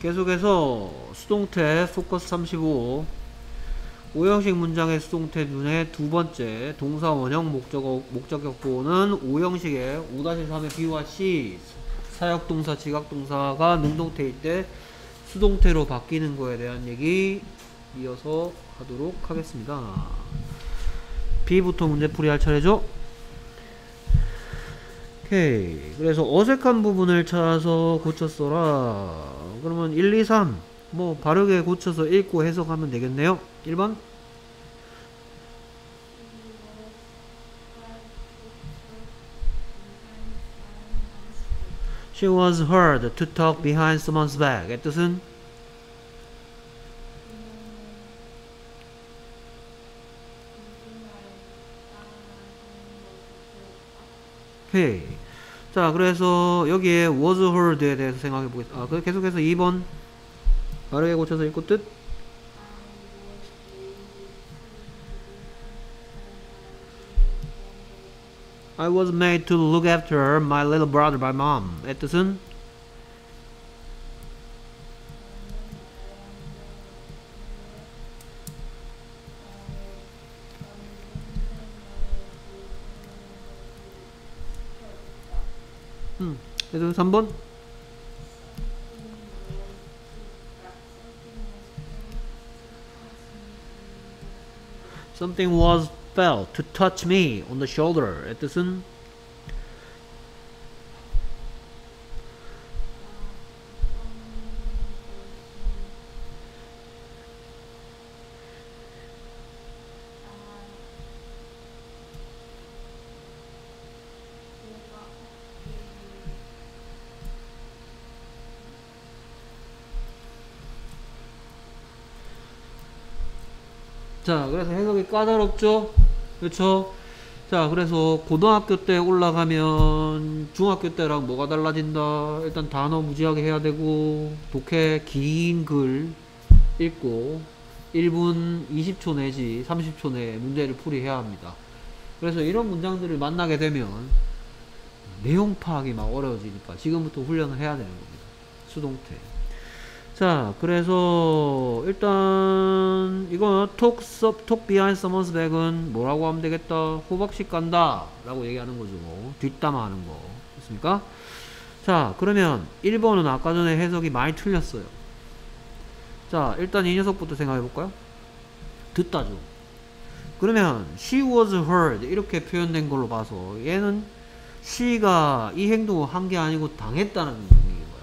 계속해서 수동태 포커스 35 오형식 문장의 수동태 중에 두 번째 동사 원형 목적어, 목적격보는 오형식의 5-3의 B와 C 사역동사, 지각동사가 능동태일 때 수동태로 바뀌는 거에 대한 얘기 이어서 하도록 하겠습니다. B부터 문제 풀이 할 차례죠? 오케이. 그래서 어색한 부분을 찾아서 고쳤어라. 그러면 1, 2, 3. 뭐 바르게 고쳐서 읽고 해석하면 되겠네요. 1번. She was heard to talk behind someone's back. 의 뜻은 오케이. 자, 그래서 여기에 was heard에 대해서 생각해 보겠습니다. 아, 그 계속해서 2번 바르게 고쳐서 읽고 뜻. I was made to look after my little brother by mom. 의 뜻은 그래서 3번 Something was felt to touch me on the shoulder. 의 뜻은 자, 그래서 해석이 까다롭죠? 그렇죠? 자, 그래서 고등학교 때 올라가면 중학교 때랑 뭐가 달라진다? 일단 단어 무지하게 해야 되고 독해 긴 글 읽고 1분 20초 내지 30초 내에 문제를 풀이해야 합니다. 그래서 이런 문장들을 만나게 되면 내용 파악이 막 어려워지니까 지금부터 훈련을 해야 되는 겁니다. 수동태. 자, 그래서 일단 이거 talk, talk behind someone's back은 뭐라고 하면 되겠다? 호박씨 깐다 라고 얘기하는 거죠. 뒷담화 하는 거. 됐습니까? 자, 그러면 1번은 아까 전에 해석이 많이 틀렸어요. 자, 일단 이 녀석부터 생각해 볼까요? 듣다죠. 그러면 she was heard 이렇게 표현된 걸로 봐서 얘는 she가 이 행동을 한 게 아니고 당했다는 얘기인 거야.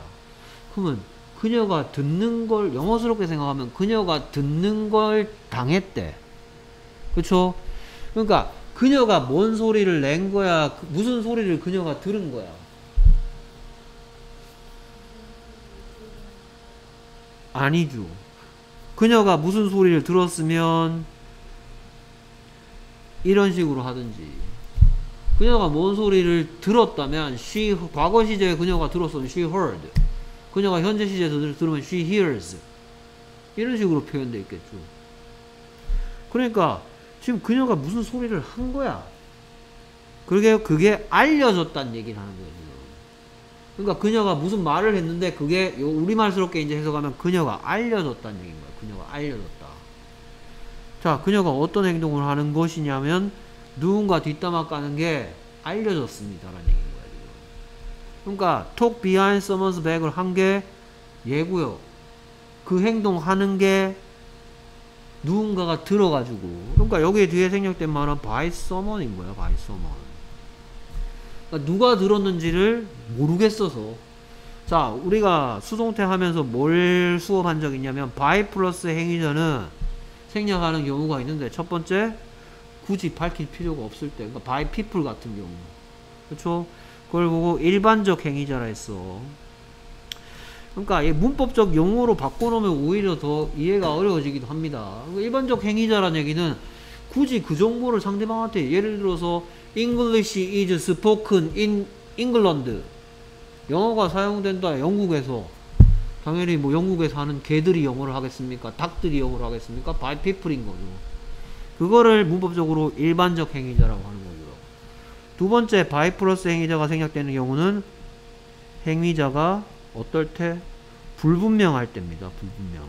그러면 그녀가 듣는 걸 영어스럽게 생각하면 그녀가 듣는 걸 당했대. 그쵸? 그러니까 그녀가 뭔 소리를 낸 거야? 그 무슨 소리를 그녀가 들은 거야? 아니죠. 그녀가 무슨 소리를 들었으면 이런 식으로 하든지 그녀가 뭔 소리를 들었다면 she 과거 시제에 그녀가 들었으면 she heard 그녀가 현재 시제에서 들으면 she hears 이런 식으로 표현되어 있겠죠. 그러니까 지금 그녀가 무슨 소리를 한 거야. 그게 그게 알려졌다는 얘기를 하는 거예요. 그러니까 그녀가 무슨 말을 했는데 그게 우리말스럽게 이제 해석하면 그녀가 알려졌다는 얘기인 거예요. 그녀가 알려졌다. 자, 그녀가 어떤 행동을 하는 것이냐면 누군가 뒷담화 까는 게 알려졌습니다라는 거예요. 그러니까 talk behind someone's back을 한 게 얘고요. 그 행동하는 게 누군가가 들어가지고 그러니까 여기 뒤에 생략된 말은 by someone인 거야. by someone. 그러니까 누가 들었는지를 모르겠어서 자 우리가 수동태 하면서 뭘 수업한 적 있냐면 by 플러스 행위자는 생략하는 경우가 있는데 첫 번째 굳이 밝힐 필요가 없을 때 그러니까 by people 같은 경우 그렇죠 그걸 보고 일반적 행위자라 했어. 그러니까 문법적 용어로 바꿔놓으면 오히려 더 이해가 어려워지기도 합니다. 일반적 행위자라는 얘기는 굳이 그 정보를 상대방한테 예를 들어서 English is spoken in England 영어가 사용된다 영국에서 당연히 뭐 영국에서 하는 개들이 영어를 하겠습니까? 닭들이 영어를 하겠습니까? by people인 거죠. 그거를 문법적으로 일반적 행위자라고 하는 거죠. 두 번째 by 플러스 행위자가 생략되는 경우는 행위자가 어떨 때 불분명할 때입니다. 불분명.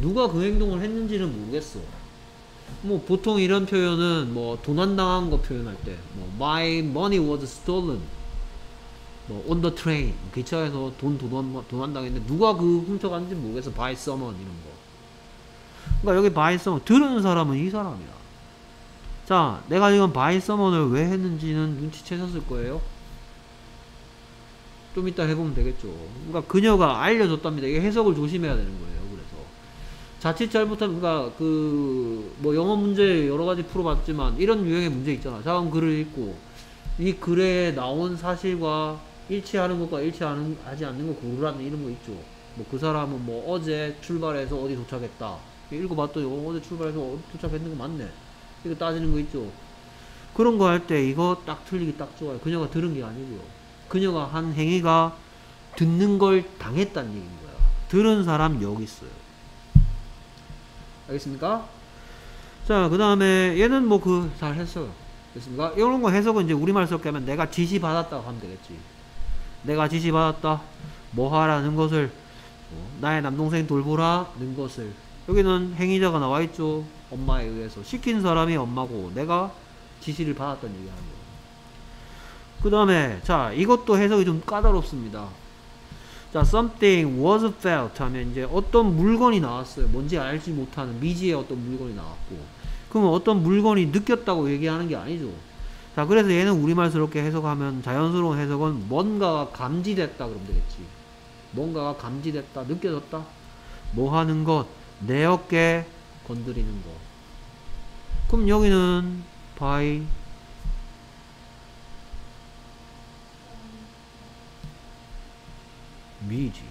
누가 그 행동을 했는지는 모르겠어. 뭐 보통 이런 표현은 뭐 도난당한 거 표현할 때, 뭐 my money was stolen, 뭐 on the train 기차에서 돈 도난 도난당했는데 누가 그 훔쳐갔는지 모르겠어. by someone 이런 거. 그러니까 여기 by someone 들은 사람은 이 사람이야. 자, 내가 지금 by someone을 왜 했는지는 눈치채셨을 거예요. 좀 이따 해보면 되겠죠. 그러니까 그녀가 알려줬답니다. 이게 해석을 조심해야 되는 거예요. 그래서 자칫 잘못하면 그러니까 그 뭐 영어 문제 여러 가지 풀어봤지만 이런 유형의 문제 있잖아. 자음 글을 읽고 이 글에 나온 사실과 일치하는 것과 일치하는 하지 않는 거 고르라는 이런 거 있죠. 뭐 그 사람은 뭐 어제 출발해서 어디 도착했다. 읽어봤더니 어, 어제 출발해서 어디 도착했는 거 맞네. 이거 따지는 거 있죠. 그런 거 할 때 이거 딱 틀리기 딱 좋아요. 그녀가 들은 게 아니고요. 그녀가 한 행위가 듣는 걸 당했다는 얘기인 거야. 들은 사람 여기 있어요. 알겠습니까? 자, 그 다음에 얘는 뭐 그 잘 했어요. 됐습니까? 이런 거 해석은 이제 우리말 섞게 하면 내가 지시 받았다고 하면 되겠지. 내가 지시 받았다. 뭐 하라는 것을 어, 나의 남동생 돌보라는 것을 여기는 행위자가 나와 있죠. 엄마에 의해서 시킨 사람이 엄마고 내가 지시를 받았다는 얘기하는 거예요. 그 다음에 자 이것도 해석이 좀 까다롭습니다. 자 something was felt 하면 이제 어떤 물건이 나왔어요. 뭔지 알지 못하는 미지의 어떤 물건이 나왔고 그러면 어떤 물건이 느꼈다고 얘기하는 게 아니죠. 자 그래서 얘는 우리말스럽게 해석하면 자연스러운 해석은 뭔가가 감지됐다 그러면 되겠지. 뭔가가 감지됐다, 느껴졌다. 뭐 하는 것, 내 어깨 건드리는 거. 그럼 여기는 by 미지.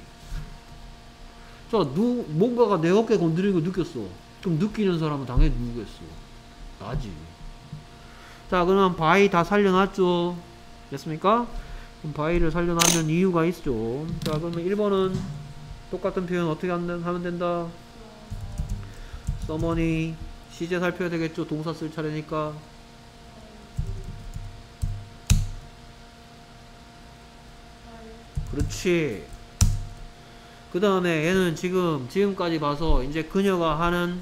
자, 누, 뭔가가 내 어깨 건드리는 거 느꼈어. 그럼 느끼는 사람은 당연히 누구겠어? 나지. 자, 그럼 by 다 살려놨죠? 됐습니까? 그럼 by를 살려놨는 이유가 있죠. 자, 그러면 1번은 똑같은 표현 어떻게 하면 된다? someone이 시제 살펴야 되겠죠. 동사 쓸 차례니까. 그렇지. 그 다음에 얘는 지금, 지금까지 봐서 이제 그녀가 하는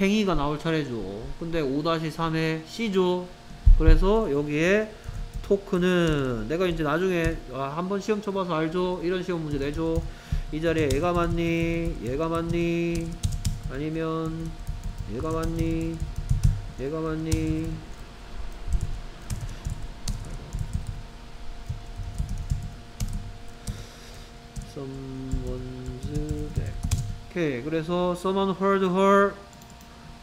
행위가 나올 차례죠. 근데 5-3의 C죠. 그래서 여기에 토크는 내가 이제 나중에 아, 한번 시험 쳐봐서 알죠? 이런 시험 문제 내줘. 이 자리에 얘가 맞니? 얘가 맞니? 아니면 얘가 맞니? 얘가 맞니? 오케이. 그래서 someone heard her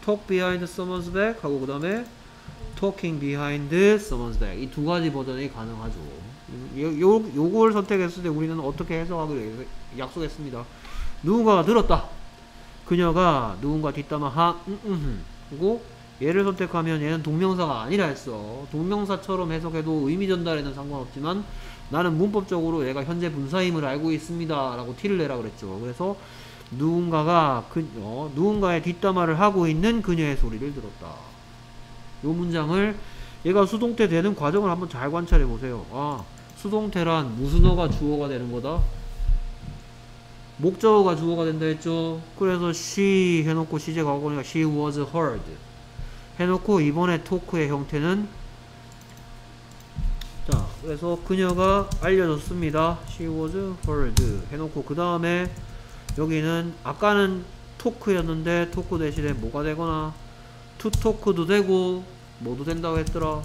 talk behind someone's back 하고 그 다음에 talking behind someone's back 이 두 가지 버전이 가능하죠. 요, 요, 요걸 선택했을 때 우리는 어떻게 해석하기로 약속했습니다. 누군가가 들었다. 그녀가 누군가 뒷담화 하, 음, 음, 음. 그리고 얘를 선택하면 얘는 동명사가 아니라 했어. 동명사처럼 해석해도 의미 전달에는 상관없지만 나는 문법적으로 얘가 현재 분사임을 알고 있습니다. 라고 티를 내라 그랬죠. 그래서 누군가가 그, 어, 누군가의 뒷담화를 하고 있는 그녀의 소리를 들었다. 요 문장을 얘가 수동태 되는 과정을 한번 잘 관찰해 보세요. 아, 수동태란 무슨 어가 주어가 되는 거다? 목적어가 주어가 된다 했죠. 그래서 she 해놓고 시제 과거니까 she was heard 해놓고 이번에 토크의 형태는 자 그래서 그녀가 알려줬습니다. she was heard 해놓고 그 다음에 여기는 아까는 토크였는데 토크 대신에 뭐가 되거나 to 토크도 되고 뭐도 된다고 했더라.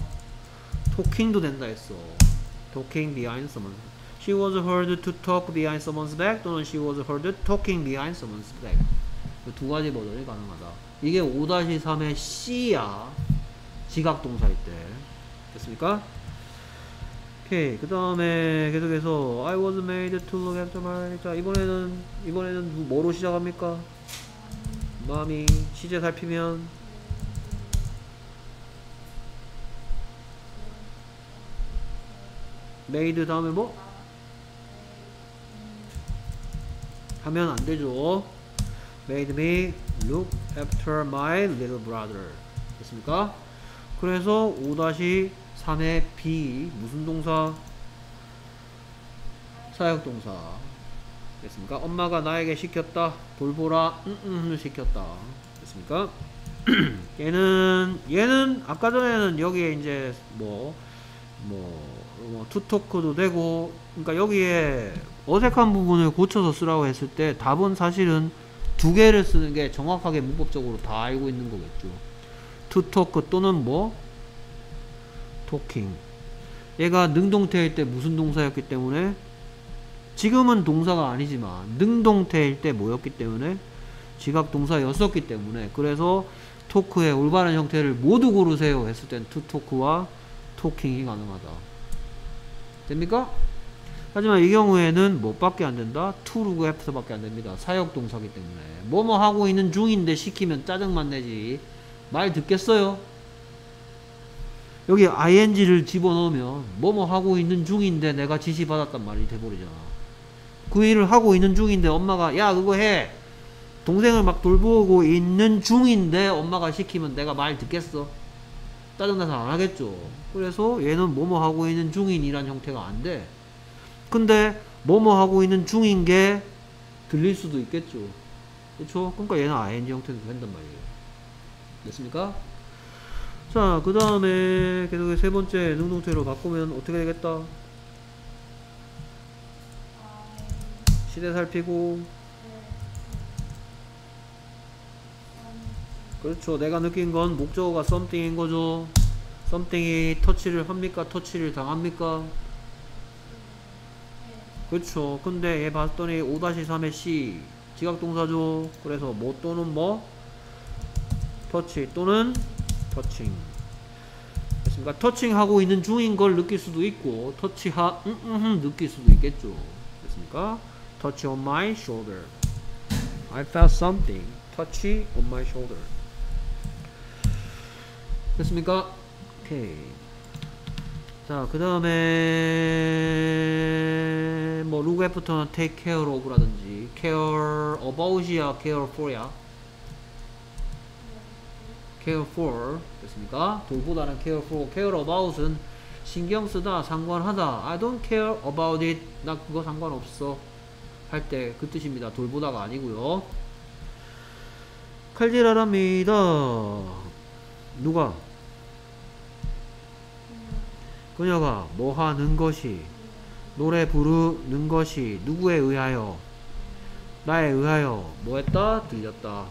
토킹도 된다 했어. talking behind someone. She was heard to talk behind someone's back 또는 she was heard talking behind someone's back. 두 가지 버전이 가능하다. 이게 5-3의 C야. 지각동사일 때. 됐습니까? 오케이. 그 다음에 계속해서 I was made to look after my 자 이번에는 이번에는 뭐로 시작합니까? 마음이 시제 살피면 made 다음에 뭐? 하면 안 되죠. made me look after my little brother. 됐습니까? 그래서 5-3의 B 무슨 동사? 사역동사. 됐습니까? 엄마가 나에게 시켰다. 돌보라. 음, 음, 시켰다. 됐습니까? 얘는 얘는 아까 전에는 여기에 이제 뭐 뭐, 뭐 투토크도 되고 그러니까 여기에 어색한 부분을 고쳐서 쓰라고 했을 때 답은 사실은 두 개를 쓰는 게 정확하게 문법적으로 다 알고 있는 거겠죠. 투토크 또는 뭐 토킹. 얘가 능동태일 때 무슨 동사였기 때문에 지금은 동사가 아니지만 능동태일 때 뭐였기 때문에 지각 동사였었기 때문에 그래서 토크의 올바른 형태를 모두 고르세요 했을 땐 투토크와 토킹이 가능하다. 됩니까? 하지만 이 경우에는 뭐밖에 안 된다? 투루그 애프터밖에 안 됩니다. 사역 동사기 때문에 뭐뭐 하고 있는 중인데 시키면 짜증만 내지 말 듣겠어요? 여기 ing를 집어넣으면 뭐뭐 하고 있는 중인데 내가 지시받았단 말이 돼버리잖아. 그 일을 하고 있는 중인데 엄마가 야 그거 해 동생을 막 돌보고 있는 중인데 엄마가 시키면 내가 말 듣겠어 짜증나서 안 하겠죠 그래서 얘는 뭐뭐 하고 있는 중인이란 형태가 안 돼 근데 뭐뭐 하고 있는 중인 게 들릴 수도 있겠죠. 그렇죠? 그러니까 얘는 ing 형태도 된단 말이에요. 됐습니까? 자 그 다음에 계속 세 번째 능동태로 바꾸면 어떻게 되겠다? 시대 살피고. 그렇죠. 내가 느낀 건 목적어가 something인 거죠. something이 터치를 합니까? 터치를 당합니까 그렇죠 근데 얘 봤더니 5-3의 C 지각동사죠 그래서 뭐 또는 뭐 터치 또는 터칭 됐습니까 터칭하고 있는 중인 걸 느낄 수도 있고 터치하 음, 음, 음, 느낄 수도 있겠죠 됐습니까 touch on my shoulder. I felt something touchy on my shoulder. 됐습니까? 오케이. 자, 그 다음에 뭐 루그 애프터는 take care of라든지 care about이야, care for야. care for 됐습니까? 돌보다는 care for, care about은 신경 쓰다, 상관하다. I don't care about it. 나 그거 상관없어. 할 때 그 뜻입니다. 돌보다가 아니고요. 칼질하랍니다. 누가? 그녀가 뭐 하는 것이 노래 부르는 것이 누구에 의하여 나에 의하여 뭐 했다? 들렸다.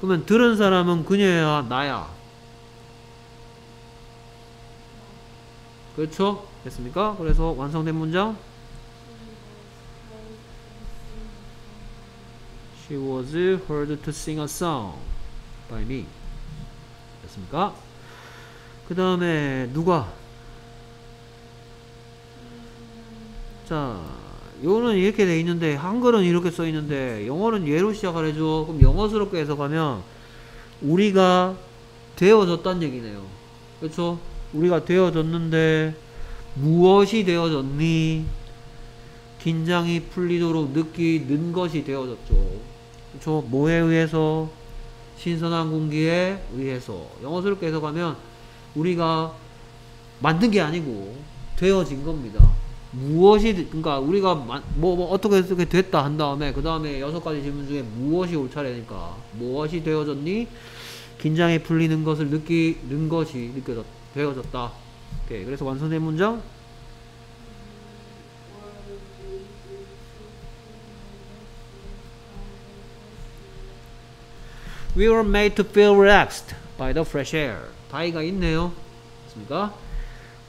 그러면 들은 사람은 그녀야 나야. 그렇죠? 됐습니까? 그래서 완성된 문장 She was heard to sing a song by me. 됐습니까? 그 다음에 누가? 자, 요는 이렇게 돼 있는데 한글은 이렇게 써 있는데 영어는 예로 시작을 해줘. 그럼 영어스럽게 해석하면 우리가 되어졌다는 얘기네요. 그렇죠? 우리가 되어졌는데 무엇이 되어졌니? 긴장이 풀리도록 느끼는 것이 되어졌죠. 그렇죠? 뭐에 의해서? 신선한 공기에 의해서. 영어스럽게 해석하면 우리가 만든 게 아니고 되어진 겁니다. 무엇이 그러니까 우리가 뭐, 뭐 어떻게 어떻게 됐다 한 다음에 그 다음에 여섯 가지 질문 중에 무엇이 올 차례니까 무엇이 되어졌니? 긴장이 풀리는 것을 느끼는 것이 느껴졌 되어졌다. 오케이. 그래서 완성된 문장 We were made to feel relaxed by the fresh air. 바이가 있네요. 맞습니까?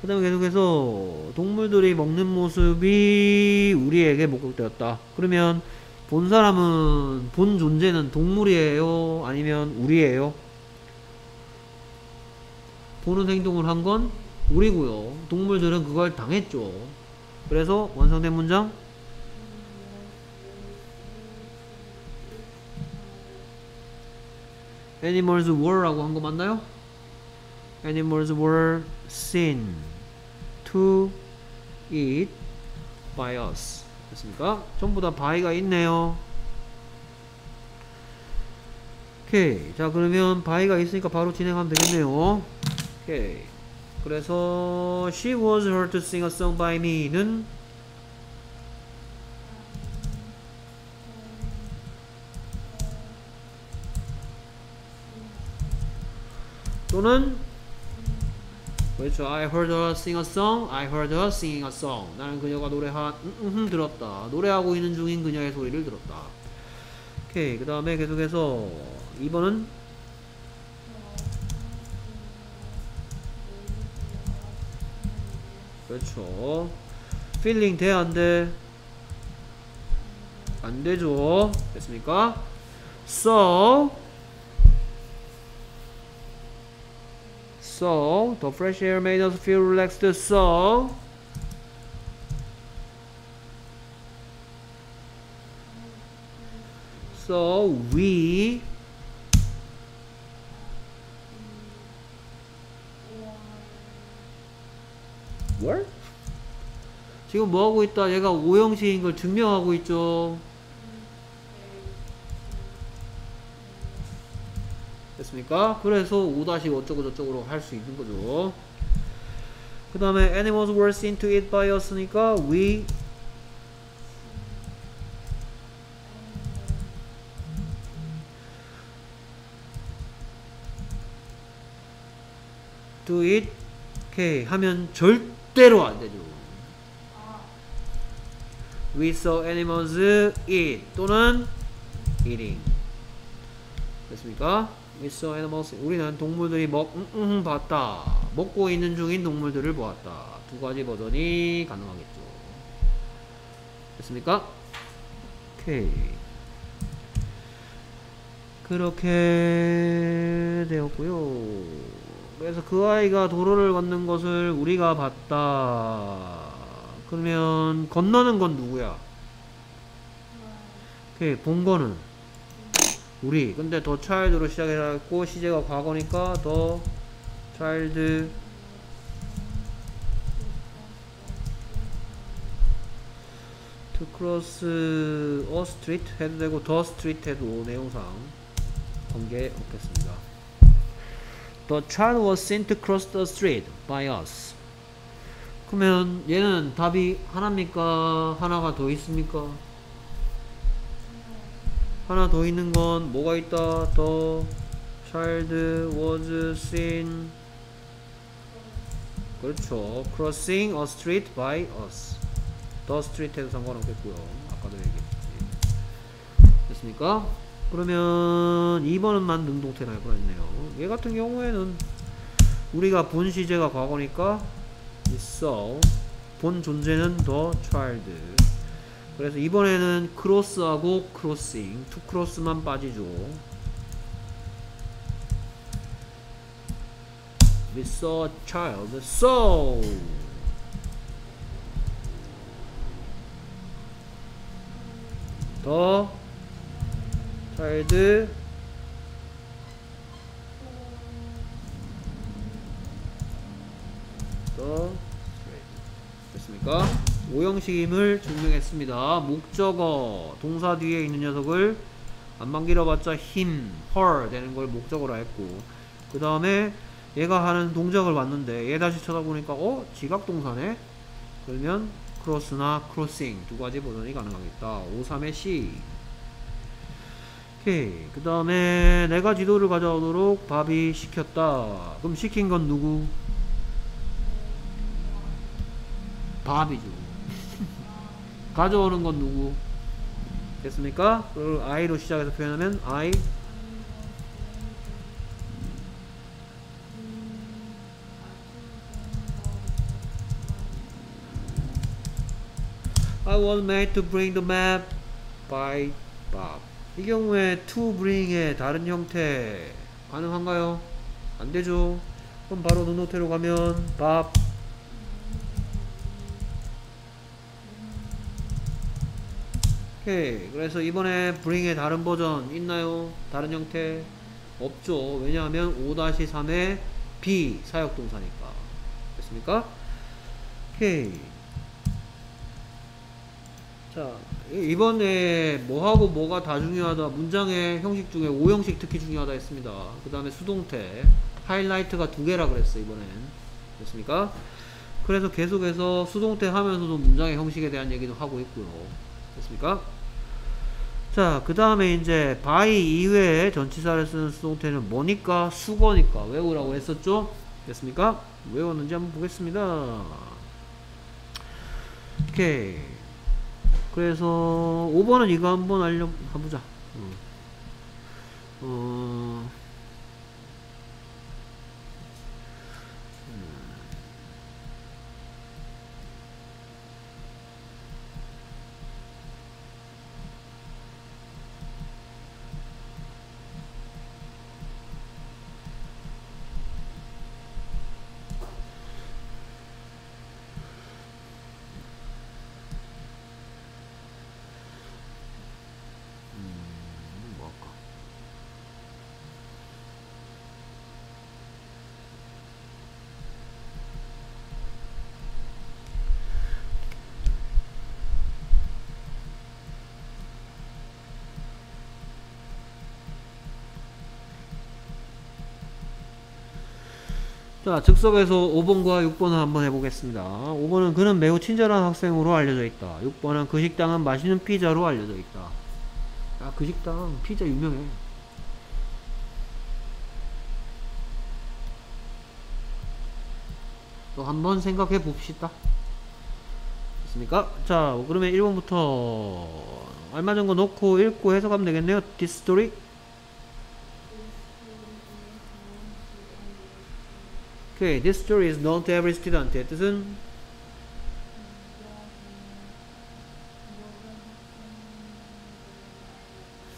그 다음에 계속해서 동물들이 먹는 모습이 우리에게 목격되었다. 그러면 본 사람은 본 존재는 동물이에요? 아니면 우리예요? 보는 행동을 한 건 우리고요. 동물들은 그걸 당했죠. 그래서 완성된 문장 Animals were라고 한 거 맞나요? Animals were seen to it by us. 됐습니까? 전부 다 by가 있네요. 오케이. 자 그러면 by가 있으니까 바로 진행하면 되겠네요. 오케이. 그래서 she was heard to sing a song by me는 또는 그렇죠. I heard her sing a song. I heard her singing a song. 나는 그녀가 노래한 음, 음, 음, 들었다. 노래하고 있는 중인 그녀의 소리를 들었다. 오케이. 그 다음에 계속해서 2번은 그렇죠. feeling 돼, 안 돼? 안 되죠. 됐습니까? So, so, the fresh air made us feel relaxed. So, so we 뭘? 지금 뭐 하고 있다? 얘가 오형식인 걸 증명하고 있죠. 됐습니까? 그래서 5 어쩌고 저쩌고로 할 수 있는 거죠. 그 다음에 animals were seen to eat by us니까 we to eat 오케이 하면 절대로 안 되죠. We saw animals eat 또는 eating 됐습니까? We saw animals. 우리는 동물들이 먹 음, 음, 봤다. 먹고 있는 중인 동물들을 보았다. 두 가지 버전이 가능하겠죠. 됐습니까? 오케이. 그렇게 되었고요. 그래서 그 아이가 도로를 걷는 것을 우리가 봤다. 그러면 건너는 건 누구야? 오케이. 본 거는 우리 근데 더 차일드로 시작해갖고 시제가 과거니까 더 차일드 to cross a street 해도 되고 the street 해도 내용상 관계 없겠습니다 The child was seen to cross the street by us 그러면 얘는 답이 하나입니까? 하나가 더 있습니까? 하나 더 있는 건 뭐가 있다? The child was seen 그렇죠. crossing a street by us. the street 해도 상관없겠고요. 아까도 얘기했지. 됐습니까? 그러면 2번은만 능동태 날 뻔했네요. 얘 같은 경우에는 우리가 본 시제가 과거니까 있어. 본 존재는 the child. 그래서 이번에는 크로스하고 크로싱 투 크로스만 빠지죠. We saw a child so 더. child 더. 됐습니까? 오형식임을 증명했습니다. 목적어 동사 뒤에 있는 녀석을 안만 길어봤자 him, her 되는 걸 목적어로 했고 그 다음에 얘가 하는 동작을 봤는데 얘 다시 쳐다보니까 어? 지각동사네? 그러면 크로스나 크로싱 두 가지 버전이 가능하겠다. 5, 3의 C 오케이 그 다음에 내가 지도를 가져오도록 밥이 시켰다. 그럼 시킨 건 누구? 밥이죠. 가져오는 건 누구? 됐습니까? 그걸 I로 시작해서 표현하면 I I was made to bring the map by Bob. 이 경우에 to bring의 다른 형태 가능한가요? 안 되죠. 그럼 바로 눈노태로 가면 Bob 오케이 그래서 이번에 bring의 다른 버전 있나요? 다른 형태? 없죠 왜냐하면 5-3의 B 사역동사니까 됐습니까? 오케이 자 이번에 뭐하고 뭐가 다 중요하다 문장의 형식 중에 5형식 특히 중요하다 했습니다 그 다음에 수동태 하이라이트가 두 개라 그랬어 이번엔 됐습니까? 그래서 계속해서 수동태 하면서도 문장의 형식에 대한 얘기도 하고 있고요 됐습니까? 자, 그 다음에 이제 by 이외에 전치사를 쓰는 수동태는 뭐니까? 수거니까. 외우라고 했었죠? 됐습니까? 외웠는지 한번 보겠습니다. 오케이. 그래서 5번은 이거 한번 알려 가보자. 어. 자, 즉석에서 5번과 6번을 한번 해보겠습니다. 5번은 그는 매우 친절한 학생으로 알려져 있다. 6번은 그 식당은 맛있는 피자로 알려져 있다. 아, 그 식당 피자 유명해. 또 한번 생각해 봅시다. 됐습니까? 자, 그러면 1번부터 알맞은 거 놓고 읽고 해석하면 되겠네요. Story. Okay, this story is known to every student. 의 뜻은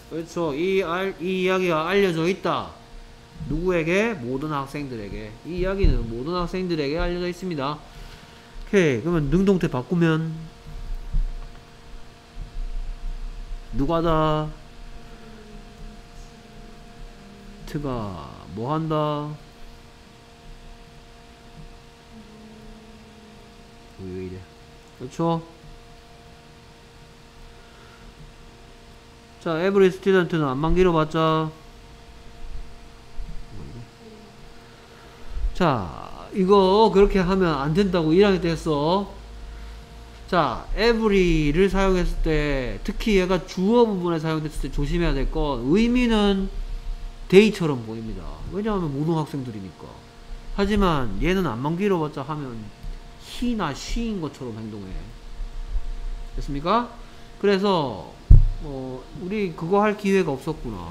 그렇죠. 이, 알, 이 이야기가 알려져 있다. 누구에게? 모든 학생들에게. 이 이야기는 모든 학생들에게 알려져 있습니다. 오케이. 그러면 능동태 바꾸면 누가다? 트가 뭐 한다? 왜 이래? 그렇죠? 자, every student는 안만 길어봤자 자, 이거 그렇게 하면 안 된다고 1학년 때 했어. 자, every를 사용했을 때, 특히 얘가 주어 부분에 사용됐을 때 조심해야 될 건, 의미는 데이처럼 보입니다. 왜냐하면 모든 학생들이니까. 하지만 얘는 안만 길어봤자 하면 he나 she인 것처럼 행동해. 됐습니까? 그래서, 어, 우리 그거 할 기회가 없었구나.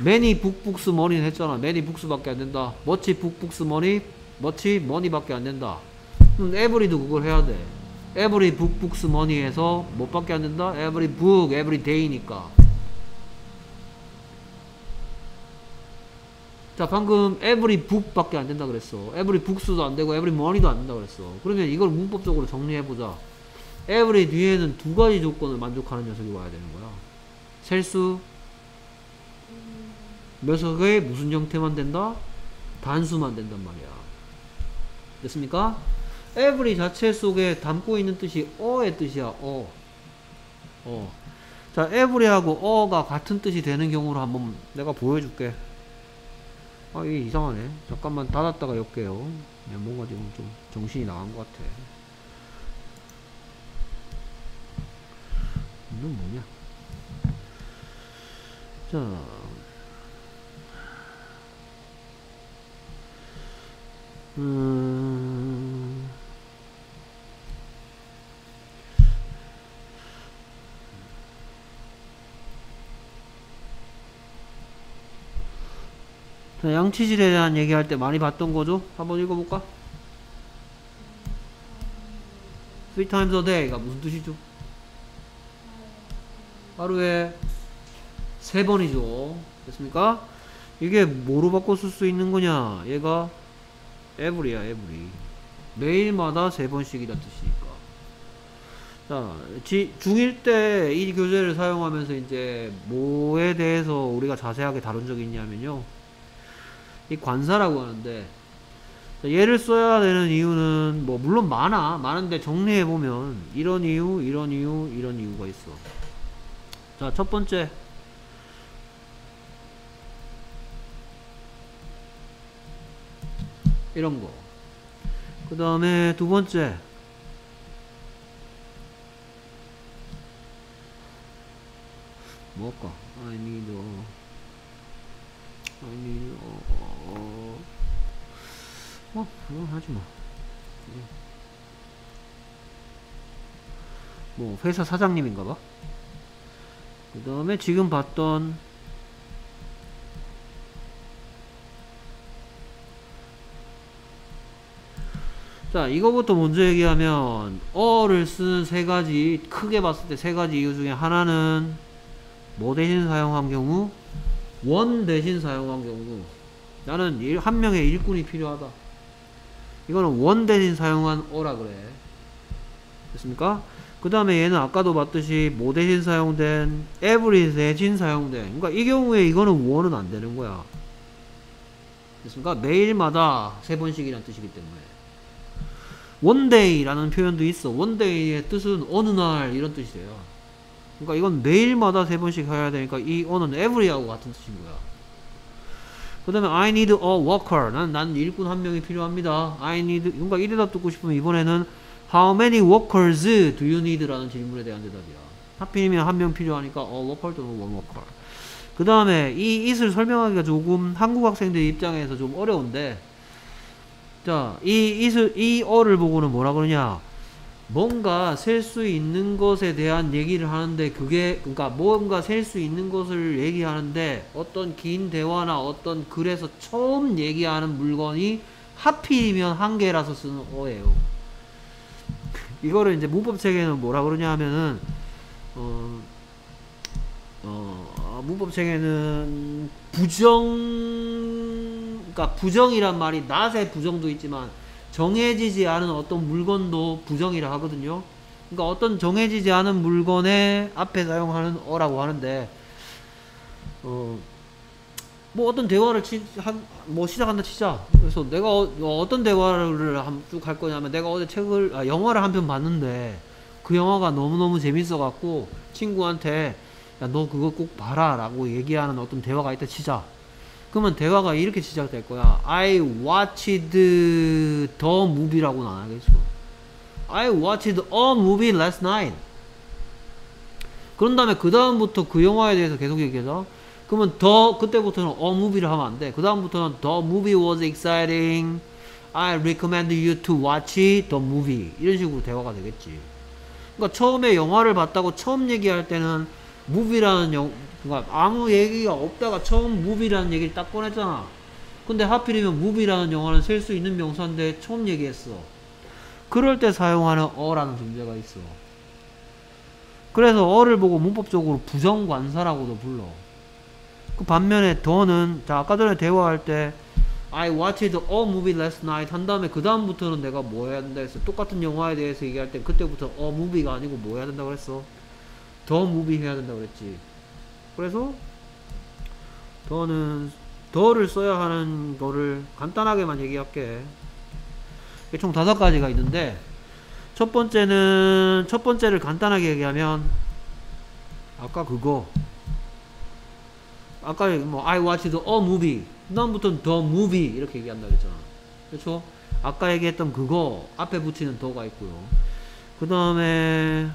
many books money는 했잖아. many books밖에 안 된다. much books money, much money밖에 안 된다. 그럼 every도 그걸 해야 돼. every books money에서 뭐밖에 안 된다? every book, every day니까. 자, 방금 every book밖에 안 된다 그랬어. every books도 안 되고 every money도 안 된다 그랬어. 그러면 이걸 문법적으로 정리해 보자. every 뒤에는 두 가지 조건을 만족하는 녀석이 와야 되는 거야. 셀수 녀석의 무슨 형태만 된다? 단수만 된단 말이야. 됐습니까? every 자체 속에 담고 있는 뜻이 어의 뜻이야. 어. 어. 자, every하고 어가 같은 뜻이 되는 경우로 한번 내가 보여줄게. 아, 이게 이상하네. 잠깐만 닫았다가 엮게요. 야, 뭔가 지금 좀 정신이 나간 것 같아. 이건 뭐냐? 자. 음... 자, 양치질에 대한 얘기할 때 많이 봤던 거죠? 한번 읽어볼까? Three times a day가 무슨 뜻이죠? 하루에 세 번이죠. 됐습니까? 이게 뭐로 바꿔 쓸 수 있는 거냐? 얘가 every야, every. 매일마다 세 번씩이라 뜻이니까. 자, 지, 중1 때 이 교재를 사용하면서 이제 뭐에 대해서 우리가 자세하게 다룬 적이 있냐면요. 이 관사라고 하는데, 자, 얘를 써야 되는 이유는 뭐, 물론 많아. 많은데 정리해 보면, 이런 이유, 이런 이유, 이런 이유가 있어. 자, 첫 번째. 이런 거. 그 다음에 두 번째. 뭐할까? I need a I need 어, 그럼 하지 마. 뭐 회사 사장님인가 봐. 그 다음에 지금 봤던 자 이거부터 먼저 얘기하면 어를 쓰는 세 가지 크게 봤을 때 세 가지 이유 중에 하나는 뭐 대신 사용한 경우 one 대신 사용한 경우 나는 일, 한 명의 일꾼이 필요하다 이거는 one 대신 사용한 a라 그래 됐습니까? 그 다음에 얘는 아까도 봤듯이 뭐 대신 사용된 every 대신 사용된 그러니까 이 경우에 이거는 one은 안 되는 거야 됐습니까? 매일마다 세 번씩이라는 뜻이기 때문에 one day라는 표현도 있어. one day의 뜻은 어느 날 이런 뜻이 돼요. 그러니까 이건 매일마다 세 번씩 해야 되니까 이 어는 every하고 같은 뜻인 거야. 그 다음에 I need a worker. 난, 난 일꾼 한 명이 필요합니다. I need, 뭔가 이 대답 듣고 싶으면 이번에는 How many workers do you need? 라는 질문에 대한 대답이야. 하필이면 한 명 필요하니까 a worker 또는 one worker. 그 다음에 이 it을 설명하기가 조금 한국 학생들 입장에서 좀 어려운데 자, 이, 이, 이 어를 보고는 뭐라 그러냐? 뭔가 셀 수 있는 것에 대한 얘기를 하는데 그게 그러니까 뭔가 셀 수 있는 것을 얘기하는데 어떤 긴 대화나 어떤 글에서 처음 얘기하는 물건이 하필이면 한 개라서 쓰는 어예요. 이거를 이제 문법 책에는 뭐라 그러냐 하면은 어, 어 문법 책에는 부정 그러니까 부정이란 말이 낫의 부정도 있지만 정해지지 않은 어떤 물건도 부정이라 하거든요. 그러니까 어떤 정해지지 않은 물건에 앞에 사용하는 어라고 하는데 어, 뭐 어떤 대화를 치, 한, 뭐 시작한다 치자. 그래서 내가 어, 떤 대화를 쭉 할 거냐면 내가 어제 책을, 아, 영화를 한 편 봤는데 그 영화가 너무너무 재밌어 갖고 친구한테 야, 너 그거 꼭 봐라 라고 얘기하는 어떤 대화가 있다 치자. 그러면 대화가 이렇게 시작될 거야. I watched the movie라고는 안 하겠어. I watched a movie last night. 그런 다음에 그 다음부터 그 영화에 대해서 계속 얘기하자. 그러면 더 그때부터는 a movie를 하면 안 돼. 그 다음부터는 the movie was exciting. I recommend you to watch the movie. 이런 식으로 대화가 되겠지. 그러니까 처음에 영화를 봤다고 처음 얘기할 때는 movie라는 영, 그러니까 아무 얘기가 없다가 처음 무비라는 얘기를 딱 꺼냈잖아. 근데 하필이면 무비라는 영화는 셀 수 있는 명사인데 처음 얘기했어. 그럴 때 사용하는 어라는 존재가 있어. 그래서 어를 보고 문법적으로 부정관사라고도 불러. 그 반면에 더는 자 아까 전에 대화할 때 I watched a movie last night 한 다음에 그 다음부터는 내가 뭐 해야 된다 했어. 똑같은 영화에 대해서 얘기할 때 그때부터 어 movie가 아니고 뭐 해야 된다고 그랬어. 더 movie 해야 된다고 그랬지. 그래서 더는 더를 써야 하는 거를 간단하게만 얘기할게. 총 다섯 가지가 있는데 첫 번째는 첫 번째를 간단하게 얘기하면 아까 그거 아까 뭐 I watched a movie 다음부터는 the movie 이렇게 얘기한다 그랬잖아. 그렇죠? 아까 얘기했던 그거 앞에 붙이는 더가 있고요. 그 다음에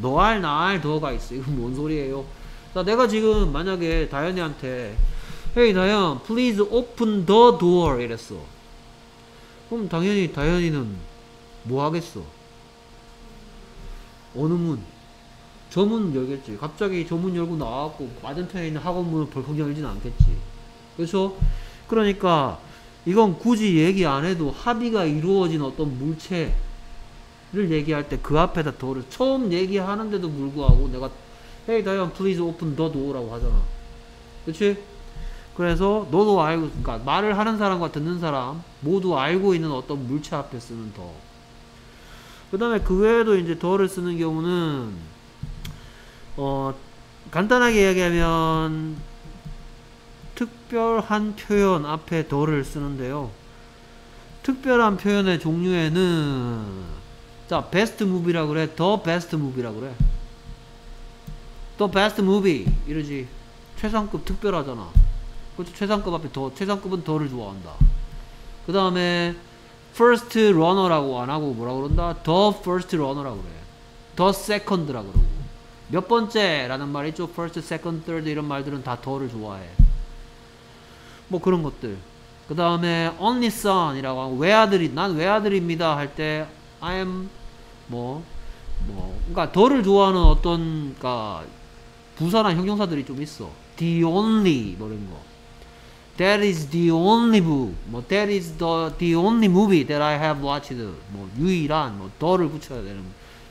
너알 나알 더가 있어. 이건 뭔 소리예요? 자, 내가 지금 만약에 다현이한테 Hey 다현, please open the door 이랬어. 그럼 당연히 다현이는 뭐 하겠어? 어느 문? 저 문 열겠지. 갑자기 저 문 열고 나왔고 맞은편에 있는 학원 문을 벌컥 열진 않겠지. 그렇죠? 그러니까 이건 굳이 얘기 안 해도 합의가 이루어진 어떤 물체 를 얘기할 때 그 앞에다 더를 처음 얘기하는데도 불구하고 내가 Hey 다이언 please open the door라고 하잖아. 그치? 그래서 너도 알고 그러니까 말을 하는 사람과 듣는 사람 모두 알고 있는 어떤 물체 앞에 쓰는 더 그 다음에 그 외에도 이제 더를 쓰는 경우는 어 간단하게 이야기하면 특별한 표현 앞에 the를 쓰는데요. 특별한 표현의 종류에는 자, best movie라 그래. The best movie라 그래. The best movie 이러지. 최상급 특별하잖아. 그렇죠? 최상급 앞에 the 최상급은 the를 좋아한다. 그 다음에 first runner라고 안 하고 뭐라 그런다? The first runner라고 그래. the second라 그러고 몇 번째라는 말 있죠. first, second, third 이런 말들은 다 더를 좋아해. 뭐 그런 것들. 그 다음에 only son이라고 하고 외아들이 난 외아들입니다 할 때 I am 뭐 뭐, 그러니까 더를 좋아하는 어떤 그러니까 부사나 형용사들이 좀 있어. The only 뭐 이런 거. That is the only book. 뭐 That is the the only movie that I have watched. 뭐 유일한 뭐 the를 붙여야 되는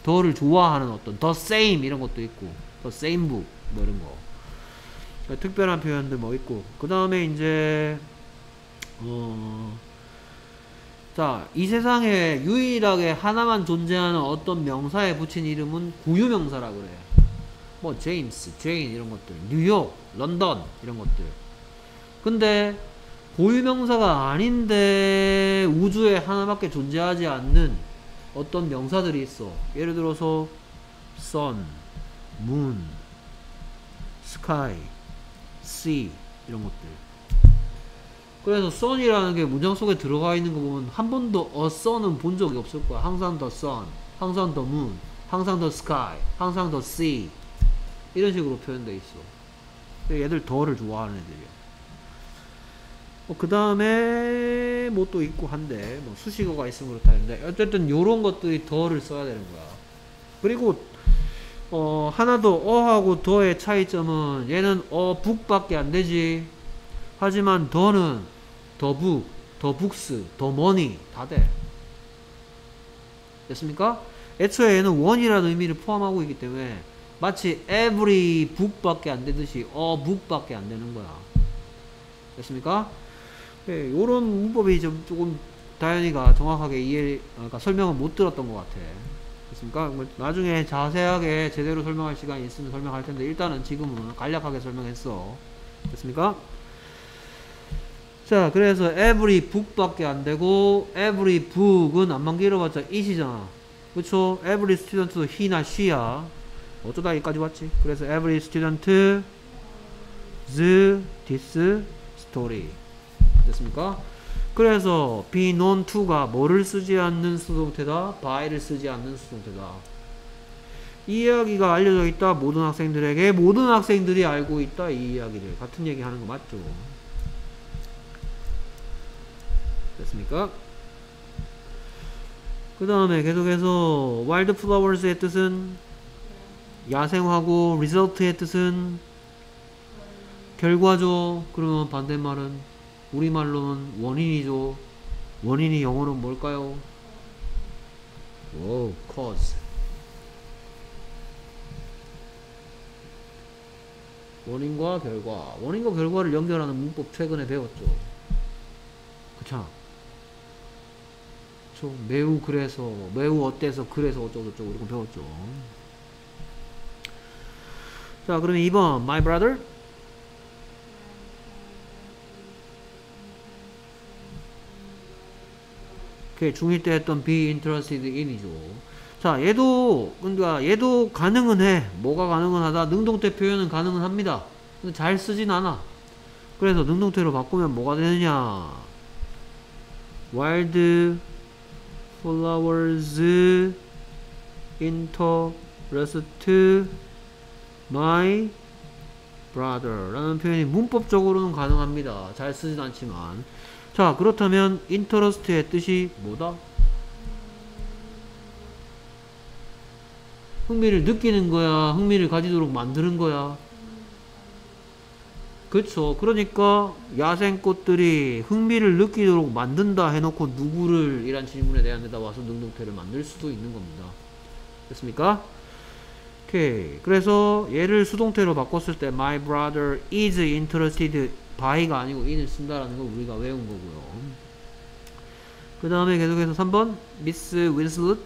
the를 좋아하는 어떤 the same 이런 것도 있고 the same book 뭐 이런 거. 그러니까 특별한 표현들 뭐 있고 그 다음에 이제 어. 자, 이 세상에 유일하게 하나만 존재하는 어떤 명사에 붙인 이름은 고유 명사라 그래요. 뭐 제임스, 제인 이런 것들, 뉴욕, 런던 이런 것들. 근데 고유 명사가 아닌데 우주에 하나밖에 존재하지 않는 어떤 명사들이 있어. 예를 들어서 sun, moon, sky, sea 이런 것들. 그래서 sun이라는 게 문장 속에 들어가 있는 거 보면 한 번도 a sun은 본 적이 없을 거야. 항상 the sun, 항상 the moon, 항상 the sky, 항상 the sea 이런 식으로 표현돼 있어. 얘들 더를 좋아하는 애들이야. 어, 그 다음에 뭐 또 있고 한데 뭐 수식어가 있으면 그렇다 했는데 어쨌든 요런 것들이 더를 써야 되는 거야. 그리고 어 하나 더 어하고 더의 차이점은 얘는 어 북밖에 안 되지. 하지만 더는 더 북, 더 북스, 더 머니 다 돼. 됐습니까? 애초에 얘는 원이라는 의미를 포함하고 있기 때문에 마치 every book밖에 안 되듯이 a book밖에 안 되는 거야. 됐습니까? 네, 요런 문법이 좀 조금 다현이가 정확하게 이해, 그러니까 설명을 못 들었던 것 같아. 됐습니까? 뭐 나중에 자세하게 제대로 설명할 시간이 있으면 설명할 텐데 일단은 지금은 간략하게 설명했어. 됐습니까? 자, 그래서 every book밖에 안 되고 every book은 안만 길어봤자 it이잖아. 그쵸? every student도 he나 she야. 어쩌다 여기까지 왔지? 그래서 every student the this story. 됐습니까? 그래서 be known to가 뭐를 쓰지 않는 수동태다? by를 쓰지 않는 수동태다. 이 이야기가 알려져 있다. 모든 학생들에게 모든 학생들이 알고 있다. 이 이야기를 같은 얘기 하는 거 맞죠? 됐습니까? 그 다음에 계속해서 wild flowers의 뜻은 야생화고 result의 뜻은 결과죠. 그러면 반대말은 우리말로는 원인이죠. 원인이 영어로는 뭘까요? 오, cause. 원인과 결과. 원인과 결과를 연결하는 문법 최근에 배웠죠. 그쵸? 저 매우 그래서 매우 어때서 그래서 어쩌고 저쩌고 이렇게 배웠죠. 자, 그러면 2번 my brother 오케이, 중1 때 했던 be interested in이죠. 자, 얘도 그러니까 얘도 가능은 해. 뭐가 가능은 하다. 능동태 표현은 가능은 합니다. 근데 잘 쓰진 않아. 그래서 능동태로 바꾸면 뭐가 되느냐? wild flowers interest my brother 라는 표현이 문법적으로는 가능합니다. 잘 쓰진 않지만 자 그렇다면 interest의 뜻이 뭐다? 흥미를 느끼는 거야? 흥미를 가지도록 만드는 거야? 그렇죠. 그러니까 야생꽃들이 흥미를 느끼도록 만든다 해놓고 누구를 이란 질문에 대한 데다 와서 능동태를 만들 수도 있는 겁니다. 됐습니까? 오케이. 그래서 얘를 수동태로 바꿨을 때 my brother is interested by가 아니고 in을 쓴다라는 걸 우리가 외운 거고요. 그 다음에 계속해서 3번 Miss Winslet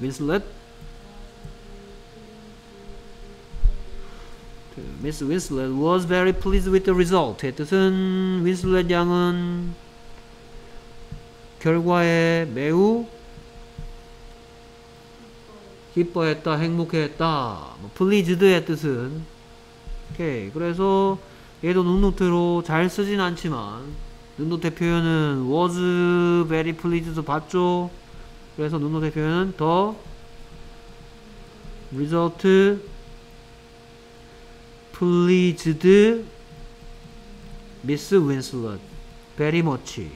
윈슬렛 Miss Winslet was very pleased with the result. 의 뜻은 윈슬렛 양은 결과에 매우 기뻐했다, 행복해했다. 뭐 pleased의 뜻은 오케이. 그래서 얘도 능동태로 잘 쓰진 않지만 능동태 표현은 was very pleased 봤죠? 그래서 능동태 표현은 the result pleased Miss Winslet very much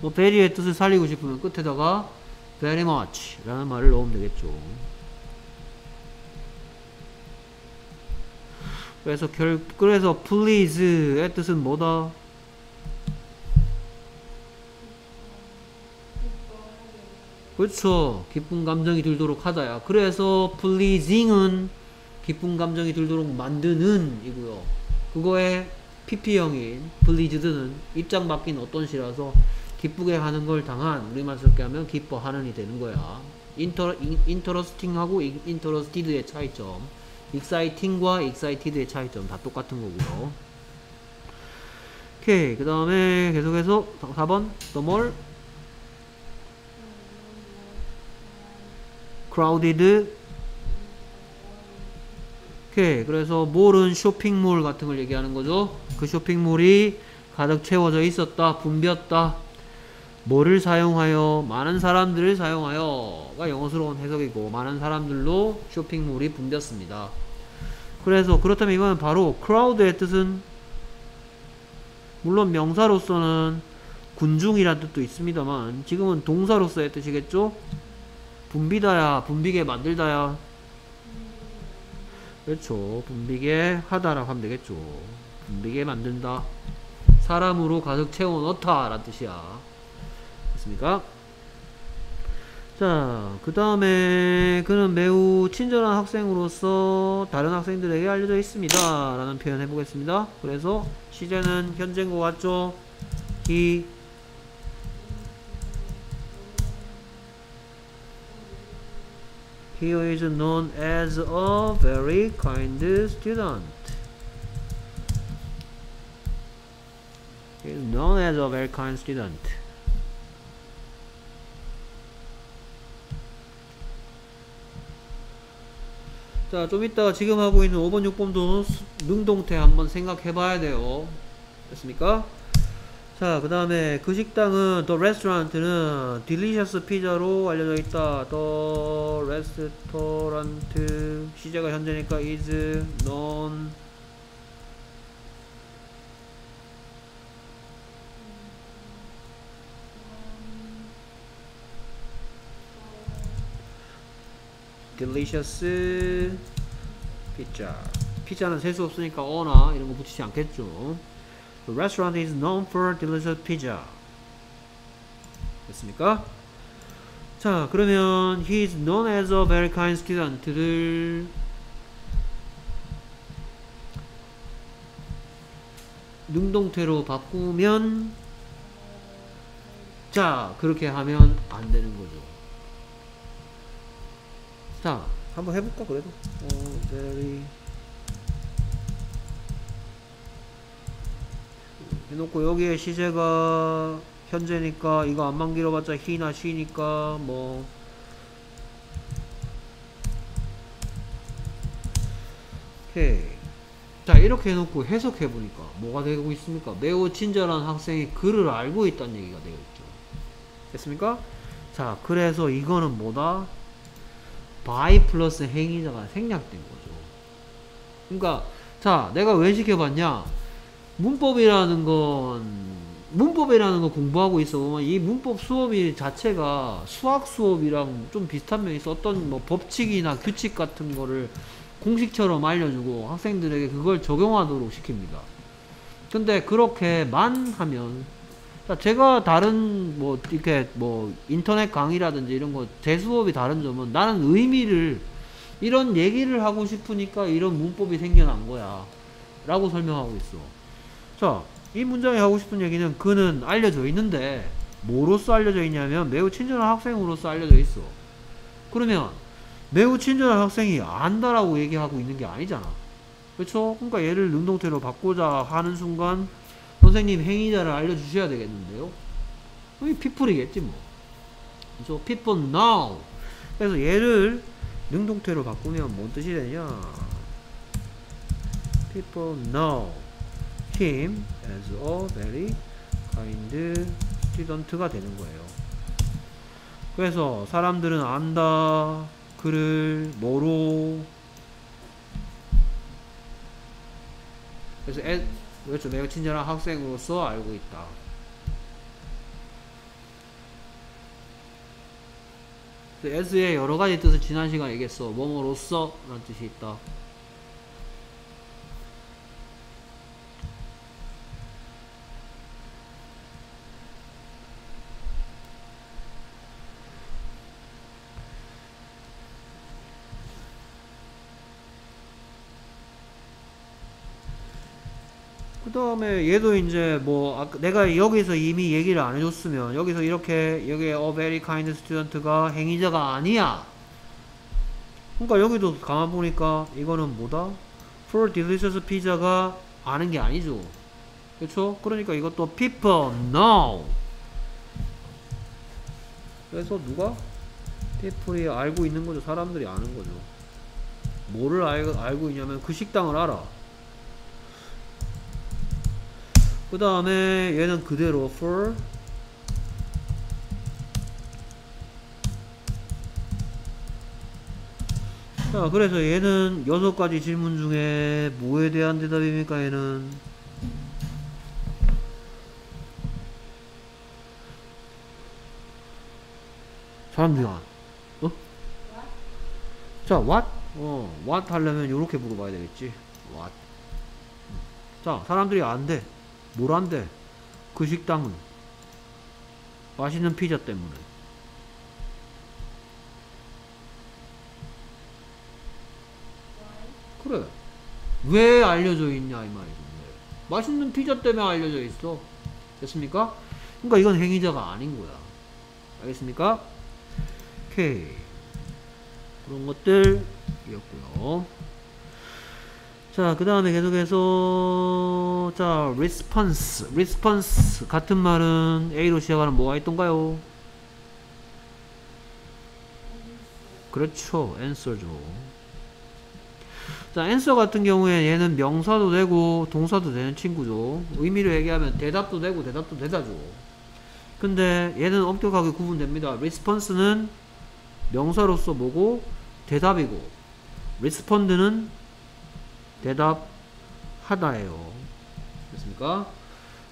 뭐 very의 뜻을 살리고 싶으면 끝에다가 very much 라는 말을 넣으면 되겠죠 그래서 결 그래서 please의 뜻은 뭐다? 그렇죠. 기쁜 감정이 들도록 하다야. 그래서 pleasing은 기쁜 감정이 들도록 만드는 이고요. 그거의 PP형인 pleased는 입장 바뀐 어떤 시라서 기쁘게 하는 걸 당한 우리말스럽게 하면 기뻐하는 이 되는 거야. 인터, interesting하고 interested의 차이점. exciting과 excited의 차이점 다 똑같은 거고요. 오케이. 그 다음에 계속해서 4번 또 뭘? crowded 오케이. 그래서 몰은 쇼핑몰 같은 걸 얘기하는 거죠. 그 쇼핑몰이 가득 채워져 있었다. 붐볐다. 뭐를 사용하여 많은 사람들을 사용하여가 영어스러운 해석이고 많은 사람들로 쇼핑몰이 붐볐습니다. 그래서 그렇다면 이거는 바로 crowd의 뜻은 물론 명사로서는 군중이란 뜻도 있습니다만 지금은 동사로서의 뜻이겠죠? 붐비다야 붐비게 만들다야 그렇죠 붐비게 하다라고 하면 되겠죠 붐비게 만든다 사람으로 가득 채워 넣다 라는 뜻이야 됐습니까? 자, 그 다음에 그는 매우 친절한 학생으로서 다른 학생들에게 알려져 있습니다. 라는 표현 해보겠습니다. 그래서 시제는 현재인 것 같죠? He He is known as a very kind student. He is known as a very kind student. 자, 좀 이따 지금 하고 있는 5번, 6번도 능동태 한번 생각해 봐야 돼요. 됐습니까? 자, 그 다음에 그 식당은 The Restaurant는 Delicious Pizza로 알려져 있다. The Restaurant 시제가 현재니까 is known delicious pizza. 피자는 셀 수 없으니까 어나 이런 거 붙이지 않겠죠. The restaurant is known for delicious pizza. 됐습니까? 자, 그러면 he is known as a very kind student를 능동태로 바꾸면 자, 그렇게 하면 안 되는 거죠. 자, 한번 해볼까 그래도? 어, very 해놓고 여기에 시제가 현재니까 이거 안만 길어봤자 he나 she니까 뭐 오케이 자 이렇게 해놓고 해석해보니까 뭐가 되고 있습니까? 매우 친절한 학생이 글을 알고 있다는 얘기가 되어 있죠 됐습니까? 자 그래서 이거는 뭐다? by 플러스 행위자가 생략된 거죠 그러니까 자 내가 왜 시켜봤냐 문법이라는 건 문법이라는 거 공부하고 있어. 보면 이 문법 수업이 자체가 수학 수업이랑 좀 비슷한 면이 있어. 어떤 뭐 법칙이나 규칙 같은 거를 공식처럼 알려주고 학생들에게 그걸 적용하도록 시킵니다. 근데 그렇게만 하면 제가 다른 뭐 이렇게 뭐 인터넷 강의라든지 이런 거 제 수업이 다른 점은 나는 의미를 이런 얘기를 하고 싶으니까 이런 문법이 생겨난 거야. 라고 설명하고 있어 자, 이 문장에 하고 싶은 얘기는 그는 알려져 있는데 뭐로서 알려져 있냐면 매우 친절한 학생으로서 알려져 있어. 그러면 매우 친절한 학생이 안다라고 얘기하고 있는 게 아니잖아. 그렇죠? 그러니까 얘를 능동태로 바꾸자 하는 순간 선생님 행위자를 알려주셔야 되겠는데요. 이 피플이겠지 뭐. 그래서 people now. 그래서 얘를 능동태로 바꾸면 뭔 뜻이 되냐? people know him as a very kind student가 되는 거예요. 그래서 사람들은 안다 그를 뭐로 그래서 애, 그렇죠 매우 친절한 학생으로서 알고 있다. as의 여러 가지 뜻을 지난 시간에 얘기했어. 뭐뭐로써 라는 뜻이 있다. 그 다음에 얘도 이제 뭐 아까 내가 여기서 이미 얘기를 안 해줬으면 여기서 이렇게 여기에 a very kind student가 행위자가 아니야 그러니까 여기도 가만 보니까 이거는 뭐다? for delicious pizza가 아는 게 아니죠 그렇죠? 그러니까 이것도 people know 그래서 누가? people이 알고 있는 거죠 사람들이 아는 거죠 뭐를 알, 알고 있냐면 그 식당을 알아 그 다음에 얘는 그대로 for 자 그래서 얘는 여섯 가지 질문 중에 뭐에 대한 대답입니까 얘는? 사람들이 안. 어? 자 what? 어 what 하려면 이렇게 물어봐야 되겠지. what. 자 사람들이 안돼 뭘 안돼 그 식당은? 맛있는 피자 때문에. 그래. 왜 알려져 있냐 이 말이죠 왜. 맛있는 피자 때문에 알려져 있어. 됐습니까? 그러니까 이건 행위자가 아닌 거야. 알겠습니까? 오케이. 그런 것들이었고요 자, 그 다음에 계속해서, 자, response. response. 같은 말은 A로 시작하는 뭐가 있던가요? 그렇죠. answer죠. 자, answer 같은 경우에 얘는 명사도 되고, 동사도 되는 친구죠. 의미를 얘기하면 대답도 되고, 대답도 되다죠. 근데 얘는 엄격하게 구분됩니다. response는 명사로서 뭐고, 대답이고, respond는 대답하다예요. 됐습니까?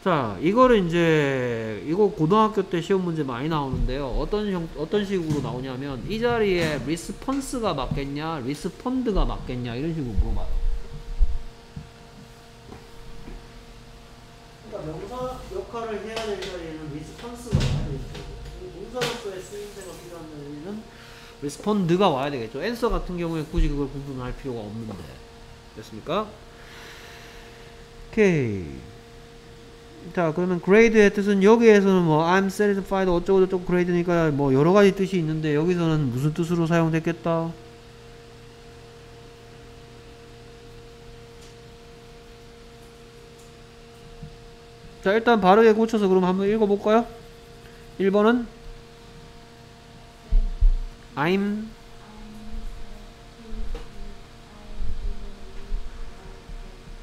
자, 이거를 이제 이거 고등학교 때 시험 문제 많이 나오는데요. 어떤 형 어떤 식으로 나오냐면 이 자리에 response가 맞겠냐, respond가 맞겠냐 이런 식으로 물어봐요. 그러니까 명사 역할을 해야 될 자리에는 response가 와야 되겠죠. 동사로서의 쓰임새가 필요한 자리에는 respond가 와야 되겠죠. answer 같은 경우에 굳이 그걸 구분할 필요가 없는데. 됐습니까? 오케이. 자, 그러면 grade의 뜻은 여기에서는 뭐 I'm satisfied 어쩌고 저쩌고 grade니까 뭐 여러 가지 뜻이 있는데 여기서는 무슨 뜻으로 사용됐겠다? 자, 일단 바르게 고쳐서 그럼 한번 읽어볼까요? 1번은 I'm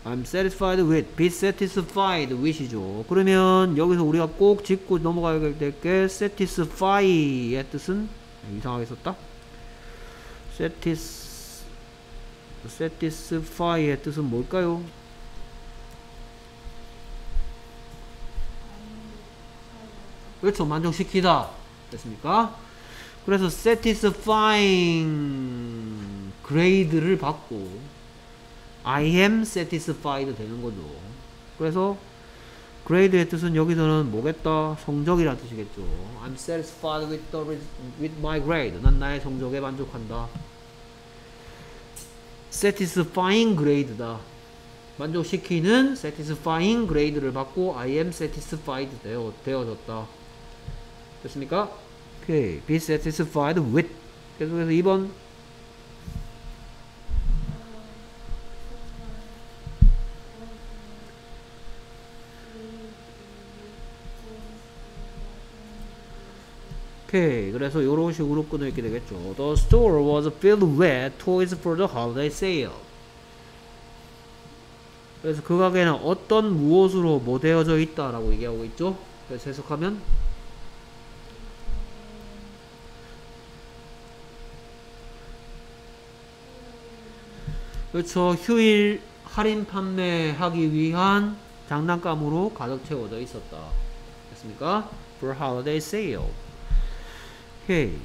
I'm satisfied with, be satisfied with이죠. 그러면 여기서 우리가 꼭 짚고 넘어가야 될 게 satisfy의 뜻은 이상하게 썼다. satis, satisfy의 뜻은 뭘까요? 그렇죠. 만족시키다. 됐습니까? 그래서 satisfying grade를 받고 I am satisfied 되는 거죠. 그래서 grade의 뜻은 여기서는 뭐겠다? 성적이라는 뜻이겠죠. I'm satisfied with, the, with my grade. 난 나의 성적에 만족한다. satisfying grade다. 만족시키는 satisfying grade를 받고 I am satisfied 되어, 되어졌다. 됐습니까? 오케이. be satisfied with. 계속해서 2번 오케이 그래서 이런 식으로 끊어있게 되겠죠 The store was filled with toys for the holiday sale 그래서 그 가게는 어떤 무엇으로 뭐 되어져 있다 라고 얘기하고 있죠. 그래서 해석하면 그렇죠. 휴일 할인 판매하기 위한 장난감으로 가득 채워져 있었다. 됐습니까? For holiday sale. 오케이.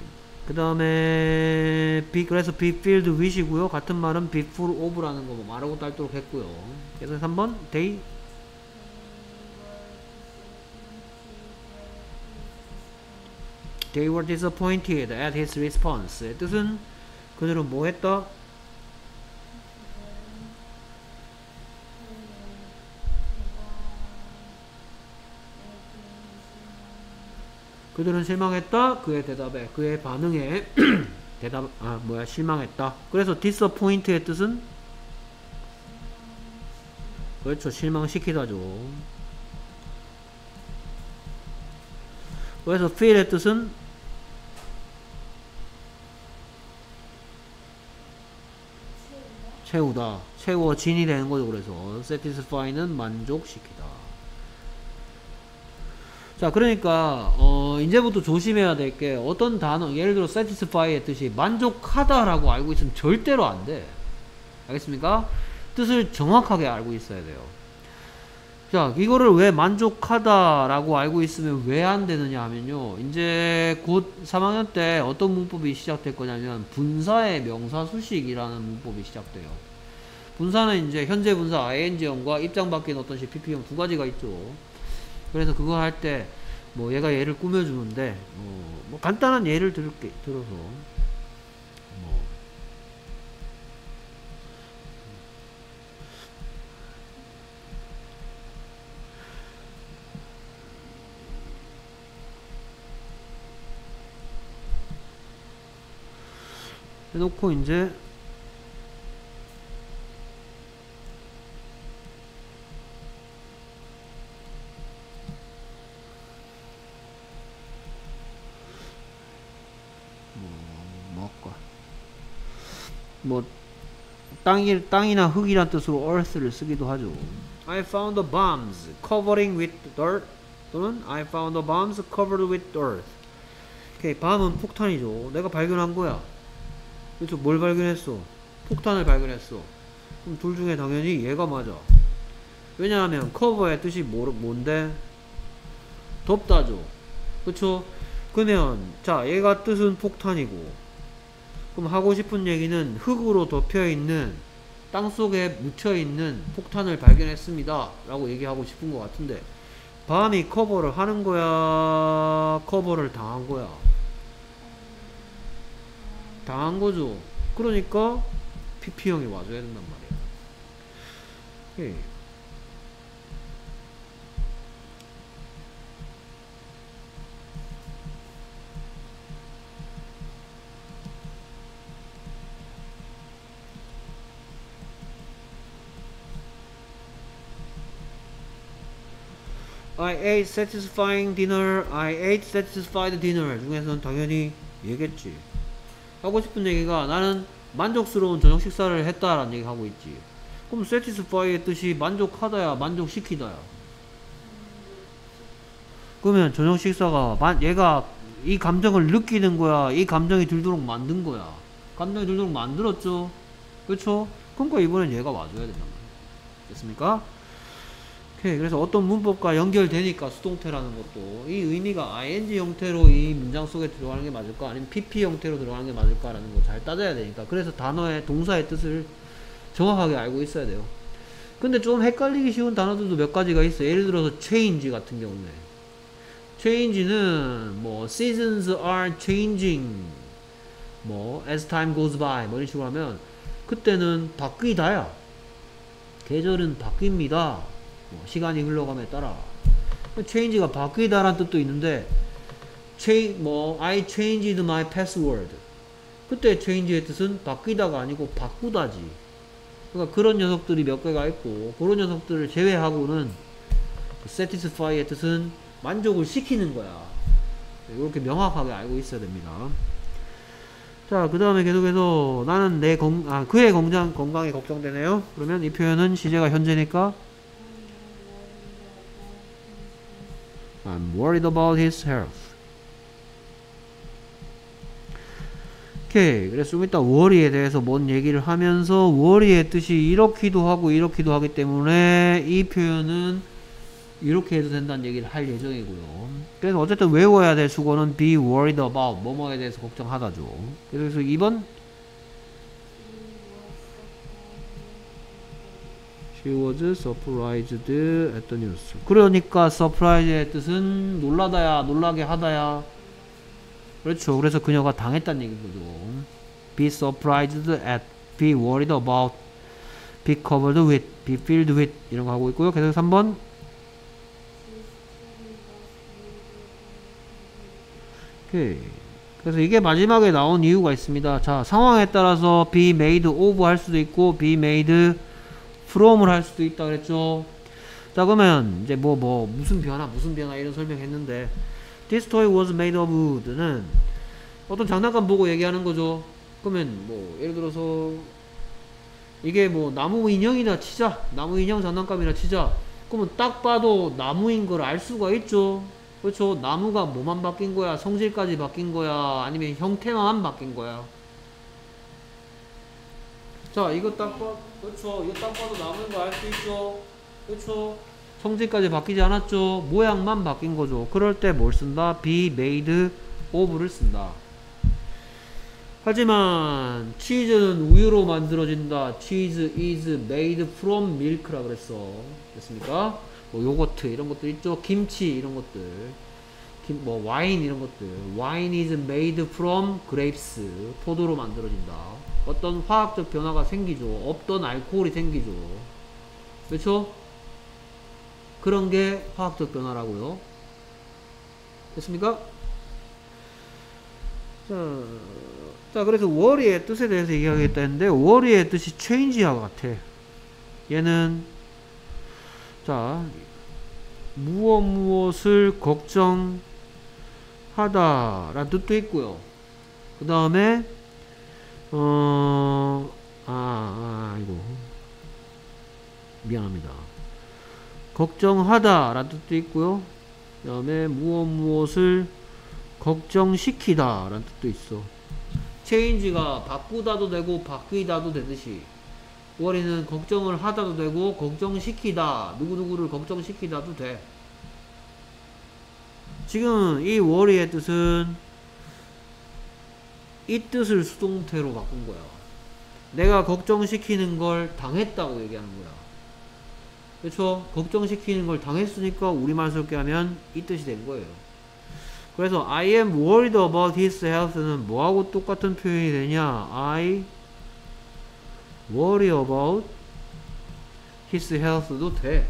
그 다음에 be 그래서 filled with이고요. 같은 말은 be full of라는 거 뭐 말하고 딸도록 했고요. 그래서 3번 they they were disappointed at his response. 뜻은 그들은 뭐 했다? 그들은 실망했다. 그의 대답에, 그의 반응에 대답 아 뭐야 실망했다. 그래서 disappoint의 뜻은 그렇죠 실망시키다죠. 그래서 feel의 뜻은 채우다, 채워진이 되는 거죠. 그래서 satisfy는 만족시키다. 자, 그러니까 어, 이제부터 조심해야 될 게 어떤 단어, 예를 들어 satisfy의 뜻이 만족하다라고 알고 있으면 절대로 안 돼. 알겠습니까? 뜻을 정확하게 알고 있어야 돼요. 자, 이거를 왜 만족하다라고 알고 있으면 왜 안 되느냐 하면요. 이제 곧 3학년 때 어떤 문법이 시작될 거냐면 분사의 명사 수식이라는 문법이 시작돼요. 분사는 이제 현재 분사 ing형과 입장 바뀐 어떤 시 pp형 두 가지가 있죠. 그래서 그거 할 때 뭐 얘가 예를 꾸며주는데 뭐, 뭐 간단한 예를 들게 들어서 뭐. 해놓고 이제 뭐 할까 뭐 땅이, 땅이나 흙이란 뜻으로 earth를 쓰기도 하죠. I found the bombs covering with dirt. 또는 I found the bombs covered with dirt. 오케이 밤은 폭탄이죠. 내가 발견한 거야. 그래서 뭘 발견했어? 폭탄을 발견했어. 그럼 둘 중에 당연히 얘가 맞아. 왜냐하면 cover의 뜻이 뭐, 뭔데? 덮다죠. 그쵸? 그러면 자 얘가 뜻은 폭탄이고 그럼 하고 싶은 얘기는 흙으로 덮여 있는 땅 속에 묻혀 있는 폭탄을 발견했습니다. 라고 얘기하고 싶은 것 같은데 밤이 커버를 하는 거야? 커버를 당한 거야? 당한 거죠. 그러니까 PP형이 와줘야 된단 말이야. 예. I ate satisfying dinner, I ate satisfied dinner 중에서는 당연히 얘겠지. 하고 싶은 얘기가 나는 만족스러운 저녁 식사를 했다라는 얘기 하고 있지. 그럼 satisfy의 뜻이 만족하다야, 만족시키다야. 그러면 저녁 식사가 얘가 이 감정을 느끼는 거야, 이 감정이 들도록 만든 거야. 감정이 들도록 만들었죠. 그렇죠? 그러니까 이번엔 얘가 와줘야 된단 말이야. 됐습니까? 오케이. 그래서 어떤 문법과 연결되니까 수동태라는 것도 이 의미가 ing 형태로 이 문장 속에 들어가는 게 맞을까 아니면 pp 형태로 들어가는 게 맞을까라는 거 잘 따져야 되니까 그래서 단어의 동사의 뜻을 정확하게 알고 있어야 돼요. 근데 좀 헷갈리기 쉬운 단어들도 몇 가지가 있어요. 예를 들어서 change 같은 경우에 change는 뭐 seasons are changing 뭐 as time goes by 뭐 이런 식으로 하면 그때는 바뀌다야 계절은 바뀝니다 뭐 시간이 흘러감에 따라. Change가 바뀌다라는 뜻도 있는데 change, 뭐 I changed my password. 그때 change의 뜻은 바뀌다가 아니고 바꾸다지. 그러니까 그런 녀석들이 몇 개가 있고 그런 녀석들을 제외하고는 그 satisfy의 뜻은 만족을 시키는 거야. 이렇게 명확하게 알고 있어야 됩니다. 자, 그 다음에 계속해서 나는 내 건, 아, 그의 건강, 건강이 걱정되네요. 그러면 이 표현은 시제가 현재니까 I'm worried about his health. 오케이. 그래서 좀 이따 worry에 대해서 뭔 얘기를 하면서 worry의 뜻이 이렇기도 하고 이렇기도 하기 때문에 이 표현은 이렇게 해도 된다는 얘기를 할 예정이고요. 그래서 어쨌든 외워야 될 수고는 be worried about 뭐뭐에 대해서 걱정하다죠. 그래서 2번 She was surprised at the news. 그러니까 surprise의 뜻은 놀라다야, 놀라게 하다야. 그렇죠. 그래서 그녀가 당했다는 얘기거죠. Be surprised at, be worried about, be covered with, be filled with 이런 거 하고 있고요. 계속 3번 오케이. 그래서 이게 마지막에 나온 이유가 있습니다. 자, 상황에 따라서 be made of 할 수도 있고 be made from을 할 수도 있다 그랬죠. 자, 그러면 이제 뭐, 뭐, 무슨 변화, 무슨 변화 이런 설명했는데 This toy was made of wood는 어떤 장난감 보고 얘기하는 거죠. 그러면 뭐, 예를 들어서 이게 뭐 나무 인형이나 치자. 나무 인형 장난감이나 치자. 그러면 딱 봐도 나무인 걸 알 수가 있죠. 그렇죠. 나무가 뭐만 바뀐 거야? 성질까지 바뀐 거야? 아니면 형태만 바뀐 거야? 자, 이거 딱 봐, 그렇죠. 이거 딱 봐도 나무인 거알 수 있죠. 그렇죠. 성질까지 바뀌지 않았죠. 모양만 바뀐 거죠. 그럴 때 뭘 쓴다? be made of를 쓴다. 하지만 치즈는 우유로 만들어진다. cheese is made from milk라 그랬어. 됐습니까? 뭐 요거트 이런 것들 있죠. 김치 이런 것들. 김, 뭐 와인 이런 것들. wine is made from grapes. 포도로 만들어진다. 어떤 화학적 변화가 생기죠. 없던 알코올이 생기죠. 그렇죠? 그런 게 화학적 변화라고요. 됐습니까? 자, 자 그래서 worry의 뜻에 대해서 얘기하겠다 했는데 worry의 뜻이 change와 같아. 얘는 자 무엇 무엇을 걱정하다 라는 뜻도 있고요. 그 다음에 어, 아, 아, 이거 미안합니다. 걱정하다 라는 뜻도 있고요. 그 다음에 무엇 무엇을 걱정시키다 라는 뜻도 있어. 체인지가 바꾸다도 되고 바뀌다도 되듯이 월이는 걱정을 하다도 되고 걱정시키다 누구누구를 걱정시키다도 돼. 지금 이 월이의 뜻은 이 뜻을 수동태로 바꾼 거야. 내가 걱정시키는 걸 당했다고 얘기하는 거야. 그렇죠? 걱정시키는 걸 당했으니까 우리말스럽게 하면 이 뜻이 된 거예요. 그래서 I am worried about his health는 뭐하고 똑같은 표현이 되냐? I worry about his health도 돼.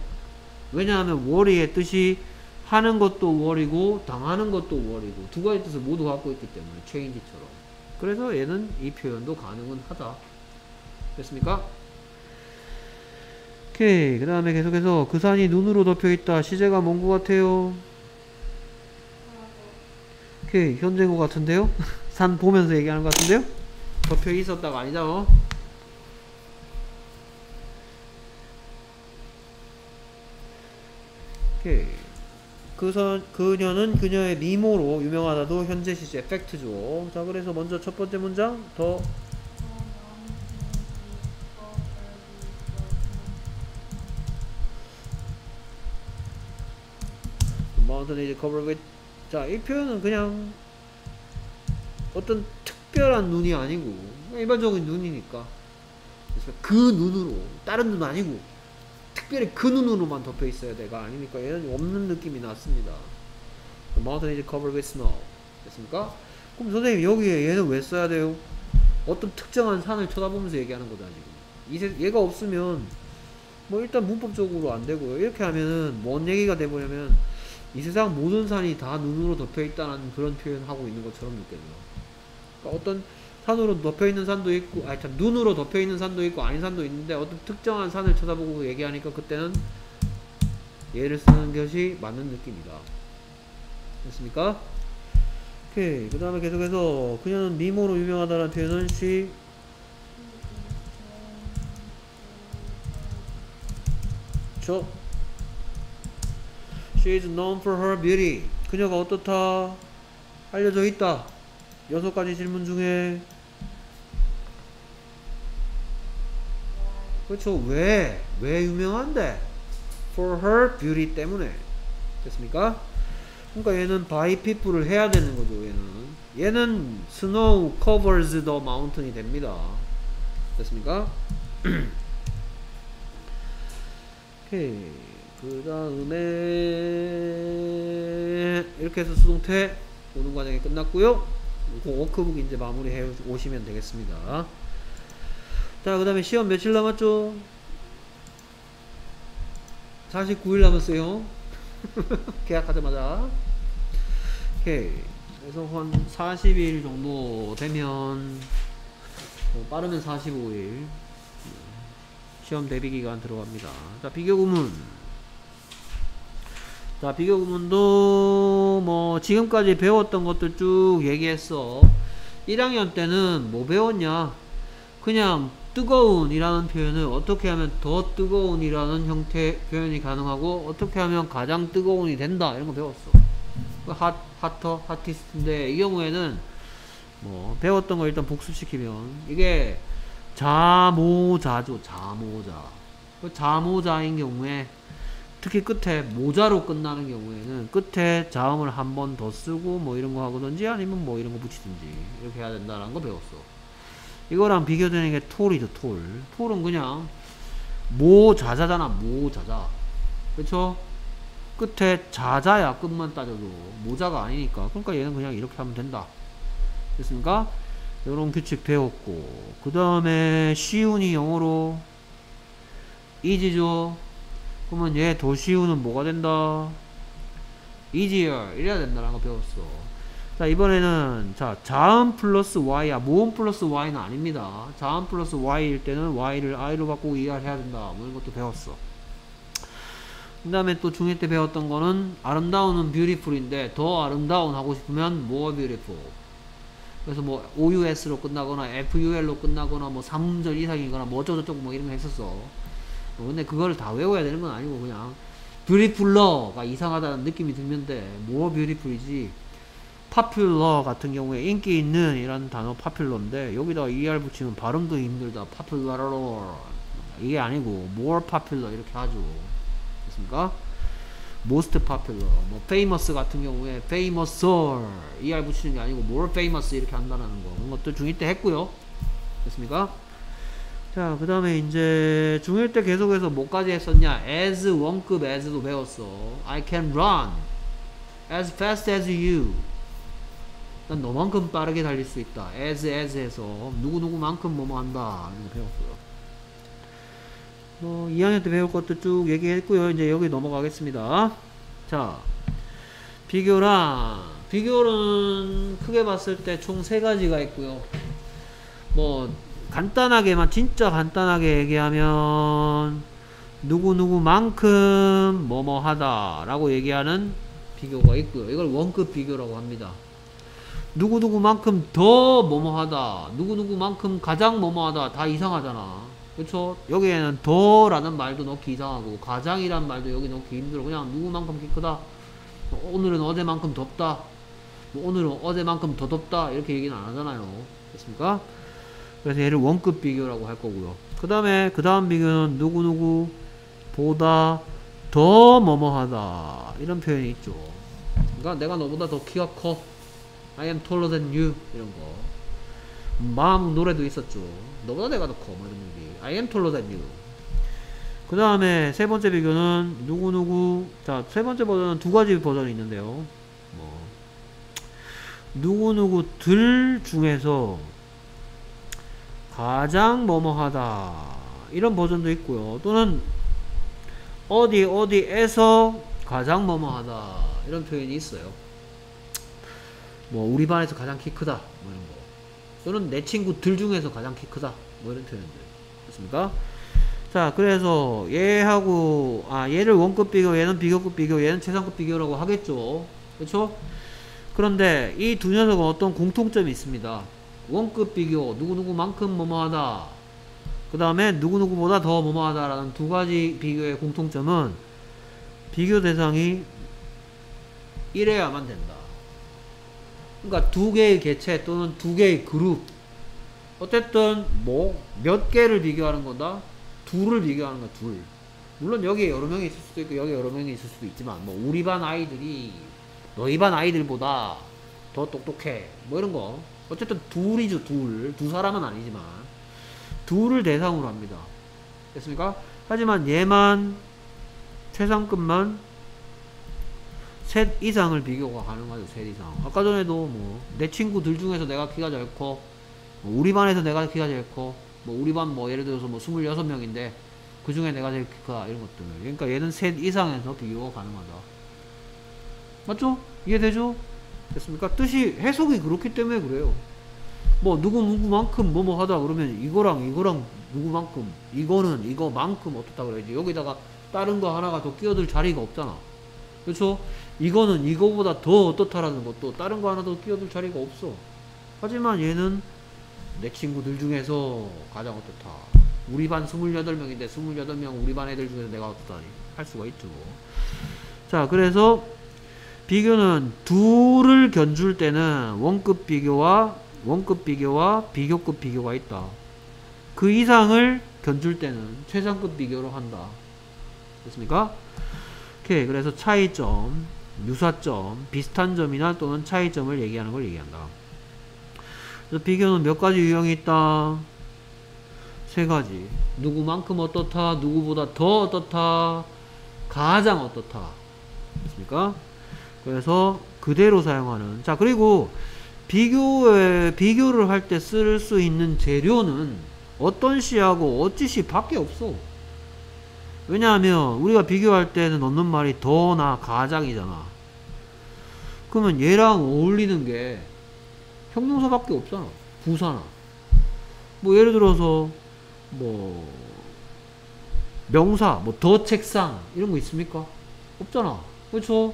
왜냐하면 worry의 뜻이 하는 것도 worry고 당하는 것도 worry고 두 가지 뜻을 모두 갖고 있기 때문에 change처럼. 그래서 얘는 이 표현도 가능은 하다. 됐습니까? 오케이. 그 다음에 계속해서 그 산이 눈으로 덮여있다. 시제가 뭔 것 같아요? 오케이. 현재고 같은데요? 산 보면서 얘기하는 것 같은데요? 덮여 있었다가 아니죠? 오케이. 그 선, 그녀는 그녀의 미모로 유명하다도 현재 시제 팩트죠. 자, 그래서 먼저 첫 번째 문장 더. mountain is covered with 자, 이 표현은 그냥 어떤 특별한 눈이 아니고 일반적인 눈이니까. 그 눈으로 다른 눈 아니고 특별히 그 눈으로만 덮여 있어야 돼가 아니니까 얘는 없는 느낌이 났습니다. The mountain is covered with snow. 됐습니까? 그럼 선생님 여기에 얘는 왜 써야 돼요? 어떤 특정한 산을 쳐다보면서 얘기하는 거다 지금. 얘가 없으면 뭐 일단 문법적으로 안 되고요. 이렇게 하면은 뭔 얘기가 돼버냐면 이 세상 모든 산이 다 눈으로 덮여 있다는 그런 표현하고 있는 것처럼 느껴져요. 그러니까 어떤 산으로 덮여 있는 산도 있고, 아니 참 눈으로 덮여 있는 산도 있고 아닌 산도 있는데 어떤 특정한 산을 쳐다보고 얘기하니까 그때는 얘를 쓰는 것이 맞는 느낌이다. 됐습니까? 오케이. 그 다음에 계속해서 그녀는 미모로 유명하다는 표현은 she 저 She is known for her beauty. 그녀가 어떻다? 알려져 있다. 여섯 가지 질문 중에 그렇죠. 왜? 왜 유명한데? For her beauty 때문에. 됐습니까? 그러니까 얘는 by people을 해야 되는 거죠. 얘는. 얘는 snow covers the mountain이 됩니다. 됐습니까? 오케이. 그 다음에 이렇게 해서 수동태 오는 과정이 끝났고요. 그 워크북 이제 마무리해 오시면 되겠습니다. 자, 그 다음에 시험 며칠 남았죠? 49일 남았어요. 계약하자마자. 오케이. 그래서 한 40일 정도 되면, 뭐 빠르면 45일. 시험 대비 기간 들어갑니다. 자, 비교 구문. 자, 비교 구문도 뭐 지금까지 배웠던 것들 쭉 얘기했어. 1학년 때는 뭐 배웠냐? 그냥 뜨거운이라는 표현을 어떻게 하면 더 뜨거운이라는 형태 표현이 가능하고 어떻게 하면 가장 뜨거운이 된다 이런 거 배웠어. 그 핫, 핫터, 핫티스트인데 이 경우에는 뭐 배웠던 거 일단 복습시키면 이게 자모자죠 자모자 그 자모자인 경우에 특히 끝에 모자로 끝나는 경우에는 끝에 자음을 한 번 더 쓰고 뭐 이런 거 하거든지 아니면 뭐 이런 거 붙이든지 이렇게 해야 된다는 거 배웠어 이거랑 비교되는 게 톨이죠 톨 톨은 그냥 모자자잖아 모자자. 그쵸? 끝에 자자야 끝만 따져도. 모자가 아니니까. 그러니까 얘는 그냥 이렇게 하면 된다. 됐습니까? 이런 규칙 배웠고. 그 다음에 쉬운이 영어로 이지죠. 그러면 얘 더 쉬운은 뭐가 된다? easier. 이래야 된다는 거 배웠어 자 이번에는 자 자음 플러스 y야. 모음 플러스 y는 아닙니다. 자음 플러스 y일 때는 y를 i로 바꾸고 er 해야 된다. 뭐 이런 것도 배웠어. 그 다음에 또 중1 때 배웠던 거는 아름다운은 beautiful인데 더 아름다운 하고 싶으면 more beautiful. 그래서 뭐 OUS로 끝나거나 FUL로 끝나거나 뭐 3음절 이상이거나 뭐 어쩌고저쩌고 뭐 이런 거 했었어. 뭐 근데 그걸 다 외워야 되는 건 아니고 그냥 beautiful러가 이상하다는 느낌이 들면 돼. more beautiful이지 popular 같은 경우에 인기 있는 이라는 단어 popular인데 여기다가 er 붙이면 발음도 힘들다 popular 이게 아니고 more popular 이렇게 하죠 됐습니까? most popular, 뭐 famous 같은 경우에 famouser er 붙이는 게 아니고 more famous 이렇게 한다는 거 그런 것도 중1 때 했고요 됐습니까? 자, 그 다음에 이제 중1 때 계속해서 뭐까지 했었냐? as 원급 as도 배웠어. I can run as fast as you. 난 너만큼 빠르게 달릴 수 있다. as as 해서 누구누구만큼 뭐뭐 한다. 거 배웠고요. 뭐 2학년 때 배울 것도 쭉 얘기했고요. 이제 여기 넘어가겠습니다. 자, 비교랑 비교는 크게 봤을 때 총 세 가지가 있고요. 뭐 간단하게만 진짜 간단하게 얘기하면 누구누구만큼 뭐뭐 하다 라고 얘기하는 비교가 있고요 이걸 원급 비교라고 합니다 누구누구만큼 더 뭐뭐 하다 누구누구만큼 가장 뭐뭐 하다 다 이상하잖아 그쵸 여기에는 더 라는 말도 넣기 이상하고 가장이란 말도 여기 넣기 힘들어 그냥 누구만큼 키 크다 오늘은 어제만큼 덥다 뭐 오늘은 어제만큼 더 덥다 이렇게 얘기는 안 하잖아요 됐습니까 그래서 얘를 원급 비교라고 할 거고요. 그 다음에 그 다음 비교는 누구누구 보다 더 뭐뭐하다 이런 표현이 있죠. 그러니까 내가 너보다 더 키가 커. I am taller than you 이런 거. 마음 노래도 있었죠. 너보다 내가 더 커. 뭐 이런 얘기. I am taller than you. 그 다음에 세 번째 비교는 누구누구 자 세 번째 버전은 두 가지 버전이 있는데요. 뭐 누구누구들 중에서 가장 뭐뭐하다 이런 버전도 있고요 또는 어디 어디에서 가장 뭐뭐하다 이런 표현이 있어요 뭐 우리 반에서 가장 키 크다 뭐 이런 거 또는 내 친구들 중에서 가장 키 크다 뭐 이런 표현들 됐습니까 자 그래서 얘하고 아 얘를 원급 비교 얘는 비교급 비교 얘는 최상급 비교라고 하겠죠 그렇죠 그런데 이 두 녀석은 어떤 공통점이 있습니다. 원급 비교, 누구누구만큼 뭐뭐하다. 그 다음에 누구누구보다 더 뭐뭐하다 라는 두 가지 비교의 공통점은 비교 대상이 이래야만 된다. 그러니까 두 개의 개체 또는 두 개의 그룹. 어쨌든 뭐 몇 개를 비교하는 거다. 둘을 비교하는 거야, 둘. 물론 여기에 여러 명이 있을 수도 있고 여기 여러 명이 있을 수도 있지만 뭐 우리 반 아이들이 너희 반 아이들보다 더 똑똑해. 뭐 이런 거. 어쨌든 둘이죠, 둘. 두 사람은 아니지만 둘을 대상으로 합니다. 됐습니까? 하지만 얘만 최상급만 셋 이상을 비교가 가능하죠. 셋 이상. 아까 전에도 뭐 내 친구들 중에서 내가 키가 제일 커. 뭐 우리 반에서 내가 키가 제일 커. 뭐 우리 반 뭐 예를 들어서 뭐 26명인데 그 중에 내가 제일 크다 이런 것들. 그러니까 얘는 셋 이상에서 비교가 가능하다. 맞죠? 이해되죠? 됐습니까? 뜻이 해석이 그렇기 때문에 그래요. 뭐 누구 누구만큼 뭐뭐 하다 그러면 이거랑 이거랑 누구만큼 이거는 이거만큼 어떻다 그래야지 여기다가 다른 거 하나가 더 끼어들 자리가 없잖아. 그렇죠? 이거는 이거보다 더 어떻다라는 것도 다른 거 하나 더 끼어들 자리가 없어. 하지만 얘는 내 친구들 중에서 가장 어떻다. 우리 반 28명인데 28명 우리 반 애들 중에서 내가 어떻다니 할 수가 있죠. 자, 그래서 비교는 둘을 견줄 때는 원급 비교와 원급 비교와 비교급 비교가 있다. 그 이상을 견줄 때는 최상급 비교로 한다. 됐습니까? 오케이. 그래서 차이점, 유사점, 비슷한 점이나 또는 차이점을 얘기하는 걸 얘기한다. 그래서 비교는 몇 가지 유형이 있다. 세 가지. 누구만큼 어떻다, 누구보다 더 어떻다, 가장 어떻다. 됐습니까? 그래서 그대로 사용하는. 자, 그리고 비교에, 비교를 할 때 쓸 수 있는 재료는 어떤 시하고 어찌 시 밖에 없어. 왜냐하면 우리가 비교할 때는 넣는 말이 더나 가장이잖아. 그러면 얘랑 어울리는 게 형용사밖에 없잖아. 부사나. 뭐 예를 들어서 뭐 명사, 뭐 더 책상 이런 거 있습니까? 없잖아. 그렇죠?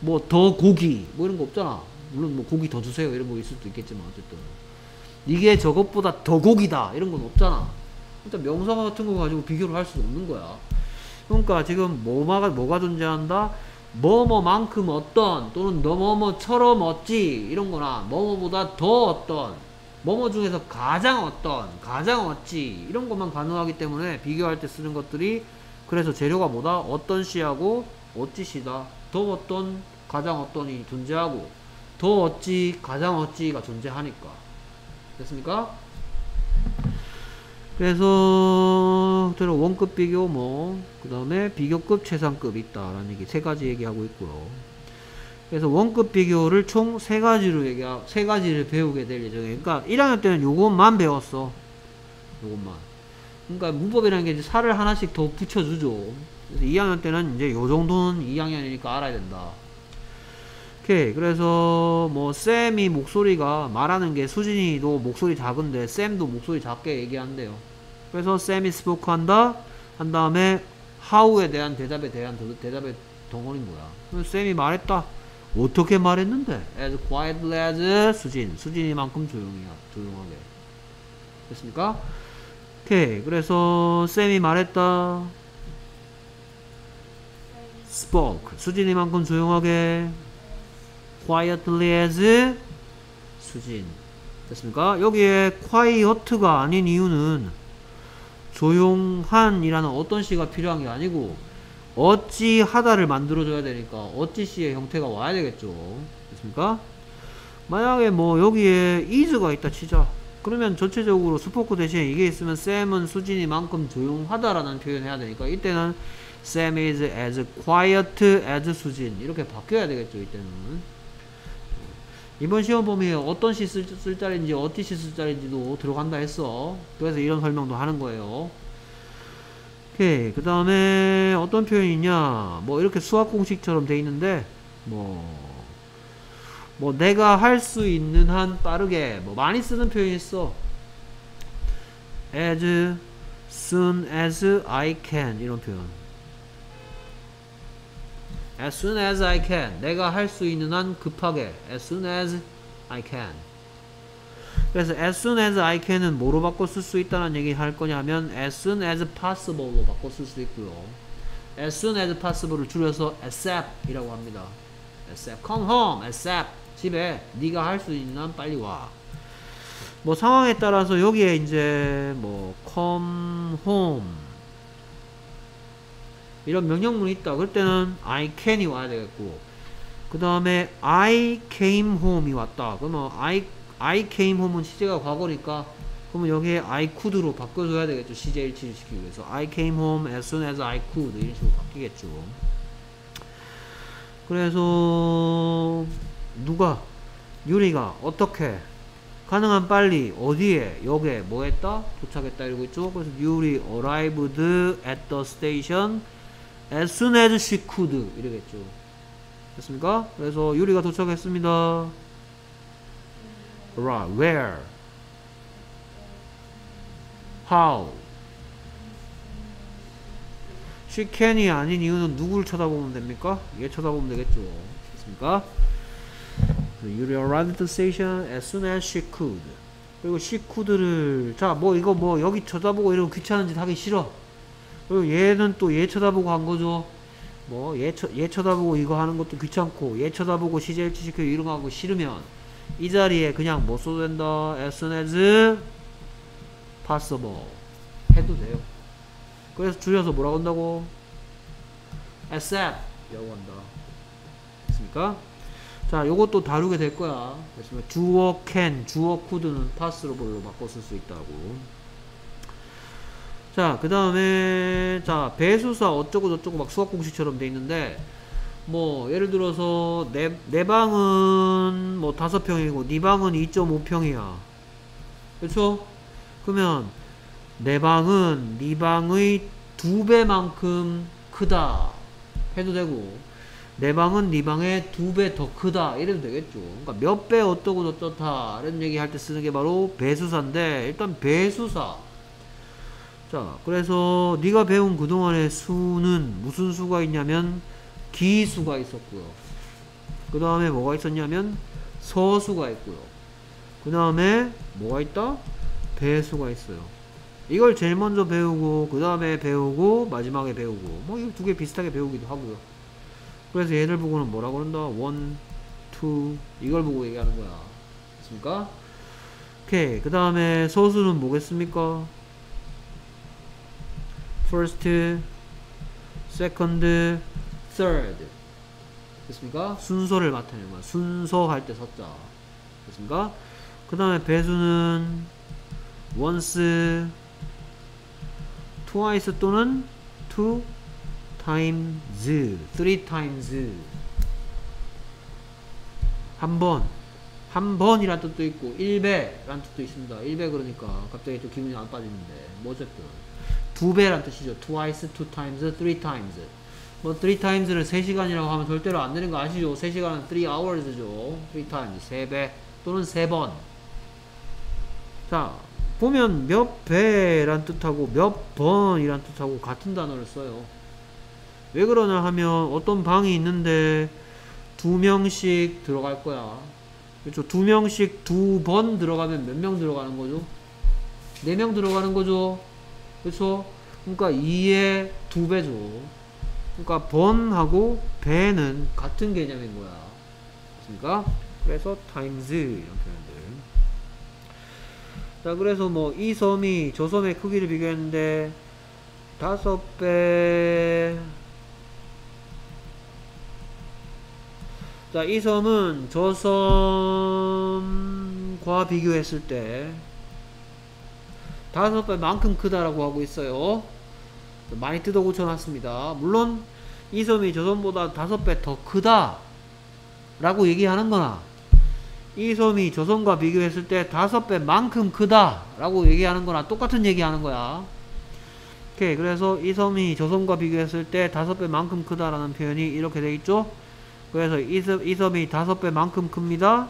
뭐 더 고기 뭐 이런 거 없잖아. 물론 뭐 고기 더 주세요 이런 거 있을 수도 있겠지만 어쨌든 이게 저것보다 더 고기다 이런 건 없잖아. 일단 명사 같은 거 가지고 비교를 할수 없는 거야. 그러니까 지금 뭐가 뭐가 존재한다? 뭐뭐만큼 어떤 또는 너뭐뭐처럼 어찌 이런 거나 뭐뭐보다 더 어떤 뭐뭐 중에서 가장 어떤 가장 어찌 이런 것만 가능하기 때문에 비교할 때 쓰는 것들이 그래서 재료가 뭐다? 어떤 시하고 어찌 시다. 더 어떤 가장 어떤이 존재하고 더 어찌 가장 어찌가 존재하니까 됐습니까? 그래서 원급 비교 뭐 그 다음에 비교급 최상급 있다라는 얘기 세 가지 얘기하고 있고요. 그래서 원급 비교를 총 세 가지로 얘기 세 가지를 배우게 될 예정이에요. 그러니까 1학년 때는 요것만 배웠어. 요것만. 그러니까 문법이라는 게 이제 살을 하나씩 더 붙여주죠. 그래서 2학년 때는 이제 요 정도는 2학년이니까 알아야 된다. 오케이. 그래서 뭐 쌤이 목소리가 말하는 게 수진이도 목소리 작은데 쌤도 목소리 작게 얘기한대요. 그래서 쌤이 스포크 한다. 한 다음에 how에 대한 대답에 대한 대답의 덩어리인 거야. 쌤이 말했다. 어떻게 말했는데? as quietly as 수진. 수진이만큼 조용히야. 조용하게. 됐습니까? 오케이. 그래서 쌤이 말했다. spoke. 수진이만큼 조용하게. quietly as 수진. 됐습니까? 여기에 quiet가 아닌 이유는 조용한이라는 어떤 시가 필요한 게 아니고 어찌 하다를 만들어줘야 되니까 어찌 시의 형태가 와야 되겠죠. 됐습니까? 만약에 뭐 여기에 is가 있다 치자. 그러면 전체적으로 스포크 대신에 이게 있으면 쌤은 수진이만큼 조용하다라는 표현 해야 되니까 이때는 Sam is as quiet as 수진 이렇게 바뀌어야 되겠죠 이때는 이번 시험 범위에 어떤 시 쓸, 쓸 자리인지 어디 시 쓸 자리인지도 들어간다 했어. 그래서 이런 설명도 하는 거예요. 오케이. 그 다음에 어떤 표현이냐? 뭐 이렇게 수학 공식처럼 돼 있는데 뭐뭐 내가 할 수 있는 한 빠르게 뭐 많이 쓰는 표현이 있어. As soon as I can. 이런 표현 as soon as I can. 내가 할 수 있는 한 급하게. as soon as I can. 그래서 as soon as I can은 뭐로 바꿔 쓸 수 있다는 얘기 할 거냐면 as soon as possible로 바꿔 쓸 수 있고요. as soon as possible를 줄여서 ASAP이라고 합니다. ASAP. come home. ASAP. 집에 네가 할 수 있는 한 빨리 와. 뭐 상황에 따라서 여기에 이제 뭐 come home 이런 명령문이 있다. 그럴 때는 I can이 와야 되겠고 그 다음에 I came home이 왔다. 그러면 I I came home은 시제가 과거니까 그러면 여기에 I could로 바꿔줘야 되겠죠. 시제 일치를 시키기 위해서 I came home as soon as I could 이런 식으로 바뀌겠죠. 그래서 누가 유리가 어떻게 가능한 빨리 어디에 역에 뭐 했다 도착했다 이러고 있죠 그래서 유리 arrived at the station as soon as she could 이러겠죠 됐습니까 그래서 유리가 도착했습니다 right where how she can이 아닌 이유는 누구를 쳐다보면 됩니까 얘 쳐다보면 되겠죠 됐습니까 Yuri arrived at the station as soon as she could. 그리고 she could를 자 뭐 이거 뭐 여기 쳐다보고 이러고 귀찮은 짓 하기 싫어. 그리고 얘는 또 얘 쳐다보고 한 거죠. 뭐얘 얘 쳐다보고 이거 하는 것도 귀찮고 얘 쳐다보고 시제일치 시켜 이런 거 하고 싫으면 이 자리에 그냥 뭐 써도 된다. as soon as possible 해도 돼요. 그래서 줄여서 뭐라고 한다고? asap 라고 한다. 됐습니까? 자, 요것도 다루게 될 거야. 그래서 주어 can, 주어 could는 passable로 바꿔 쓸 수 있다고. 자, 그 다음에, 자, 배수사 어쩌고 저쩌고 막 수학 공식처럼 돼 있는데, 뭐, 예를 들어서, 내, 내 방은 뭐 다섯 평이고, 네 방은 2.5평이야. 그쵸? 그러면, 내 방은 네 방의 두 배만큼 크다. 해도 되고, 내 방은 네 방의 두 배 더 크다 이래도 되겠죠 그러니까 몇 배 어떠고 어떻다 이런 얘기 할 때 쓰는 게 바로 배수사인데 일단 배수사 자 그래서 네가 배운 그동안의 수는 무슨 수가 있냐면 기수가 있었고요 그 다음에 뭐가 있었냐면 서수가 있고요 그 다음에 뭐가 있다? 배수가 있어요 이걸 제일 먼저 배우고 그 다음에 배우고 마지막에 배우고 뭐 이 두 개 비슷하게 배우기도 하고요 그래서 얘를 보고는 뭐라고 그런다? one, two 이걸 보고 얘기하는 거야. 됐습니까? 오케이. 그 다음에 서수는 뭐겠습니까? First, second, third. 됐습니까? 순서를 나타내는 거야. 순서 할 때 서 자. 됐습니까? 그 다음에 배수는 once, twice 또는 two times, three times. 한 번. 한 번이란 뜻도 있고, 1배란 뜻도 있습니다. 1배 그러니까 갑자기 좀 기분이 안 빠지는데. 뭐 어쨌든. 두 배란 뜻이죠. twice, two times, three times. 뭐 three times를 3시간이라고 하면 절대로 안 되는 거 아시죠? 3시간은 3 hours죠. three times. 3배 또는 3번. 자, 보면 몇 배란 뜻하고 몇 번이란 뜻하고 같은 단어를 써요. 왜 그러냐 하면 어떤 방이 있는데 두 명씩 들어갈 거야. 그렇죠? 두 명씩 두 번 들어가면 몇 명 들어가는 거죠? 네 명 들어가는 거죠? 그렇죠? 그러니까 2의 두 배죠. 그러니까 번하고 배는 같은 개념인 거야. 그렇습니까? 그래서 times 이런 표현들. 자, 그래서 뭐 이 섬이 저 섬의 크기를 비교했는데 다섯 배 자, 이 섬은 저 섬과 비교했을 때 다섯 배만큼 크다라고 하고 있어요. 많이 뜯어 고쳐놨습니다. 물론 이 섬이 저 섬보다 다섯 배 더 크다 라고 얘기하는 거나 이 섬이 저 섬과 비교했을 때 다섯 배만큼 크다 라고 얘기하는 거나 똑같은 얘기하는 거야. 오케이. 그래서 이 섬이 저 섬과 비교했을 때 다섯 배만큼 크다라는 표현이 이렇게 돼 있죠. 그래서 이, 섬, 이 섬이 다섯 배만큼 큽니다.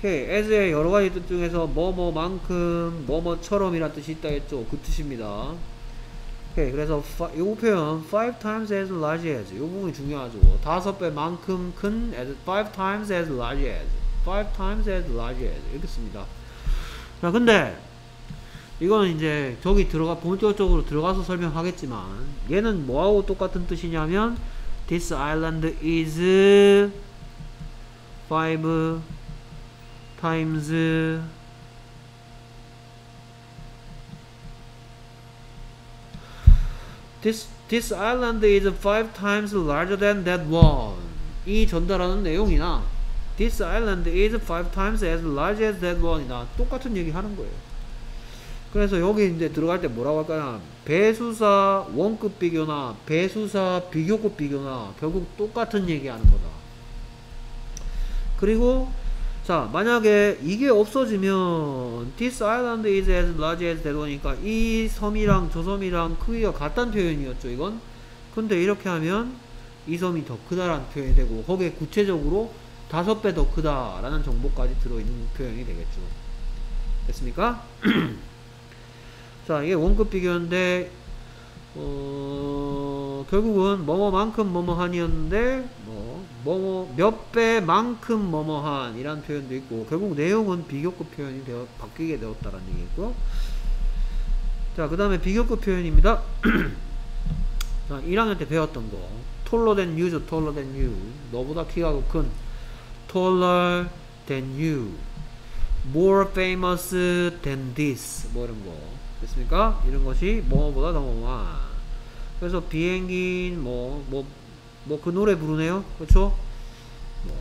오케이. as의 여러 가지 뜻 중에서 뭐뭐만큼 뭐뭐처럼이란 뜻이 있다 했죠. 그 뜻입니다. 오케이. 그래서 이 표현 five times as large as 이 부분이 중요하죠. 다섯 배만큼 큰 as five times as large as five times as large as 이렇게 씁니다. 자, 근데 이거는 이제 저기 들어가 본격적으로 들어가서 설명하겠지만 얘는 뭐하고 똑같은 뜻이냐면 This island is five times This this island is five times larger than that one. 이 전달하는 내용이나 This island is five times as large as that one이나 똑같은 얘기 하는 거예요. 그래서 여기 이제 들어갈 때 뭐라고 할까요? 배수사 원급 비교나 배수사 비교급 비교나 결국 똑같은 얘기 하는 거다. 그리고 자 만약에 이게 없어지면 This island is as large as that one이니까 이 섬이랑 저 섬이랑 크기가 같다는 표현이었죠 이건 근데 이렇게 하면 이 섬이 더 크다라는 표현이 되고 거기에 구체적으로 다섯 배 더 크다라는 정보까지 들어있는 표현이 되겠죠 됐습니까? 자 이게 원급 비교인데 어, 결국은 뭐뭐만큼 뭐뭐한이었는데 뭐 뭐뭐 몇 배만큼 뭐뭐한 이란 표현도 있고 결국 내용은 비교급 표현이 되어 바뀌게 되었다라는 얘기고요. 자 그 다음에 비교급 표현입니다. 자 1학년 때 배웠던 거. taller than you죠 taller than you. 너보다 키가 큰. taller than you. more famous than this. 뭐 이런 거. 됐습니까? 이런 것이 뭐보다 더 뭐만 그래서 비행기 뭐뭐 뭐 그 노래 부르네요 그렇죠? 뭐.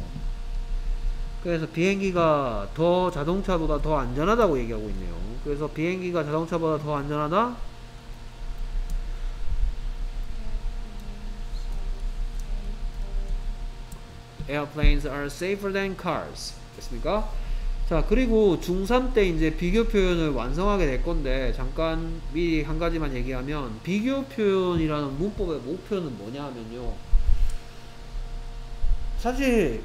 그래서 비행기가 더 자동차보다 더 안전하다고 얘기하고 있네요 그래서 비행기가 자동차보다 더 안전하다? Airplanes are safer than cars 됐습니까? 자 그리고 중3 때 이제 비교 표현을 완성하게 될 건데 잠깐 미리 한 가지만 얘기하면 비교 표현이라는 문법의 목표는 뭐냐 하면요 사실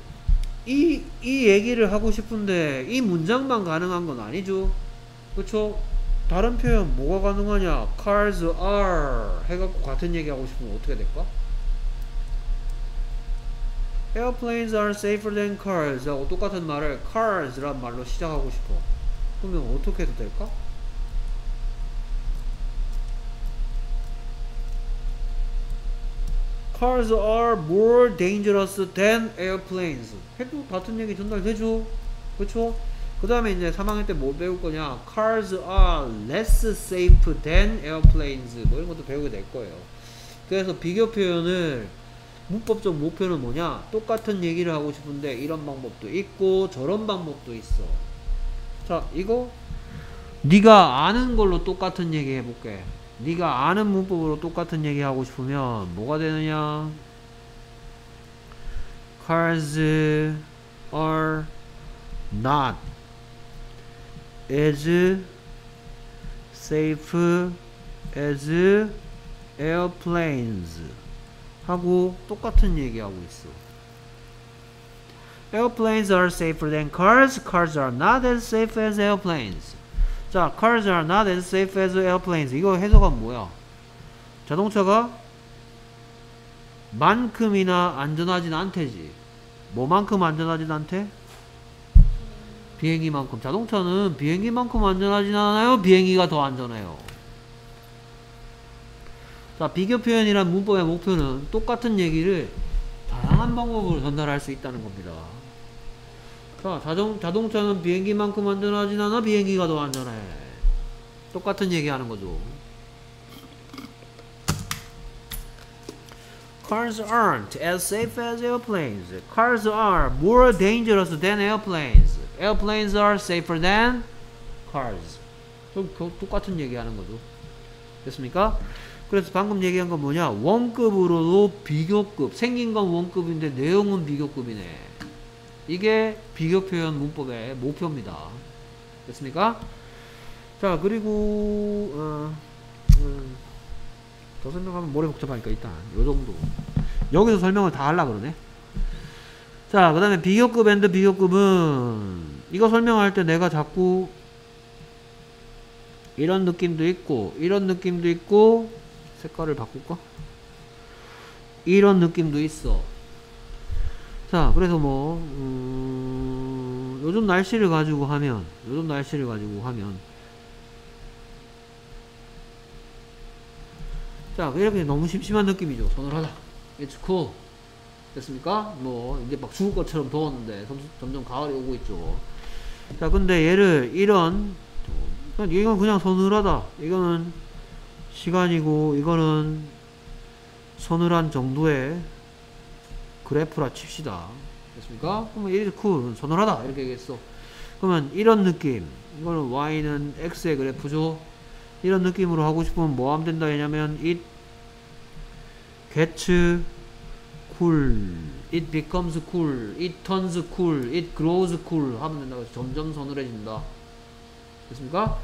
이, 이 얘기를 하고 싶은데 이 문장만 가능한 건 아니죠. 그쵸? 다른 표현 뭐가 가능하냐? Cars are 해갖고 같은 얘기 하고 싶으면 어떻게 될까? Airplanes are safer than cars 하고 똑같은 말을 cars란 말로 시작하고 싶어. 그러면 어떻게 해도 될까? Cars are more dangerous than airplanes 해도 같은 얘기 전달되죠 그쵸? 그 다음에 이제 3학년 때 뭐 배울 거냐 Cars are less safe than airplanes 뭐 이런 것도 배우게 될 거예요 그래서 비교 표현을 문법적 목표는 뭐냐? 똑같은 얘기를 하고 싶은데 이런 방법도 있고 저런 방법도 있어. 자, 이거 네가 아는 걸로 똑같은 얘기 해볼게. 네가 아는 문법으로 똑같은 얘기 하고 싶으면 뭐가 되느냐? Cars are not as safe as airplanes. 하고 똑같은 얘기하고 있어. Airplanes are safer than cars. Cars are not as safe as airplanes. 자, cars are not as safe as airplanes. 이거 해석은 뭐야? 자동차가 만큼이나 안전하진 않대지. 뭐만큼 안전하진 않대? 비행기만큼. 자동차는 비행기만큼 안전하진 않아요? 비행기가 더 안전해요. 자, 비교 표현이란 문법의 목표는 똑같은 얘기를 다양한 방법으로 전달할 수 있다는 겁니다. 자, 자동, 자동차는 비행기만큼 안전하진 않아? 비행기가 더 안전해. 똑같은 얘기 하는 거죠. Cars aren't as safe as airplanes. Cars are more dangerous than airplanes. Airplanes are safer than cars. 똑같은 얘기 하는 거죠. 됐습니까? 그래서 방금 얘기한 건 뭐냐 원급으로도 비교급 생긴 건 원급인데 내용은 비교급이네 이게 비교 표현 문법의 목표입니다 됐습니까? 자 그리고 어, 음, 더 설명하면 머리 복잡하니까 일단 요정도 여기서 설명을 다 하려 그러네 자그 다음에 비교급 and 비교급은 이거 설명할 때 내가 자꾸 이런 느낌도 있고 이런 느낌도 있고 색깔을 바꿀까? 이런 느낌도 있어 자 그래서 뭐 음, 요즘 날씨를 가지고 하면 요즘 날씨를 가지고 하면. 자 이렇게 너무 심심한 느낌이죠. 서늘하다 It's cool. 됐습니까? 뭐 이제 막 죽을 것처럼 더웠는데 점점, 가을이 오고 있죠. 자 근데 얘를 이런 이건 그냥 서늘하다. 이거는 시간이고 이거는 서늘한 정도의 그래프라 칩시다. 됐습니까? 그러면 cool 서늘하다. 이렇게 얘기했어. 그러면 이런 느낌. 이거는 y는 x의 그래프죠. 이런 느낌으로 하고 싶으면 뭐 하면 된다 했냐면 it gets cool. it becomes cool. it turns cool. it grows cool 하면 된다 그래서 점점 서늘해진다. 됐습니까?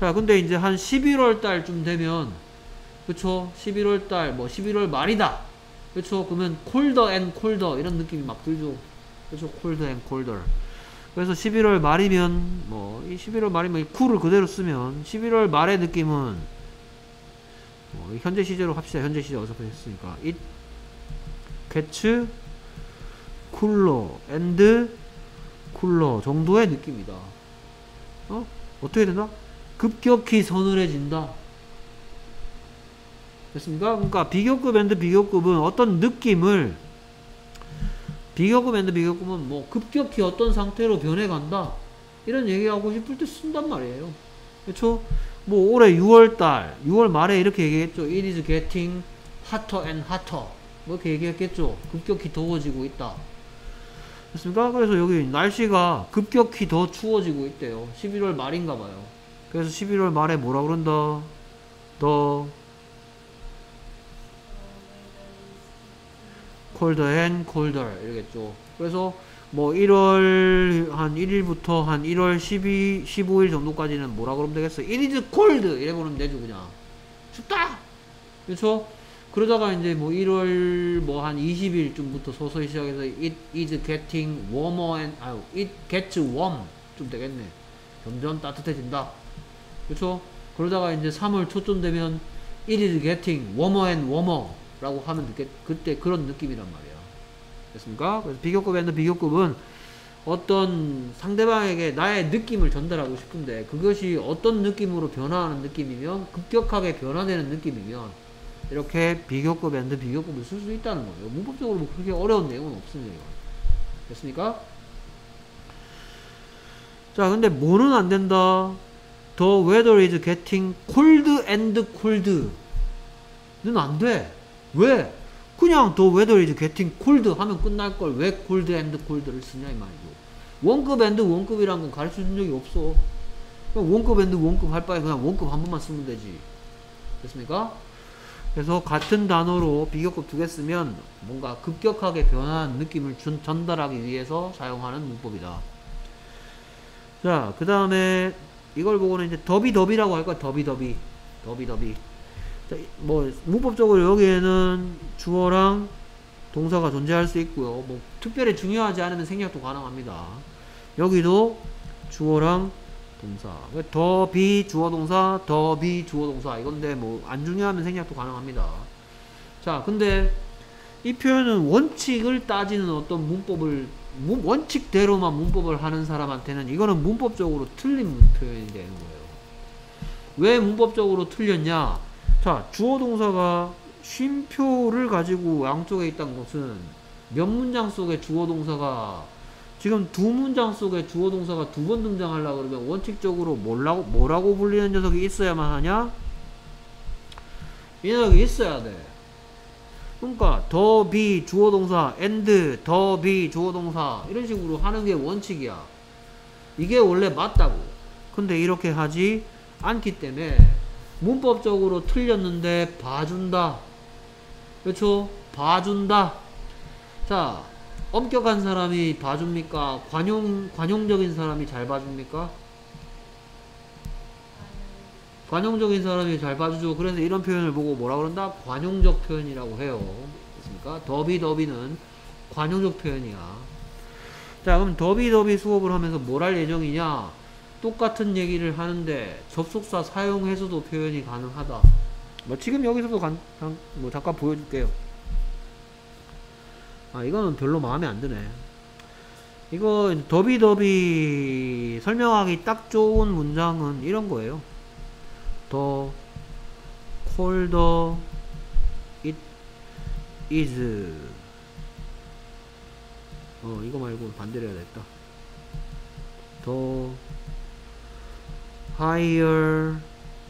자 근데 이제 한 11월 달쯤 되면 그쵸? 11월 달 뭐 11월 말이다 그쵸 그러면 colder and colder 이런 느낌이 막 들죠. 그쵸 colder and colder 그래서 11월 말이면 뭐 이 11월 말이면 이 쿨을 그대로 쓰면 11월 말의 느낌은 뭐 현재 시제로 합시다. 현재 시제 어차피 했으니까. It gets cooler and cooler 정도의 느낌이다. 어? 어떻게 된다? 급격히 서늘해진다. 됐습니까? 그러니까 비교급 and 비교급은 어떤 느낌을 비교급 and 비교급은 뭐 급격히 어떤 상태로 변해간다. 이런 얘기하고 싶을 때 쓴단 말이에요. 그렇죠? 뭐 올해 6월달, 6월 말에 이렇게 얘기했죠. It is getting hotter and hotter. 뭐 이렇게 얘기했겠죠. 급격히 더워지고 있다. 됐습니까? 그래서 여기 날씨가 급격히 더 추워지고 있대요. 11월 말인가 봐요. 그래서 11월 말에 뭐라 그런다? 더 colder and colder 이러겠죠. 그래서 뭐 1월 한 1일부터 한 1월 12, 15일 정도까지는 뭐라 그러면 되겠어? It is cold 이래 보면 되죠 그냥. 춥다. 그렇죠? 그러다가 이제 뭐 1월 뭐 한 20일쯤부터 서서히 시작해서 it is getting warmer and 아유 it gets warm 좀 되겠네. 점점 따뜻해진다. 그렇죠? 그러다가 이제 3월 초쯤 되면 it is getting warmer and warmer 라고 하면 그때, 그때 그런 느낌이란 말이야. 됐습니까? 그래서 비교급에는 비교급은 어떤 상대방에게 나의 느낌을 전달하고 싶은데 그것이 어떤 느낌으로 변화하는 느낌이면 급격하게 변화되는 느낌이면 이렇게 비교급 and 비교급을 쓸 수 있다는 거예요. 문법적으로 뭐 그렇게 어려운 내용은 없습니다. 됐습니까? 자, 근데 뭐는 안 된다? The weather is getting cold and cold. 는 안 돼. 왜? 그냥 the weather is getting cold 하면 끝날 걸왜 cold and cold를 쓰냐 이 말이죠. 원급 and 원급이란 건 가르쳐 준 적이 없어. 원급 and 원급 할 바에 그냥 원급 한 번만 쓰면 되지. 됐습니까? 그래서 같은 단어로 비교급 두 개 쓰면 뭔가 급격하게 변한 느낌을 준, 전달하기 위해서 사용하는 문법이다. 자, 그 다음에 이걸 보고는 이제 더비더비라고 할까? 더비더비. 더비더비. 자, 뭐 문법적으로 여기에는 주어랑 동사가 존재할 수 있고요. 뭐 특별히 중요하지 않으면 생략도 가능합니다. 여기도 주어랑 동사. 더 비 주어 동사, 더 비 주어 동사. 이건데 뭐 안 중요하면 생략도 가능합니다. 자, 근데 이 표현은 원칙을 따지는 어떤 문법을 원칙대로만 문법을 하는 사람한테는 이거는 문법적으로 틀린 표현이 되는 거예요. 왜 문법적으로 틀렸냐? 자, 주어 동사가 쉼표를 가지고 양쪽에 있다는 것은 몇 문장 속에 주어 동사가 지금 두 문장 속에 주어 동사가 두 번 등장하려고 그러면 원칙적으로 뭐라고, 뭐라고 불리는 녀석이 있어야만 하냐? 이 녀석이 있어야 돼. 그러니까 더 비 주어 동사 and 더 비 주어 동사 이런 식으로 하는 게 원칙이야. 이게 원래 맞다고. 근데 이렇게 하지 않기 때문에 문법적으로 틀렸는데 봐준다. 그렇죠? 봐준다. 자, 엄격한 사람이 봐줍니까? 관용 관용적인 사람이 잘 봐줍니까? 관용적인 사람이 잘 봐주죠. 그래서 이런 표현을 보고 뭐라 그런다? 관용적 표현이라고 해요. 됐습니까? 더비 더비는 관용적 표현이야. 자, 그럼 더비더비 수업을 하면서 뭘 할 예정이냐? 똑같은 얘기를 하는데 접속사 사용해서도 표현이 가능하다. 뭐 지금 여기서도 간, 간, 뭐 잠깐 보여줄게요. 아 이거는 별로 마음에 안 드네. 이거 더비더비 설명하기 딱 좋은 문장은 이런 거예요. 더 colder it is 어 이거 말고 반대로 해야겠다. 더 higher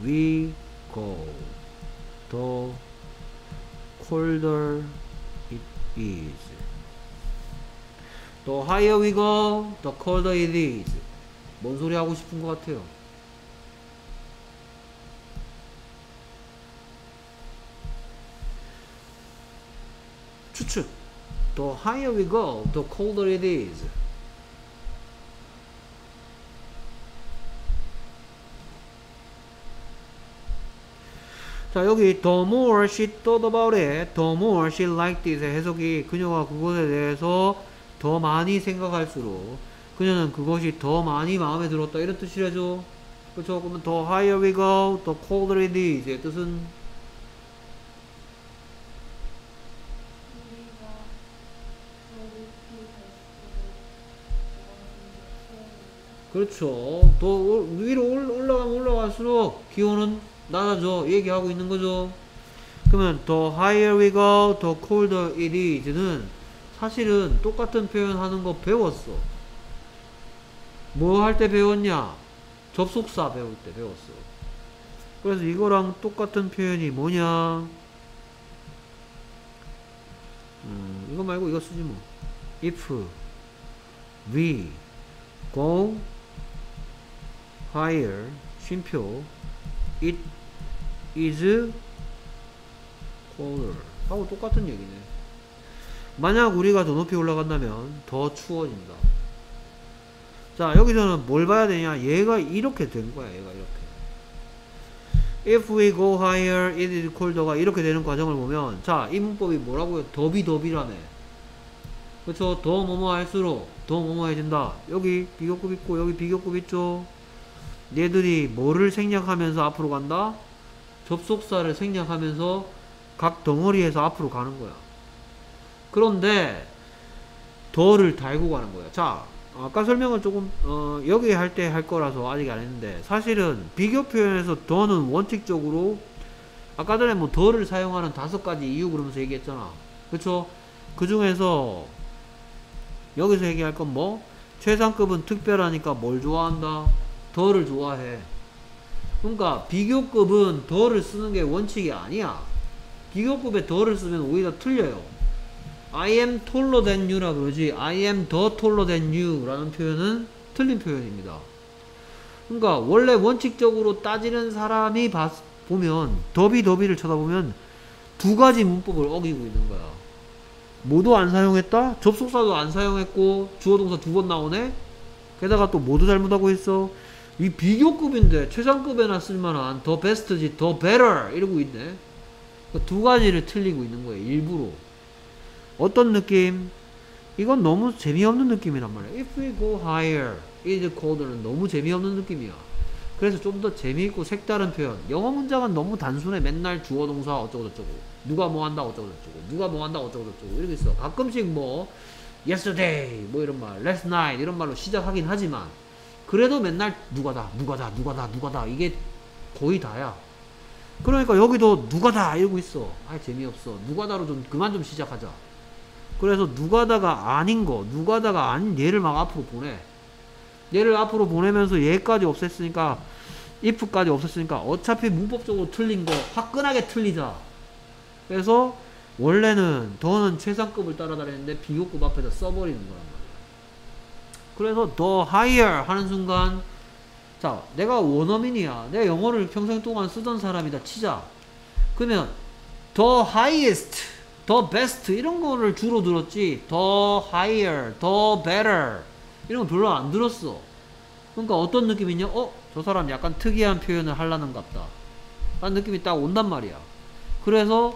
we go the colder it is the higher we go the colder it is 뭔 소리 하고 싶은 것 같아요 추측 the higher we go the colder it is 자 여기 the more she thought about it, the more she liked it의 해석이 그녀가 그것에 대해서 더 많이 생각할수록 그녀는 그것이 더 많이 마음에 들었다 이런 뜻이라죠? 그렇죠? 그러면 the higher we go, the colder it is의 뜻은? 그렇죠. 더 위로 올라가면 올라갈수록 기온은 낮아져 얘기하고 있는 거죠. 그러면 the higher we go, the colder it is는 사실은 똑같은 표현 하는 거 배웠어. 뭐 할 때 배웠냐? 접속사 배울 때 배웠어. 그래서 이거랑 똑같은 표현이 뭐냐? 음, 이거 말고 이거 쓰지 뭐. if we go higher 쉼표 it is colder 하고 똑같은 얘기네. 만약 우리가 더 높이 올라간다면 더 추워진다. 자 여기서는 뭘 봐야 되냐? 얘가 이렇게 된 거야 얘가 이렇게. If we go higher it is colder가 이렇게 되는 과정을 보면 자 이 문법이 뭐라고요? 더비 더비라네. 그쵸? 더 뭐뭐 할수록 더 뭐뭐 해진다. 여기 비교급 있고 여기 비교급 있죠? 얘들이 뭐를 생략하면서 앞으로 간다 접속사를 생략하면서 각 덩어리에서 앞으로 가는 거야. 그런데 더를 달고 가는 거야. 자 아까 설명을 조금 어, 여기 할 때 할 거라서 아직 안 했는데 사실은 비교 표현에서 더는 원칙적으로 아까 전에 뭐 더를 사용하는 다섯 가지 이유 그러면서 얘기했잖아. 그쵸? 그 중에서 여기서 얘기할 건 뭐? 최상급은 특별하니까 뭘 좋아한다? 더를 좋아해 그러니까 비교급은 더를 쓰는 게 원칙이 아니야. 비교급에 더를 쓰면 오히려 틀려요. I am taller than you라 그러지 I am the taller than you 라는 표현은 틀린 표현입니다. 그러니까 원래 원칙적으로 따지는 사람이 봤, 보면 더비 더비를 쳐다보면 두 가지 문법을 어기고 있는 거야. 모두 안 사용했다? 접속사도 안 사용했고 주어동사 두 번 나오네? 게다가 또 모두 잘못하고 있어 이 비교급인데 최상급에나 쓸만한 더 베스트지 더 베터 이러고 있네. 그두 가지를 틀리고 있는 거예요 일부러. 어떤 느낌? 이건 너무 재미없는 느낌이란 말이야. If we go higher is colder는 너무 재미없는 느낌이야. 그래서 좀 더 재미있고 색다른 표현. 영어 문장은 너무 단순해. 맨날 주어 동사 어쩌고저쩌고. 누가 뭐 한다 어쩌고저쩌고. 누가 뭐 한다 어쩌고저쩌고. 이렇게 있어. 가끔씩 뭐 yesterday 뭐 이런 말 last night 이런 말로 시작하긴 하지만 그래도 맨날 누가다 누가다 누가다 누가다. 이게 거의 다야. 그러니까 여기도 누가다 이러고 있어. 아 재미없어. 누가다로 좀 그만 좀 시작하자. 그래서 누가다가 아닌 거 누가다가 아닌 얘를 막 앞으로 보내. 얘를 앞으로 보내면서 얘까지 없앴으니까 if까지 없앴으니까 어차피 문법적으로 틀린 거 화끈하게 틀리자. 그래서 원래는 더는 최상급을 따라다니는데 비교급 앞에다 써버리는 말이야 그래서 더 higher 하는 순간 자 내가 원어민이야. 내가 영어를 평생 동안 쓰던 사람이다. 치자. 그러면 더 highest 더 best 이런 거를 주로 들었지. 더 higher 더 better 이런 거 별로 안 들었어. 그러니까 어떤 느낌이냐? 어? 저 사람 약간 특이한 표현을 하려는 같다. 라는 느낌이 딱 온단 말이야. 그래서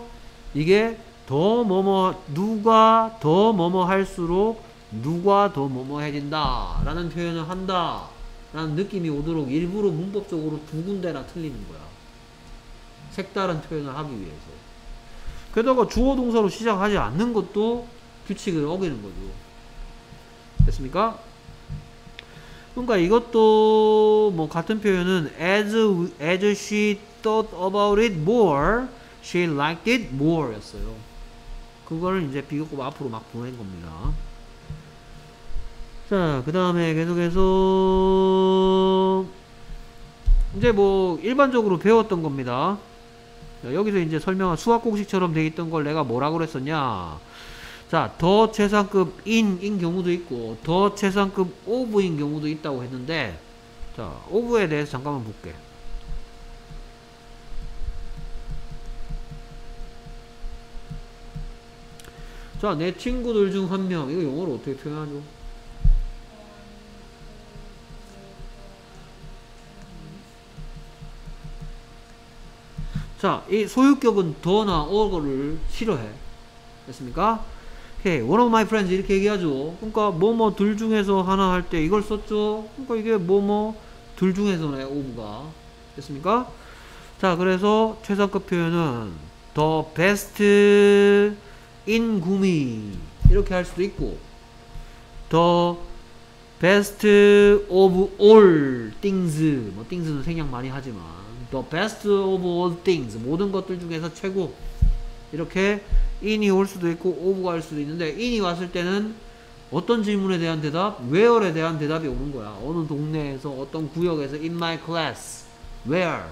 이게 더 뭐뭐 누가 더 뭐뭐 할수록 누가 더 뭐뭐 해진다 라는 표현을 한다 라는 느낌이 오도록 일부러 문법적으로 두 군데나 틀리는 거야. 색다른 표현을 하기 위해서. 게다가 주어 동사로 시작하지 않는 것도 규칙을 어기는 거죠. 됐습니까? 그러니까 이것도 뭐 같은 표현은 as, as she thought about it more she liked it more 였어요. 그거를 이제 비교급 앞으로 막 보낸 겁니다 자, 그 다음에 계속해서 이제 뭐 일반적으로 배웠던 겁니다. 자, 여기서 이제 설명한 수학 공식처럼 돼 있던 걸 내가 뭐라고 그랬었냐? 자, the 최상급 in, in 경우도 있고 the 최상급 of인 경우도 있다고 했는데 자, of에 대해서 잠깐만 볼게. 자, 내 친구들 중 한 명. 이거 영어로 어떻게 표현하죠? 자, 이 소유격은 더나 어를 싫어해. 됐습니까? 오케이. One of my friends 이렇게 얘기하죠. 그러니까 뭐뭐 둘 중에서 하나 할 때 이걸 썼죠. 그러니까 이게 뭐뭐 둘 중에서네, 오브가. 됐습니까? 자, 그래서 최상급 표현은 the best in 구미 이렇게 할 수도 있고 the best of all things 뭐 things는 생략 많이 하지만 the best of all things. 모든 것들 중에서 최고. 이렇게 in이 올 수도 있고 of가 올 수도 있는데 in이 왔을 때는 어떤 질문에 대한 대답? where에 대한 대답이 오는 거야. 어느 동네에서 어떤 구역에서? in my class. where?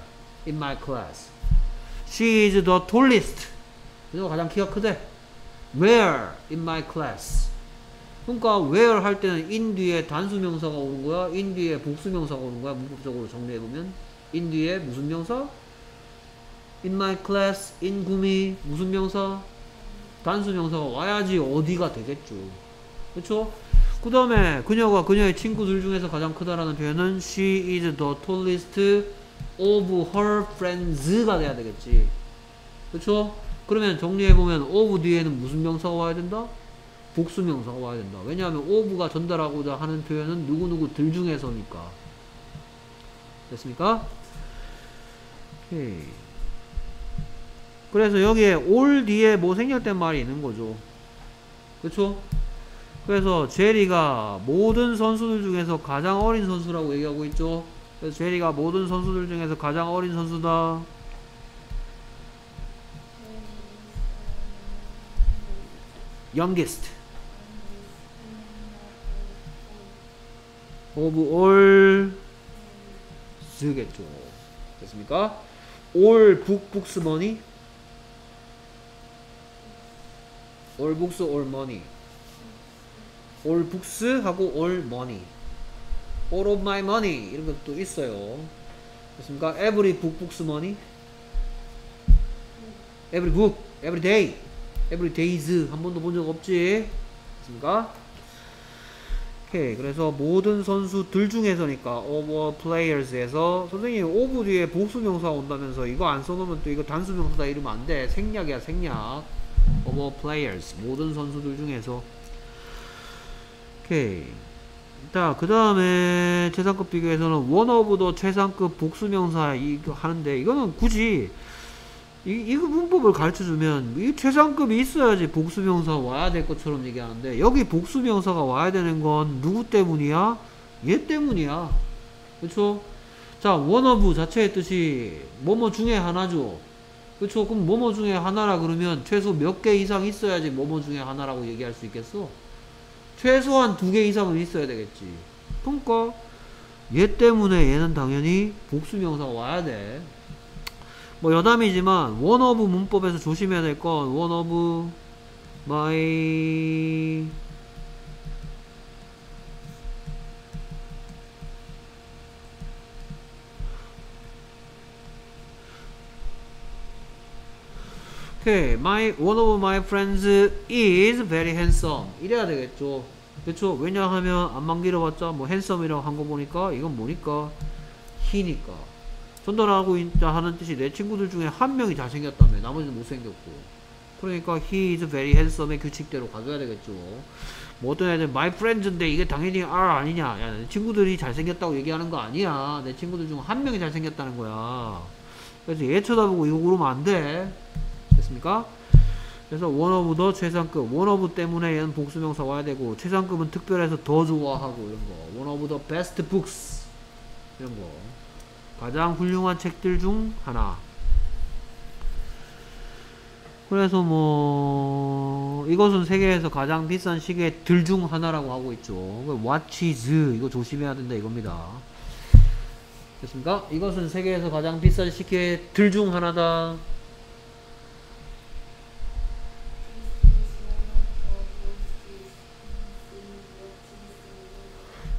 in my class. she is the tallest. 그래서 가장 키가 크대. where? in my class. 그러니까 where 할 때는 in 뒤에 단수명사가 오는 거야 in 뒤에 복수명사가 오는 거야. 문법적으로 정리해보면 in 뒤에 무슨 명사? in my class, in 구미 무슨 명사? 단수 명사가 와야지 어디가 되겠죠. 그렇죠? 그 다음에 그녀가 그녀의 친구들 중에서 가장 크다라는 표현은 she is the tallest of her friends가 돼야 되겠지. 그렇죠? 그러면 정리해보면 of 뒤에는 무슨 명사가 와야 된다? 복수 명사가 와야 된다. 왜냐하면 of가 전달하고자 하는 표현은 누구누구 들 중에서니까. 됐습니까? 오케이. 그래서 여기에 올 뒤에 뭐 생략된 말이 있는 거죠. 그쵸? 그래서 제리가 모든 선수들 중에서 가장 어린 선수라고 얘기하고 있죠. 그래서 제리가 모든 선수들 중에서 가장 어린 선수다. youngest of all 쓰겠죠. 됐습니까? Book books money all books all money all books 하고 all money all of my money 이런 것도 있어요 됐습니까? every book books money every book every day every days 한 번도 본 적 없지 됐습니까? 오케이 그래서 모든 선수들 중에서니까 over players에서 선생님 over 뒤에 복수명사 온다면서 이거 안 써놓으면 또 이거 단수명사다 이러면 안 돼. 생략이야 생략. over players 모든 선수들 중에서. 오케이. 자 그 다음에 최상급 비교에서는 one of the 최상급 복수명사 이거 하는데 이거는 굳이 이, 이거 문법을 가르쳐 주면 이 최상급이 있어야지 복수명사 와야 될 것처럼 얘기하는데 여기 복수명사가 와야 되는 건 누구 때문이야? 얘 때문이야. 그쵸? 자, one of 자체의 뜻이 뭐뭐 중에 하나죠. 그쵸? 그럼 뭐뭐 중에 하나라 그러면 최소 몇 개 이상 있어야지 뭐뭐 중에 하나라고 얘기할 수 있겠어? 최소한 두 개 이상은 있어야 되겠지. 그러니까 얘 때문에 얘는 당연히 복수명사가 와야 돼. 뭐 여담이지만 one of 문법에서 조심해야 될 건 one of my 오케이, my one of my friends is very handsome. 이래야 되겠죠. 그렇죠? 왜냐하면 안만 길어봤자 뭐 handsome이라고 한 거 보니까 이건 뭐니까 히니까. 전달하고 있다 하는 뜻이 내 친구들 중에 한 명이 잘생겼다며 나머지는 못생겼고 그러니까 he is very handsome의 규칙대로 가져야 되겠죠. 뭐 어떤 애들 my friends인데 이게 당연히 R 아니냐. 야, 내 친구들이 잘생겼다고 얘기하는 거 아니야. 내 친구들 중 한 명이 잘생겼다는 거야. 그래서 얘 쳐다보고 이거 그러면 안 돼. 됐습니까? 그래서 one of the 최상급 one of 때문에 얘는 복수명사 와야 되고 최상급은 특별해서 the 좋아하고 이런 거 one of the best books 이런 거 가장 훌륭한 책들 중 하나. 그래서 뭐 이것은 세계에서 가장 비싼 시계들 중 하나라고 하고 있죠. watches 이거 조심해야 된다 이겁니다. 됐습니까? 이것은 세계에서 가장 비싼 시계들 중 하나다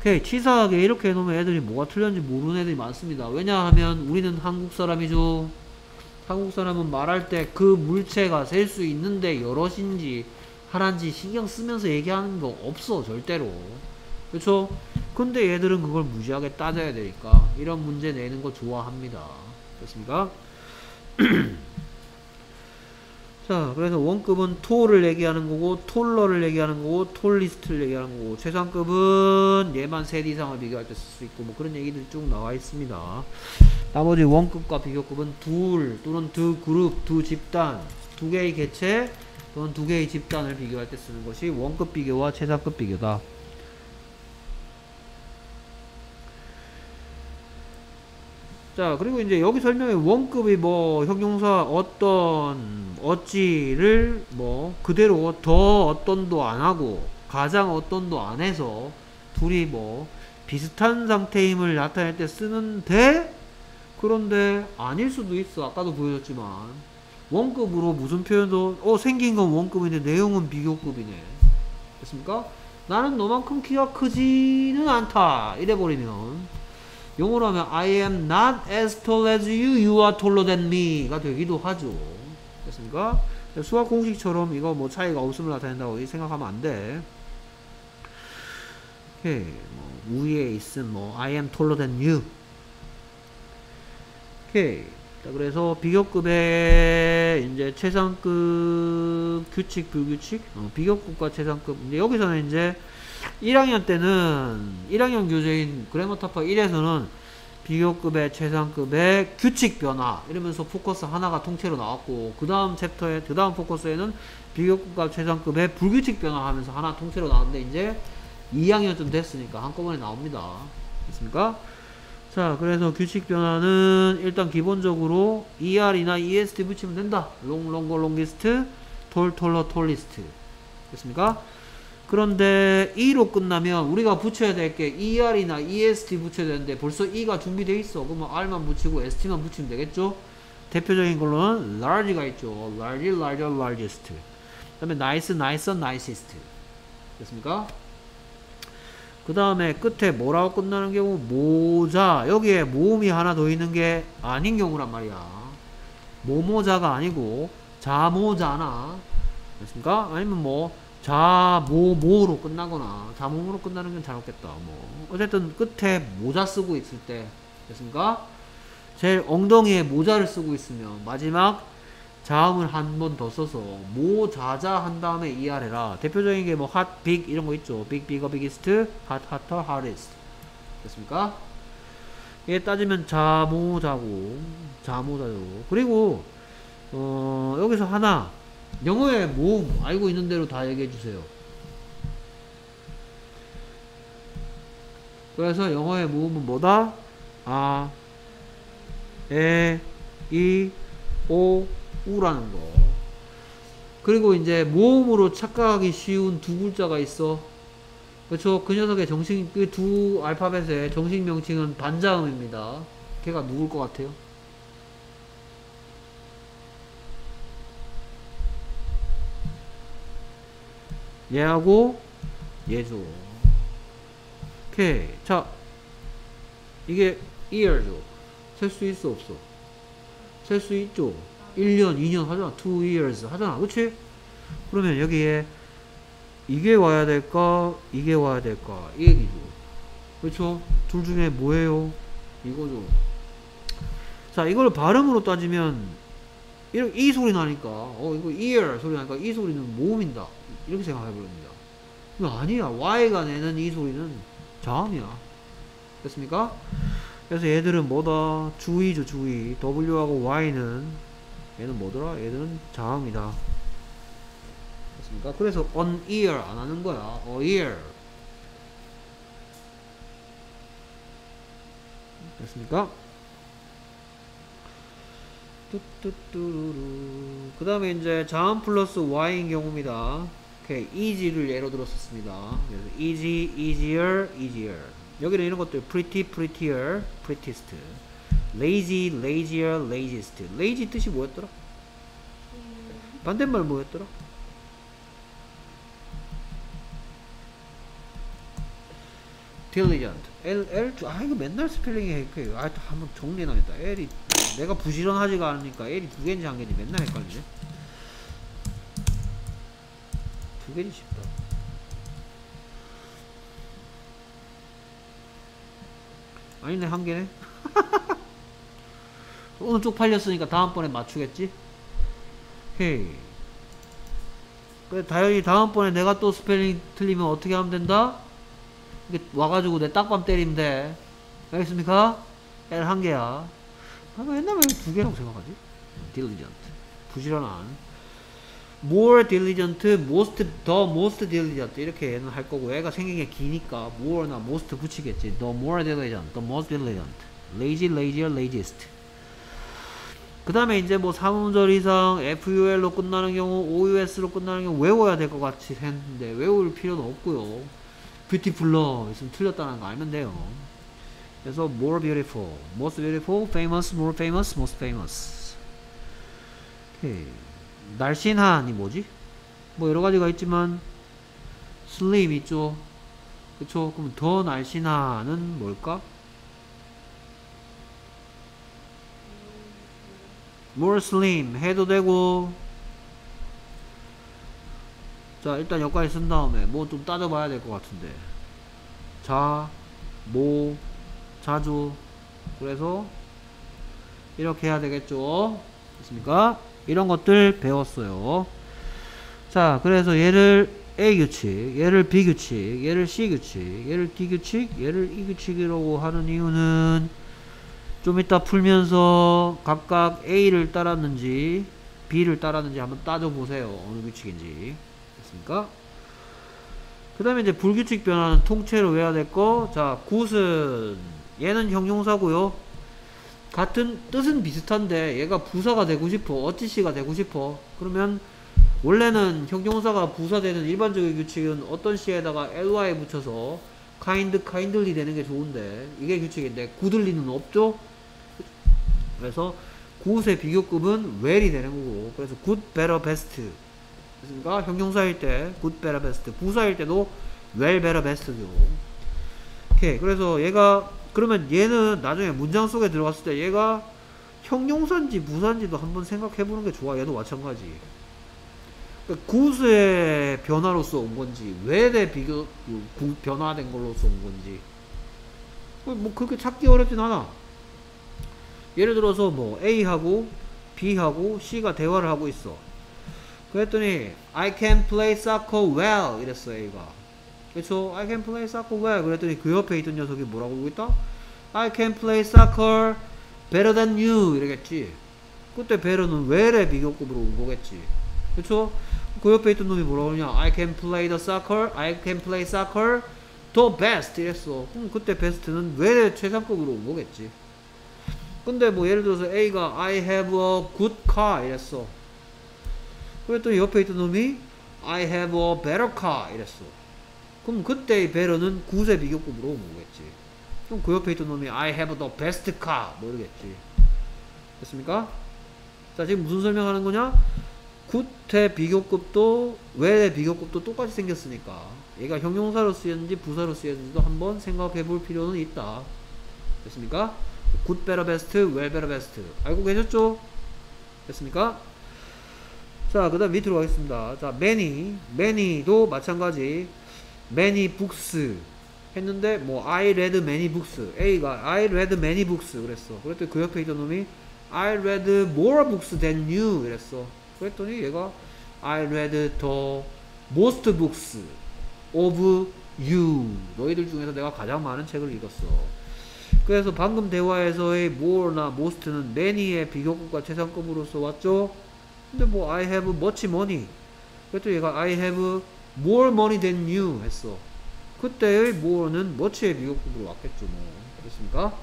오케이 치사하게 이렇게 해놓으면 애들이 뭐가 틀렸는지 모르는 애들이 많습니다. 왜냐하면 우리는 한국 사람이죠. 한국 사람은 말할 때 그 물체가 셀 수 있는데 여럿인지 하나인지 신경 쓰면서 얘기하는 거 없어 절대로. 그렇죠? 근데 얘들은 그걸 무지하게 따져야 되니까 이런 문제 내는 거 좋아합니다. 됐습니까 자, 그래서 원급은 토를 얘기하는 거고, 톨러를 얘기하는 거고, 톨리스트를 얘기하는 거고, 최상급은 얘만 셋 이상을 비교할 때 쓸 수 있고, 뭐 그런 얘기들이 쭉 나와 있습니다. 나머지 원급과 비교급은 둘 또는 두 그룹, 두 집단, 두 개의 개체 또는 두 개의 집단을 비교할 때 쓰는 것이 원급 비교와 최상급 비교다. 자 그리고 이제 여기 설명에 원급이 뭐 형용사 어떤 어찌를 뭐 그대로 더 어떤도 안 하고 가장 어떤도 안 해서 둘이 뭐 비슷한 상태임을 나타낼 때 쓰는데 그런데 아닐 수도 있어. 아까도 보여줬지만 원급으로 무슨 표현도 어 생긴 건 원급인데 내용은 비교급이네. 됐습니까? 나는 너만큼 키가 크지는 않다. 이래 버리면 영어로 하면 I am not as tall as you, you are taller than me가 되기도 하죠. 됐습니까? 수학 공식처럼 이거 뭐 차이가 없음을 나타낸다고 생각하면 안 돼. 오케이. 뭐 위에 있음 뭐 I am taller than you. 오케이. 자, 그래서 비교급의 이제 최상급 규칙 불규칙 어, 비교급과 최상급 이제 여기서는 이제 1학년 때는 1학년 교재인 그래머타파 1에서는 비교급의 최상급의 규칙 변화 이러면서 포커스 하나가 통째로 나왔고 그 다음 챕터에 그 다음 포커스에는 비교급과 최상급의 불규칙 변화 하면서 하나 통째로 나왔는데 이제 2학년쯤 됐으니까 한꺼번에 나옵니다 됐습니까? 자 그래서 규칙 변화는 일단 기본적으로 ER이나 EST 붙이면 된다 long, longer, longest tall, taller, tallest 됐습니까? 그런데 E로 끝나면 우리가 붙여야 될 게 ER이나 EST 붙여야 되는데 벌써 E가 준비되어 있어. 그러면 R만 붙이고 ST만 붙이면 되겠죠? 대표적인 걸로는 large가 있죠. large, larger, largest. 그 다음에 nice, nicer, nicest. 됐습니까? 그 다음에 끝에 뭐라고 끝나는 경우 모자 여기에 모음이 하나 더 있는 게 아닌 경우란 말이야 모모자가 아니고 자모자나 됐습니까? 아니면 뭐 자모모로 끝나거나 자모모로 끝나는 건 잘 없겠다. 뭐 어쨌든 끝에 모자 쓰고 있을 때 됐습니까? 제일 엉덩이에 모자를 쓰고 있으면 마지막 자음을 한 번 더 써서 모자자 한 다음에 이해해라. 대표적인 게 뭐 hot, big 이런 거 있죠. big, bigger, biggest, hot, hotter, hottest. 됐습니까? 이게 따지면 자모자고 자모자요. 그리고 어, 여기서 하나 영어의 모음 알고 있는 대로 다 얘기해 주세요. 그래서 영어의 모음은 뭐다? 아, 에, 이, 오, 우라는 거. 그리고 이제 모음으로 착각하기 쉬운 두 글자가 있어. 그렇죠? 그 녀석의 정식 그 두 알파벳의 정식 명칭은 반자음입니다. 걔가 누굴 것 같아요? 얘하고 얘죠. 오케이. 자, 이게 year죠. 셀 수 있어 없어? 셀 수 있죠. 1년, 2년 하잖아. 2 years 하잖아. 그치? 그러면 여기에 이게 와야 될까? 이게 와야 될까? 이 얘기죠. 그렇죠? 둘 중에 뭐예요? 이거죠. 자, 이걸 발음으로 따지면 이런 이 소리 나니까 어 이거 ear 소리 나니까 이 소리는 모음인다 이렇게 생각해 버립니다. 이거 아니야. y가 내는 이 소리는 자음이야. 됐습니까? 그래서 얘들은 뭐다? 주의죠, 주의. w하고 y는 얘는 뭐더라? 얘들은 자음이다. 됐습니까? 그래서 on ear 안 하는 거야. o ear. 됐습니까? 뚜뚜뚜루루. 그 다음에 이제 자음 플러스 y인 경우입니다. 오케이. easy를 예로 들었었습니다. 그래서 easy, easier, easiest. 여기는 이런 것들 pretty, prettier, prettiest. lazy, lazier, laziest. lazy 뜻이 뭐였더라? 반대말 뭐였더라? diligent. L, L, 아, 이거 맨날 스펠링이 헷갈려요. 아, 한번 정리해놔야겠다. L이, 내가 부지런하지가 않으니까 L이 두 개인지 한 개인지 맨날 헷갈리네. 두 개지 쉽다. 아니네, 한 개네. 오늘 쪽 팔렸으니까 다음번에 맞추겠지? 오케이. 그래, 다행히 다음번에 내가 또 스펠링 틀리면 어떻게 하면 된다? 이게 와가지고 내 딱밤 때리면 돼. 알겠습니까? L 한 개야. 아, 왜 옛날에 두 개라고 생각하지? diligent. 부지런한. More diligent, most, the most diligent. 이렇게 얘는 할 거고, 얘가 생긴 게 기니까 more나 most 붙이겠지. the more diligent, the most diligent. lazy, lazier, laziest. 그 다음에 이제 뭐 사문절 이상 FUL로 끝나는 경우, OUS로 끝나는 경우 외워야 될 것 같이 했는데, 외울 필요는 없고요 뷰티풀러 있으면 틀렸다는 거 알면 돼요. 그래서 more beautiful, most beautiful, famous, more famous, most famous. 오케이. 날씬한이 뭐지? 뭐 여러 가지가 있지만 slim 있죠. 그쵸? 그럼 더 날씬한은 뭘까? more slim 해도 되고 자 일단 여기까지 쓴 다음에 뭐 좀 따져봐야 될 것 같은데 자, 뭐, 자주 그래서 이렇게 해야 되겠죠 됐습니까? 이런 것들 배웠어요 자 그래서 얘를 A 규칙, 얘를 B 규칙, 얘를 C 규칙, 얘를 D 규칙, 얘를 E 규칙이라고 하는 이유는 좀 이따 풀면서 각각 A를 따랐는지 B를 따랐는지 한번 따져보세요 어느 규칙인지 됐습니까? 그 다음에 이제 불규칙 변화는 통째로 외워야 될 거. 자, 굿은 얘는 형용사고요. 같은 뜻은 비슷한데 얘가 부사가 되고 싶어. 어찌시가 되고 싶어. 그러면 원래는 형용사가 부사되는 일반적인 규칙은 어떤 시에다가 ly 붙여서 kind, kindly 되는 게 좋은데 이게 규칙인데 굿을리는 없죠? 그래서 굿의 비교급은 well이 되는 거고 그래서 good, better, best 그러니까 형용사일 때 good, better, best 부사일 때도 well, better, best죠 오케이 그래서 얘가 그러면 얘는 나중에 문장 속에 들어갔을 때 얘가 형용사인지 부사인지도 한번 생각해 보는 게 좋아. 얘도 마찬가지. 그러니까 good의 변화로서 온 건지 well의 비교 그 변화된 걸로서 온 건지. 뭐 그렇게 찾기 어렵진 않아. 예를 들어서 뭐 A하고 B하고 C가 대화를 하고 있어. 그랬더니 I can play soccer well 이랬어 A가 그쵸 I can play soccer well 그랬더니 그 옆에 있던 녀석이 뭐라고 그러고 있다 I can play soccer better than you 이러겠지 그때 better는 well의 비교급으로 온 거겠지 그쵸 그 옆에 있던 놈이 뭐라고 그러냐 I can play the soccer I can play soccer the best 이랬어 그럼 그때 best는 well의 최상급으로 온 거겠지 근데 뭐 예를 들어서 A가 I have a good car 이랬어 그랬더니 옆에 있던 놈이 I have a better car 이랬어. 그럼 그때의 better는 구세 비교급으로 온 거겠지. 그럼 그 옆에 있던 놈이 I have the best car 모르겠지. 됐습니까? 자 지금 무슨 설명하는 거냐? 굿의 비교급도 웰의 비교급도 똑같이 생겼으니까 얘가 형용사로 쓰였는지 부사로 쓰였는지도 한번 생각해 볼 필요는 있다. 됐습니까? good, better, best, well, better, best 알고 계셨죠? 됐습니까? 자, 그 다음 밑으로 가겠습니다. 자, many, many도 마찬가지. Many books 했는데, 뭐, I read many books. A가 I read many books 그랬어. 그랬더니 그 옆에 있던 놈이 I read more books than you 이랬어. 그랬더니 얘가 I read the most books of you. 너희들 중에서 내가 가장 많은 책을 읽었어. 그래서 방금 대화에서의 more나 most는 many의 비교급과 최상급으로서 왔죠. 근데 뭐 I have much money. 그랬더니 얘가 I have more money than you 했어. 그때의 more는 much의 비교급으로 왔겠죠. 뭐. 그렇습니까?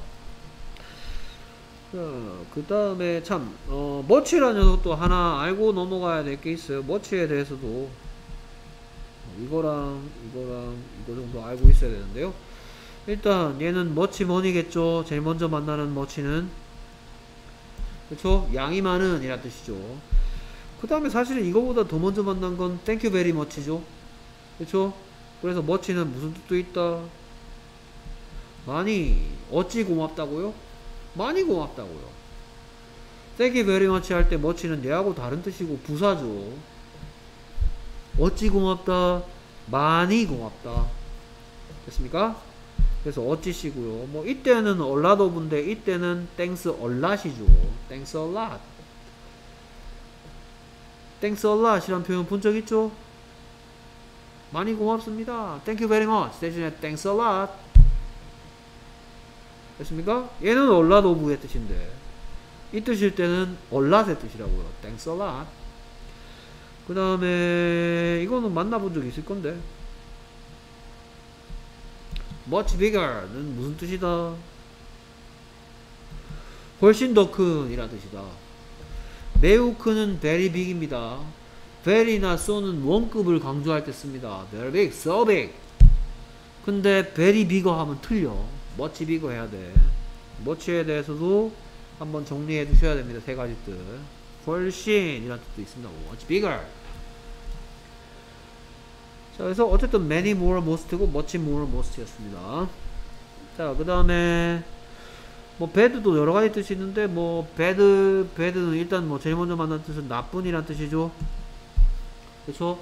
그 다음에 참, 어, much라는 녀석도 하나 알고 넘어가야 될 게 있어요. much에 대해서도 이거랑 이거랑 이거 정도 알고 있어야 되는데요. 일단 얘는 much money겠죠. 제일 먼저 만나는 much는 그렇죠? 양이 많은 이란 뜻이죠. 그 다음에 사실은 이거보다 더 먼저 만난 건 Thank you very much죠. 그렇죠? 그래서 much는 무슨 뜻도 있다. 많이 어찌 고맙다고요? 많이 고맙다고요. Thank you very much 할때 much는 얘하고 다른 뜻이고 부사죠. 어찌 고맙다. 많이 고맙다. 됐습니까? 그래서 어찌시고요. 뭐 이때는 a lot도 부산데 이때는 땡스 얼라시죠. 땡스 얼라. 땡스 얼라시란 표현 본 적 있죠? 많이 고맙습니다. Thank you very much. 대신에 thanks a lot. 됐습니까? 얘는 얼라 오브의 뜻인데 이 뜻일 때는 얼라의 뜻이라고요. Thanks a lot. 그 다음에 이거는 만나본 적 있을 건데 much bigger는 무슨 뜻이다? 훨씬 더 큰 이란 뜻이다. 매우 큰은 very big입니다. Very나 so는 원급을 강조할 때 씁니다. very big, so big. 근데 very bigger 하면 틀려. much bigger 해야 돼. much에 대해서도 한번 정리해 두셔야 됩니다. 세 가지 뜻. 훨씬 이란 뜻도 있습니다. much bigger. 자, 그래서 어쨌든 many more most고 much more most였습니다. 자, 그 다음에 뭐 bad도 여러 가지 뜻이 있는데 뭐 bad, bad는 일단 뭐 제일 먼저 만난 뜻은 나쁜이란 뜻이죠. 그렇죠?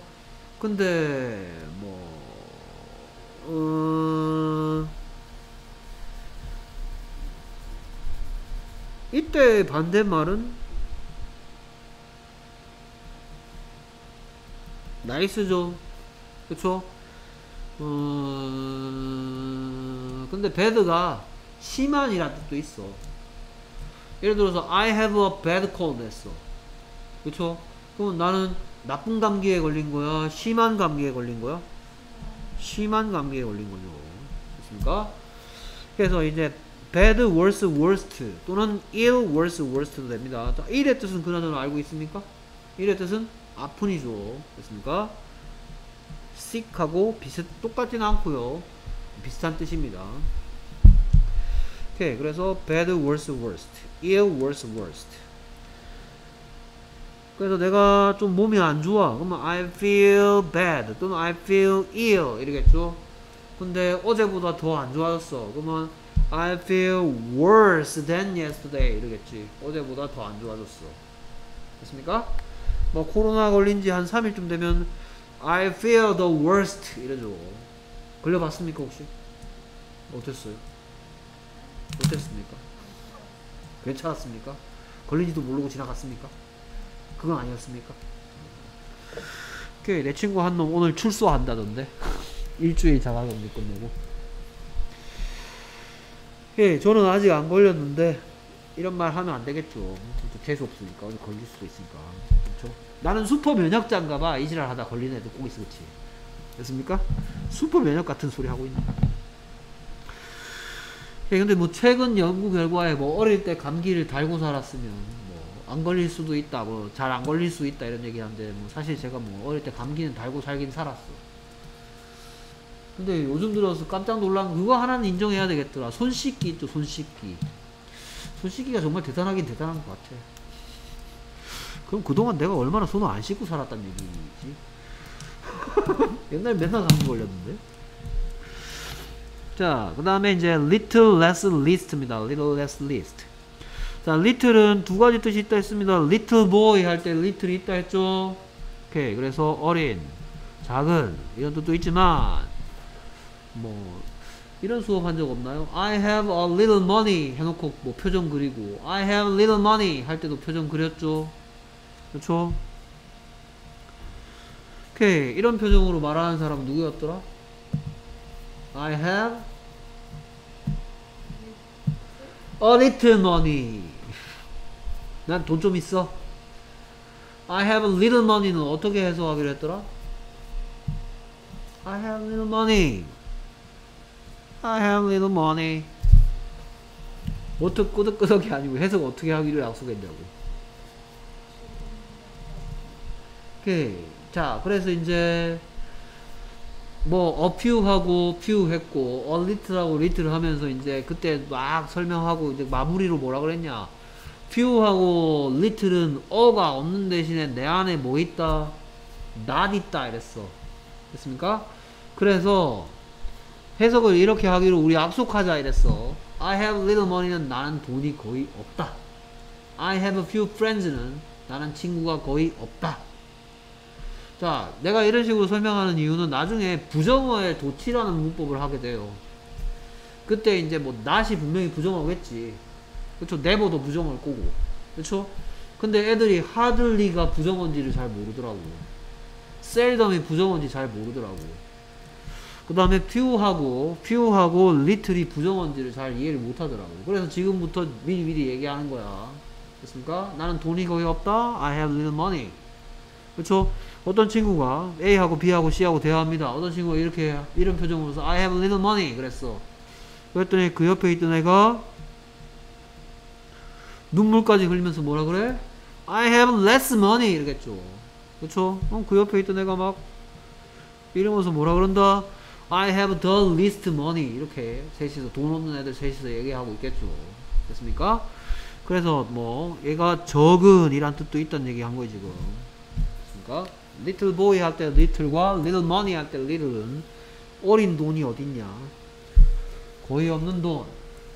근데 뭐 음, 이때 반대말은 나이스죠. 그쵸? 어, 근데 bad가 심한이란 뜻도 있어. 예를 들어서 I have a bad cold 했어. 그쵸? 그럼 나는 나쁜 감기에 걸린 거야? 심한 감기에 걸린 거야? 심한 감기에 걸린 거죠. 됐습니까? 그래서 이제 bad, worse, worst 또는 ill, worse, worst도 됩니다. 자, ill의 뜻은 그나저나 알고 있습니까? ill의 뜻은 아픈이죠. 됐습니까? sick하고 비슷 똑같지는 않고요. 비슷한 뜻입니다. 오케이. 그래서 bad, worse, worst, ill, worse, worst. 그래서 내가 좀 몸이 안 좋아. 그러면 I feel bad 또는 I feel ill 이러겠죠. 근데 어제보다 더 안 좋아졌어. 그러면 I feel worse than yesterday 이러겠지. 어제보다 더 안 좋아졌어. 됐습니까? 뭐 코로나 걸린 지 한 3일쯤 되면 I feel the worst 이러죠. 걸려봤습니까 혹시? 어땠어요? 어땠습니까? 괜찮았습니까? 걸린지도 모르고 지나갔습니까? 그건 아니었습니까? 내 친구 한 놈 오늘 출소한다던데 일주일 자가격리 끝내고 예, 저는 아직 안 걸렸는데 이런 말 하면 안 되겠죠. 재수 없으니까 어디 걸릴 수도 있으니까 그렇죠? 나는 슈퍼 면역자인가 봐. 이지랄 하다 걸리는 애들 꼭 있어 그치 됐습니까? 슈퍼 면역 같은 소리 하고 있네. 예, 근데 뭐 최근 연구 결과에 뭐 어릴 때 감기를 달고 살았으면 뭐 안 걸릴 수도 있다, 뭐 잘 안 걸릴 수 있다 이런 얘기 하는데 뭐 사실 제가 뭐 어릴 때 감기는 달고 살긴 살았어. 근데 요즘 들어서 깜짝 놀란 그거 하나는 인정해야 되겠더라. 손 씻기 있죠, 손 씻기. 손 씻기가 정말 대단하긴 대단한 것 같아. 그럼 그동안 내가 얼마나 손을 안 씻고 살았단 얘기지? 옛날 맨날 감기 걸렸는데. 자, 그 다음에 이제 little less list입니다. little less list. 자, little은 두 가지 뜻이 있다 했습니다. little boy 할 때 little이 있다 했죠. 오케이. 그래서 어린, 작은 이런 뜻도 있지만 뭐 이런 수업 한 적 없나요? I have a little money 해놓고 뭐 표정 그리고 I have little money 할 때도 표정 그렸죠. 그렇죠? 오케이 이런 표정으로 말하는 사람 누구였더라? I have a little money. 난 돈 좀 있어. I have a little money는 어떻게 해석하기로 했더라? I have a little money. I have a little money. 뭐또 끄덕끄덕이 아니고 해석 어떻게 하기로 약속했냐고. 오케이. 자, 그래서 이제 뭐 a few하고 few 했고 a little하고 little 하면서 이제 그때 막 설명하고 이제 마무리로 뭐라 그랬냐? Few하고 little은 어가 없는 대신에 내 안에 뭐 있다? not 있다 이랬어. 됐습니까? 그래서 해석을 이렇게 하기로 우리 약속하자 이랬어. I have little money는 나는 돈이 거의 없다. I have a few friends는 나는 친구가 거의 없다. 자, 내가 이런 식으로 설명하는 이유는 나중에 부정어의 도치라는 문법을 하게 돼요. 그때 이제 뭐 not이 분명히 부정어겠지. 그렇죠? never도 부정어일 거고. 그렇죠? 근데 애들이 hardly가 부정어인지를 잘 모르더라고. seldom이 부정어인지 잘 모르더라고. 그 다음에 few하고 few하고 little이 부정어인지를 잘 이해를 못하더라고. 그래서 지금부터 미리미리 얘기하는 거야. 됐습니까? 나는 돈이 거의 없다. I have little money. 그렇죠? 어떤 친구가 A하고 B하고 C하고 대화합니다. 어떤 친구가 이렇게 이런 표정으로 서 I have little money 그랬어. 그랬더니 그 옆에 있던 애가 눈물까지 흘리면서 뭐라 그래? I have less money 이러겠죠. 그렇죠? 그 옆에 있던 애가 막 이러면서 뭐라 그런다? I have the least money 이렇게 셋이서 돈 없는 애들 셋이서 얘기하고 있겠죠. 됐습니까? 그래서 뭐 얘가 적은 이란 뜻도 있다는 얘기 한 거예요 지금. 됐습니까? little boy 할 때 little과 little money 할 때 little은 어린 돈이 어딨냐? 거의 없는 돈.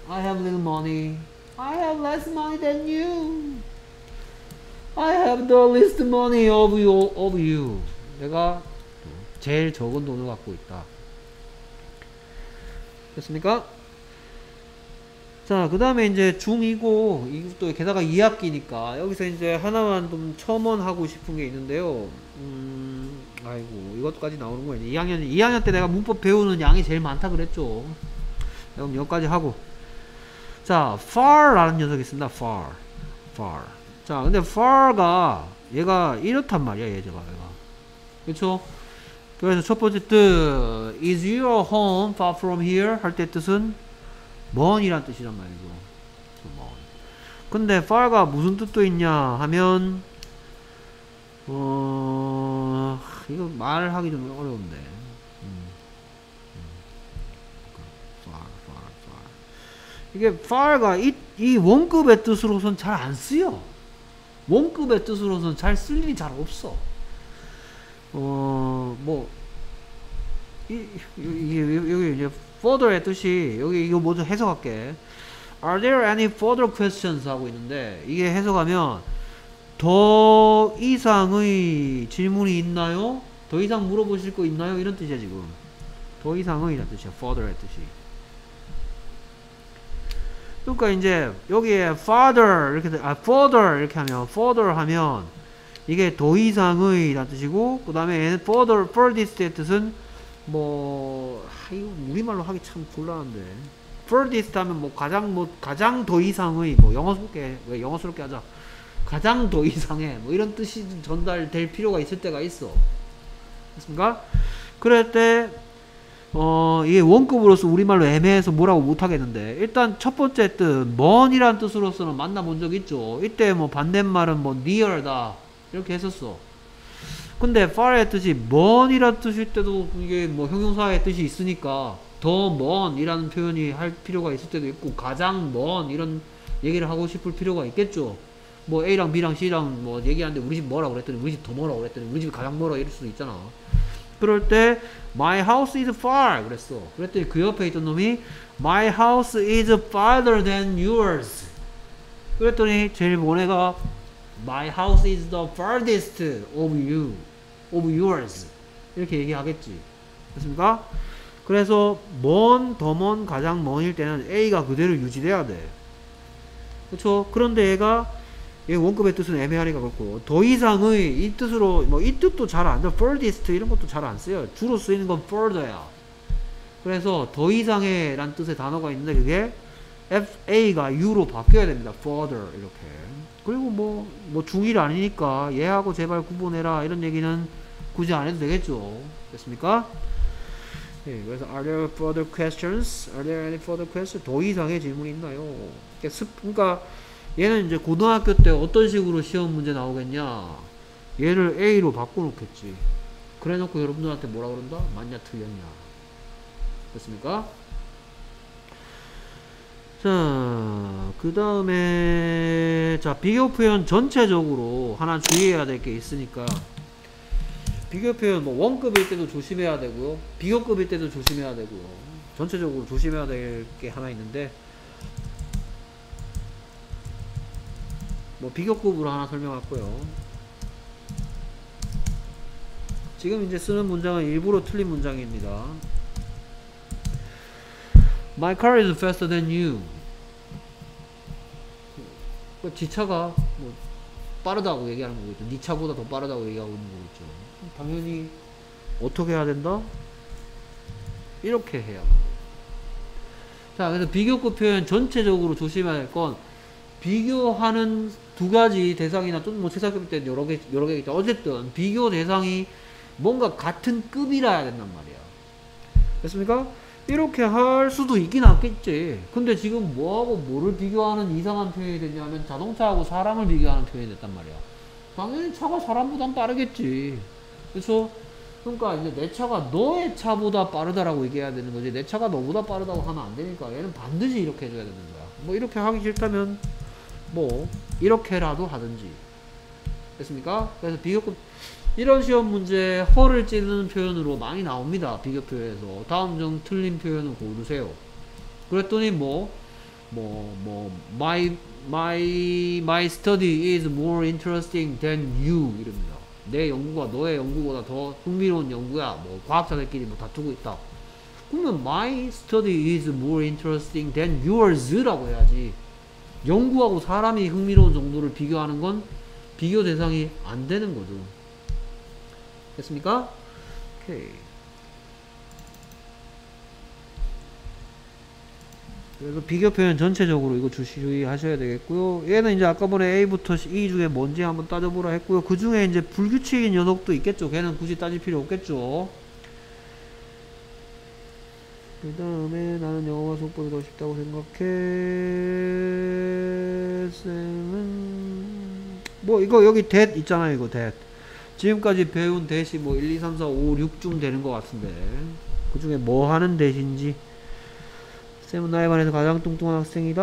I have little money. I have less money than you. I have the least money of you. Of you. 내가 제일 적은 돈을 갖고 있다. 됐습니까? 자, 그 다음에 이제 중2고, 이것도 게다가 2학기니까, 여기서 이제 하나만 좀 첨언하고 싶은 게 있는데요. 음, 아이고, 이것까지 나오는 거예요. 2학년, 2학년 때 내가 문법 배우는 양이 제일 많다 그랬죠. 그럼 여기까지 하고. 자, far라는 녀석이 있습니다. far. far. 자, 근데 far가, 얘가 이렇단 말이야, 얘가. 얘가. 그쵸? 그래서 첫 번째 뜻, is your home far from here? 할 때 뜻은 먼이란 뜻이란 말이죠. 먼. 근데 far가 무슨 뜻도 있냐 하면 어 이거 말하기 좀 어려운데. 이게 far가 이, 이 원급의 뜻으로선 잘 안 쓰여. 원급의 뜻으로선 잘 쓸 일이 잘 없어. 어, 뭐, 이, 이게, 여기 이제 further의 뜻이 여기 이거 먼저 해석할게. Are there any further questions 하고 있는데 이게 해석하면 더 이상의 질문이 있나요? 더 이상 물어보실 거 있나요? 이런 뜻이야 지금. 더 이상의 이란 뜻이야. further의 뜻이. 그러니까 이제 여기에 farther 이렇게 아 further 이렇게 하면 further 하면 이게 더 이상의 이란 뜻이고 그 다음에 further furthest의 뜻은 뭐 아, 이거 우리말로 하기 참 곤란한데. furthest 하면 뭐 가장 뭐 가장 더 이상의 뭐 영어스럽게 왜 영어스럽게 하자. 가장 더 이상의 뭐 이런 뜻이 전달될 필요가 있을 때가 있어. 됐습니까? 그럴 때 어, 이게 원급으로서 우리말로 애매해서 뭐라고 못하겠는데, 일단 첫 번째 뜻, 먼이란 뜻으로서는 만나본 적 있죠. 이때 뭐 반대말은 뭐 near다. 이렇게 했었어. 근데 far의 뜻이 먼이란 뜻일 때도 이게 뭐 형용사의 뜻이 있으니까 더 먼이라는 표현이 할 필요가 있을 때도 있고 가장 먼 이런 얘기를 하고 싶을 필요가 있겠죠. 뭐 A랑 B랑 C랑 뭐 얘기하는데 우리 집 뭐라고 그랬더니 우리 집 더 멀어 그랬더니 우리 집이 가장 멀어 이럴 수도 있잖아. 그럴 때 my house is far 그랬어. 그랬더니 그 옆에 있던 놈이 my house is farther than yours. 그랬더니 제일 보내가 my house is the farthest of you. of yours 이렇게 얘기하겠지 됐습니까? 그래서 먼, 더 먼, 가장 먼일 때는 A가 그대로 유지돼야 돼. 그렇죠? 그런데 얘가 얘 원급의 뜻은 애매하니까 그렇고 더 이상의 이 뜻으로 뭐 이 뜻도 잘 안 돼. furthest 이런 것도 잘 안 써요. 주로 쓰이는 건 further야. 그래서 더 이상의 란 뜻의 단어가 있는데 그게 FA가 U로 바뀌어야 됩니다. further 이렇게. 그리고 뭐, 뭐 중1 아니니까 얘하고 제발 구분해라 이런 얘기는 굳이 안 해도 되겠죠. 됐습니까? 예, 그래서 are there further questions? Are there any further questions? 더 이상의 질문이 있나요? 그러니까, 습- 그러니까 얘는 이제 고등학교 때 어떤 식으로 시험 문제 나오겠냐? 얘를 A로 바꿔놓겠지. 그래놓고 여러분들한테 뭐라 그런다? 맞냐 틀렸냐? 됐습니까? 자, 그 다음에, 자, 비교 표현 전체적으로 하나 주의해야 될 게 있으니까, 비교 표현 뭐 원급일 때도 조심해야 되고요. 비교급일 때도 조심해야 되고요. 전체적으로 조심해야 될 게 하나 있는데, 뭐 비교급으로 하나 설명할 거예요. 지금 이제 쓰는 문장은 일부러 틀린 문장입니다. My car is faster than you. 그 지차가 뭐 빠르다고 얘기하는 거겠죠. 네 차보다 더 빠르다고 얘기하고 있는 거겠죠. 당연히 어떻게 해야 된다? 이렇게 해야. 자, 그래서 비교급 표현 전체적으로 조심해야 할 건 비교하는 두 가지 대상이나 또뭐 최상급 때 여러 개 여러 개 있죠. 어쨌든 비교 대상이 뭔가 같은 급이라야 된단 말이야. 됐습니까? 이렇게 할 수도 있긴 하겠지. 근데 지금 뭐하고 뭐를 비교하는 이상한 표현이 됐냐면 자동차하고 사람을 비교하는 표현이 됐단 말이야. 당연히 차가 사람보단 빠르겠지. 그래서 그러니까 이제 내 차가 너의 차보다 빠르다라고 얘기해야 되는 거지. 내 차가 너보다 빠르다고 하면 안 되니까 얘는 반드시 이렇게 해줘야 되는 거야. 뭐 이렇게 하기 싫다면 뭐 이렇게라도 하든지. 됐습니까? 그래서 비교급 이런 시험 문제 허를 찌르는 표현으로 많이 나옵니다. 비교 표에서 다음 중 틀린 표현을 고르세요. 그랬더니 뭐 뭐, 뭐, my, my, my study is more interesting than you. 이럽니다. 내 연구가 너의 연구보다 더 흥미로운 연구야. 뭐, 과학자들끼리 뭐 다투고 있다. 그러면 my study is more interesting than yours 라고 해야지. 연구하고 사람이 흥미로운 정도를 비교하는 건 비교 대상이 안 되는 거죠. 됐습니까? 오케이. 그래서 비교 표현 전체적으로 이거 주의하셔야 되겠고요. 얘는 이제 아까 전에 A부터 E 중에 뭔지 한번 따져보라 했고요. 그 중에 이제 불규칙인 녀석도 있겠죠. 걔는 굳이 따질 필요 없겠죠. 그 다음에 나는 영어가 수업보다 더 쉽다고 생각해. 쌤은 뭐 이거 여기 that 있잖아요. 이거 that. 지금까지 배운 대시 뭐 1, 2, 3, 4, 5, 6쯤 되는 것 같은데 그 중에 뭐 하는 대신지 쌤은 나에 반해서 가장 뚱뚱한 학생이다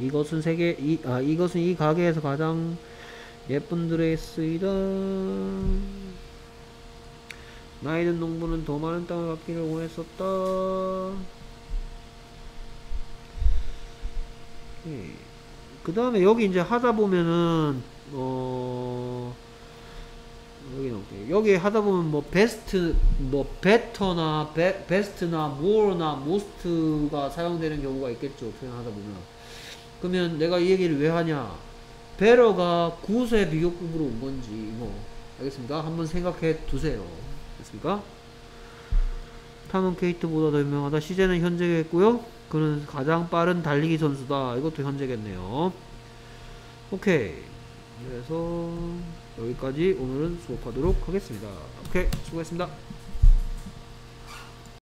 이것은 세계 이, 아 이것은 이 가게에서 가장 예쁜 드레스이다 나이든 농부는 더 많은 땅을 갖기를 원했었다 그 다음에 여기 이제 하다 보면은 어 여기 놓을게요. 여기 하다 보면 뭐 베스트 뭐 베터나 베, 베스트나 모어나 모스트가 사용되는 경우가 있겠죠. 표현하다 보면 그러면 내가 이 얘기를 왜 하냐 better가 good의 비교급으로 온 건지 뭐 알겠습니까? 한번 생각해 두세요. 됐습니까? 탐은 케이트보다 더 유명하다. 시제는 현재겠고요. 그는 가장 빠른 달리기 선수다. 이것도 현재겠네요. 오케이. 그래서 여기까지 오늘은 수업하도록 하겠습니다. 오케이. 수고했습니다.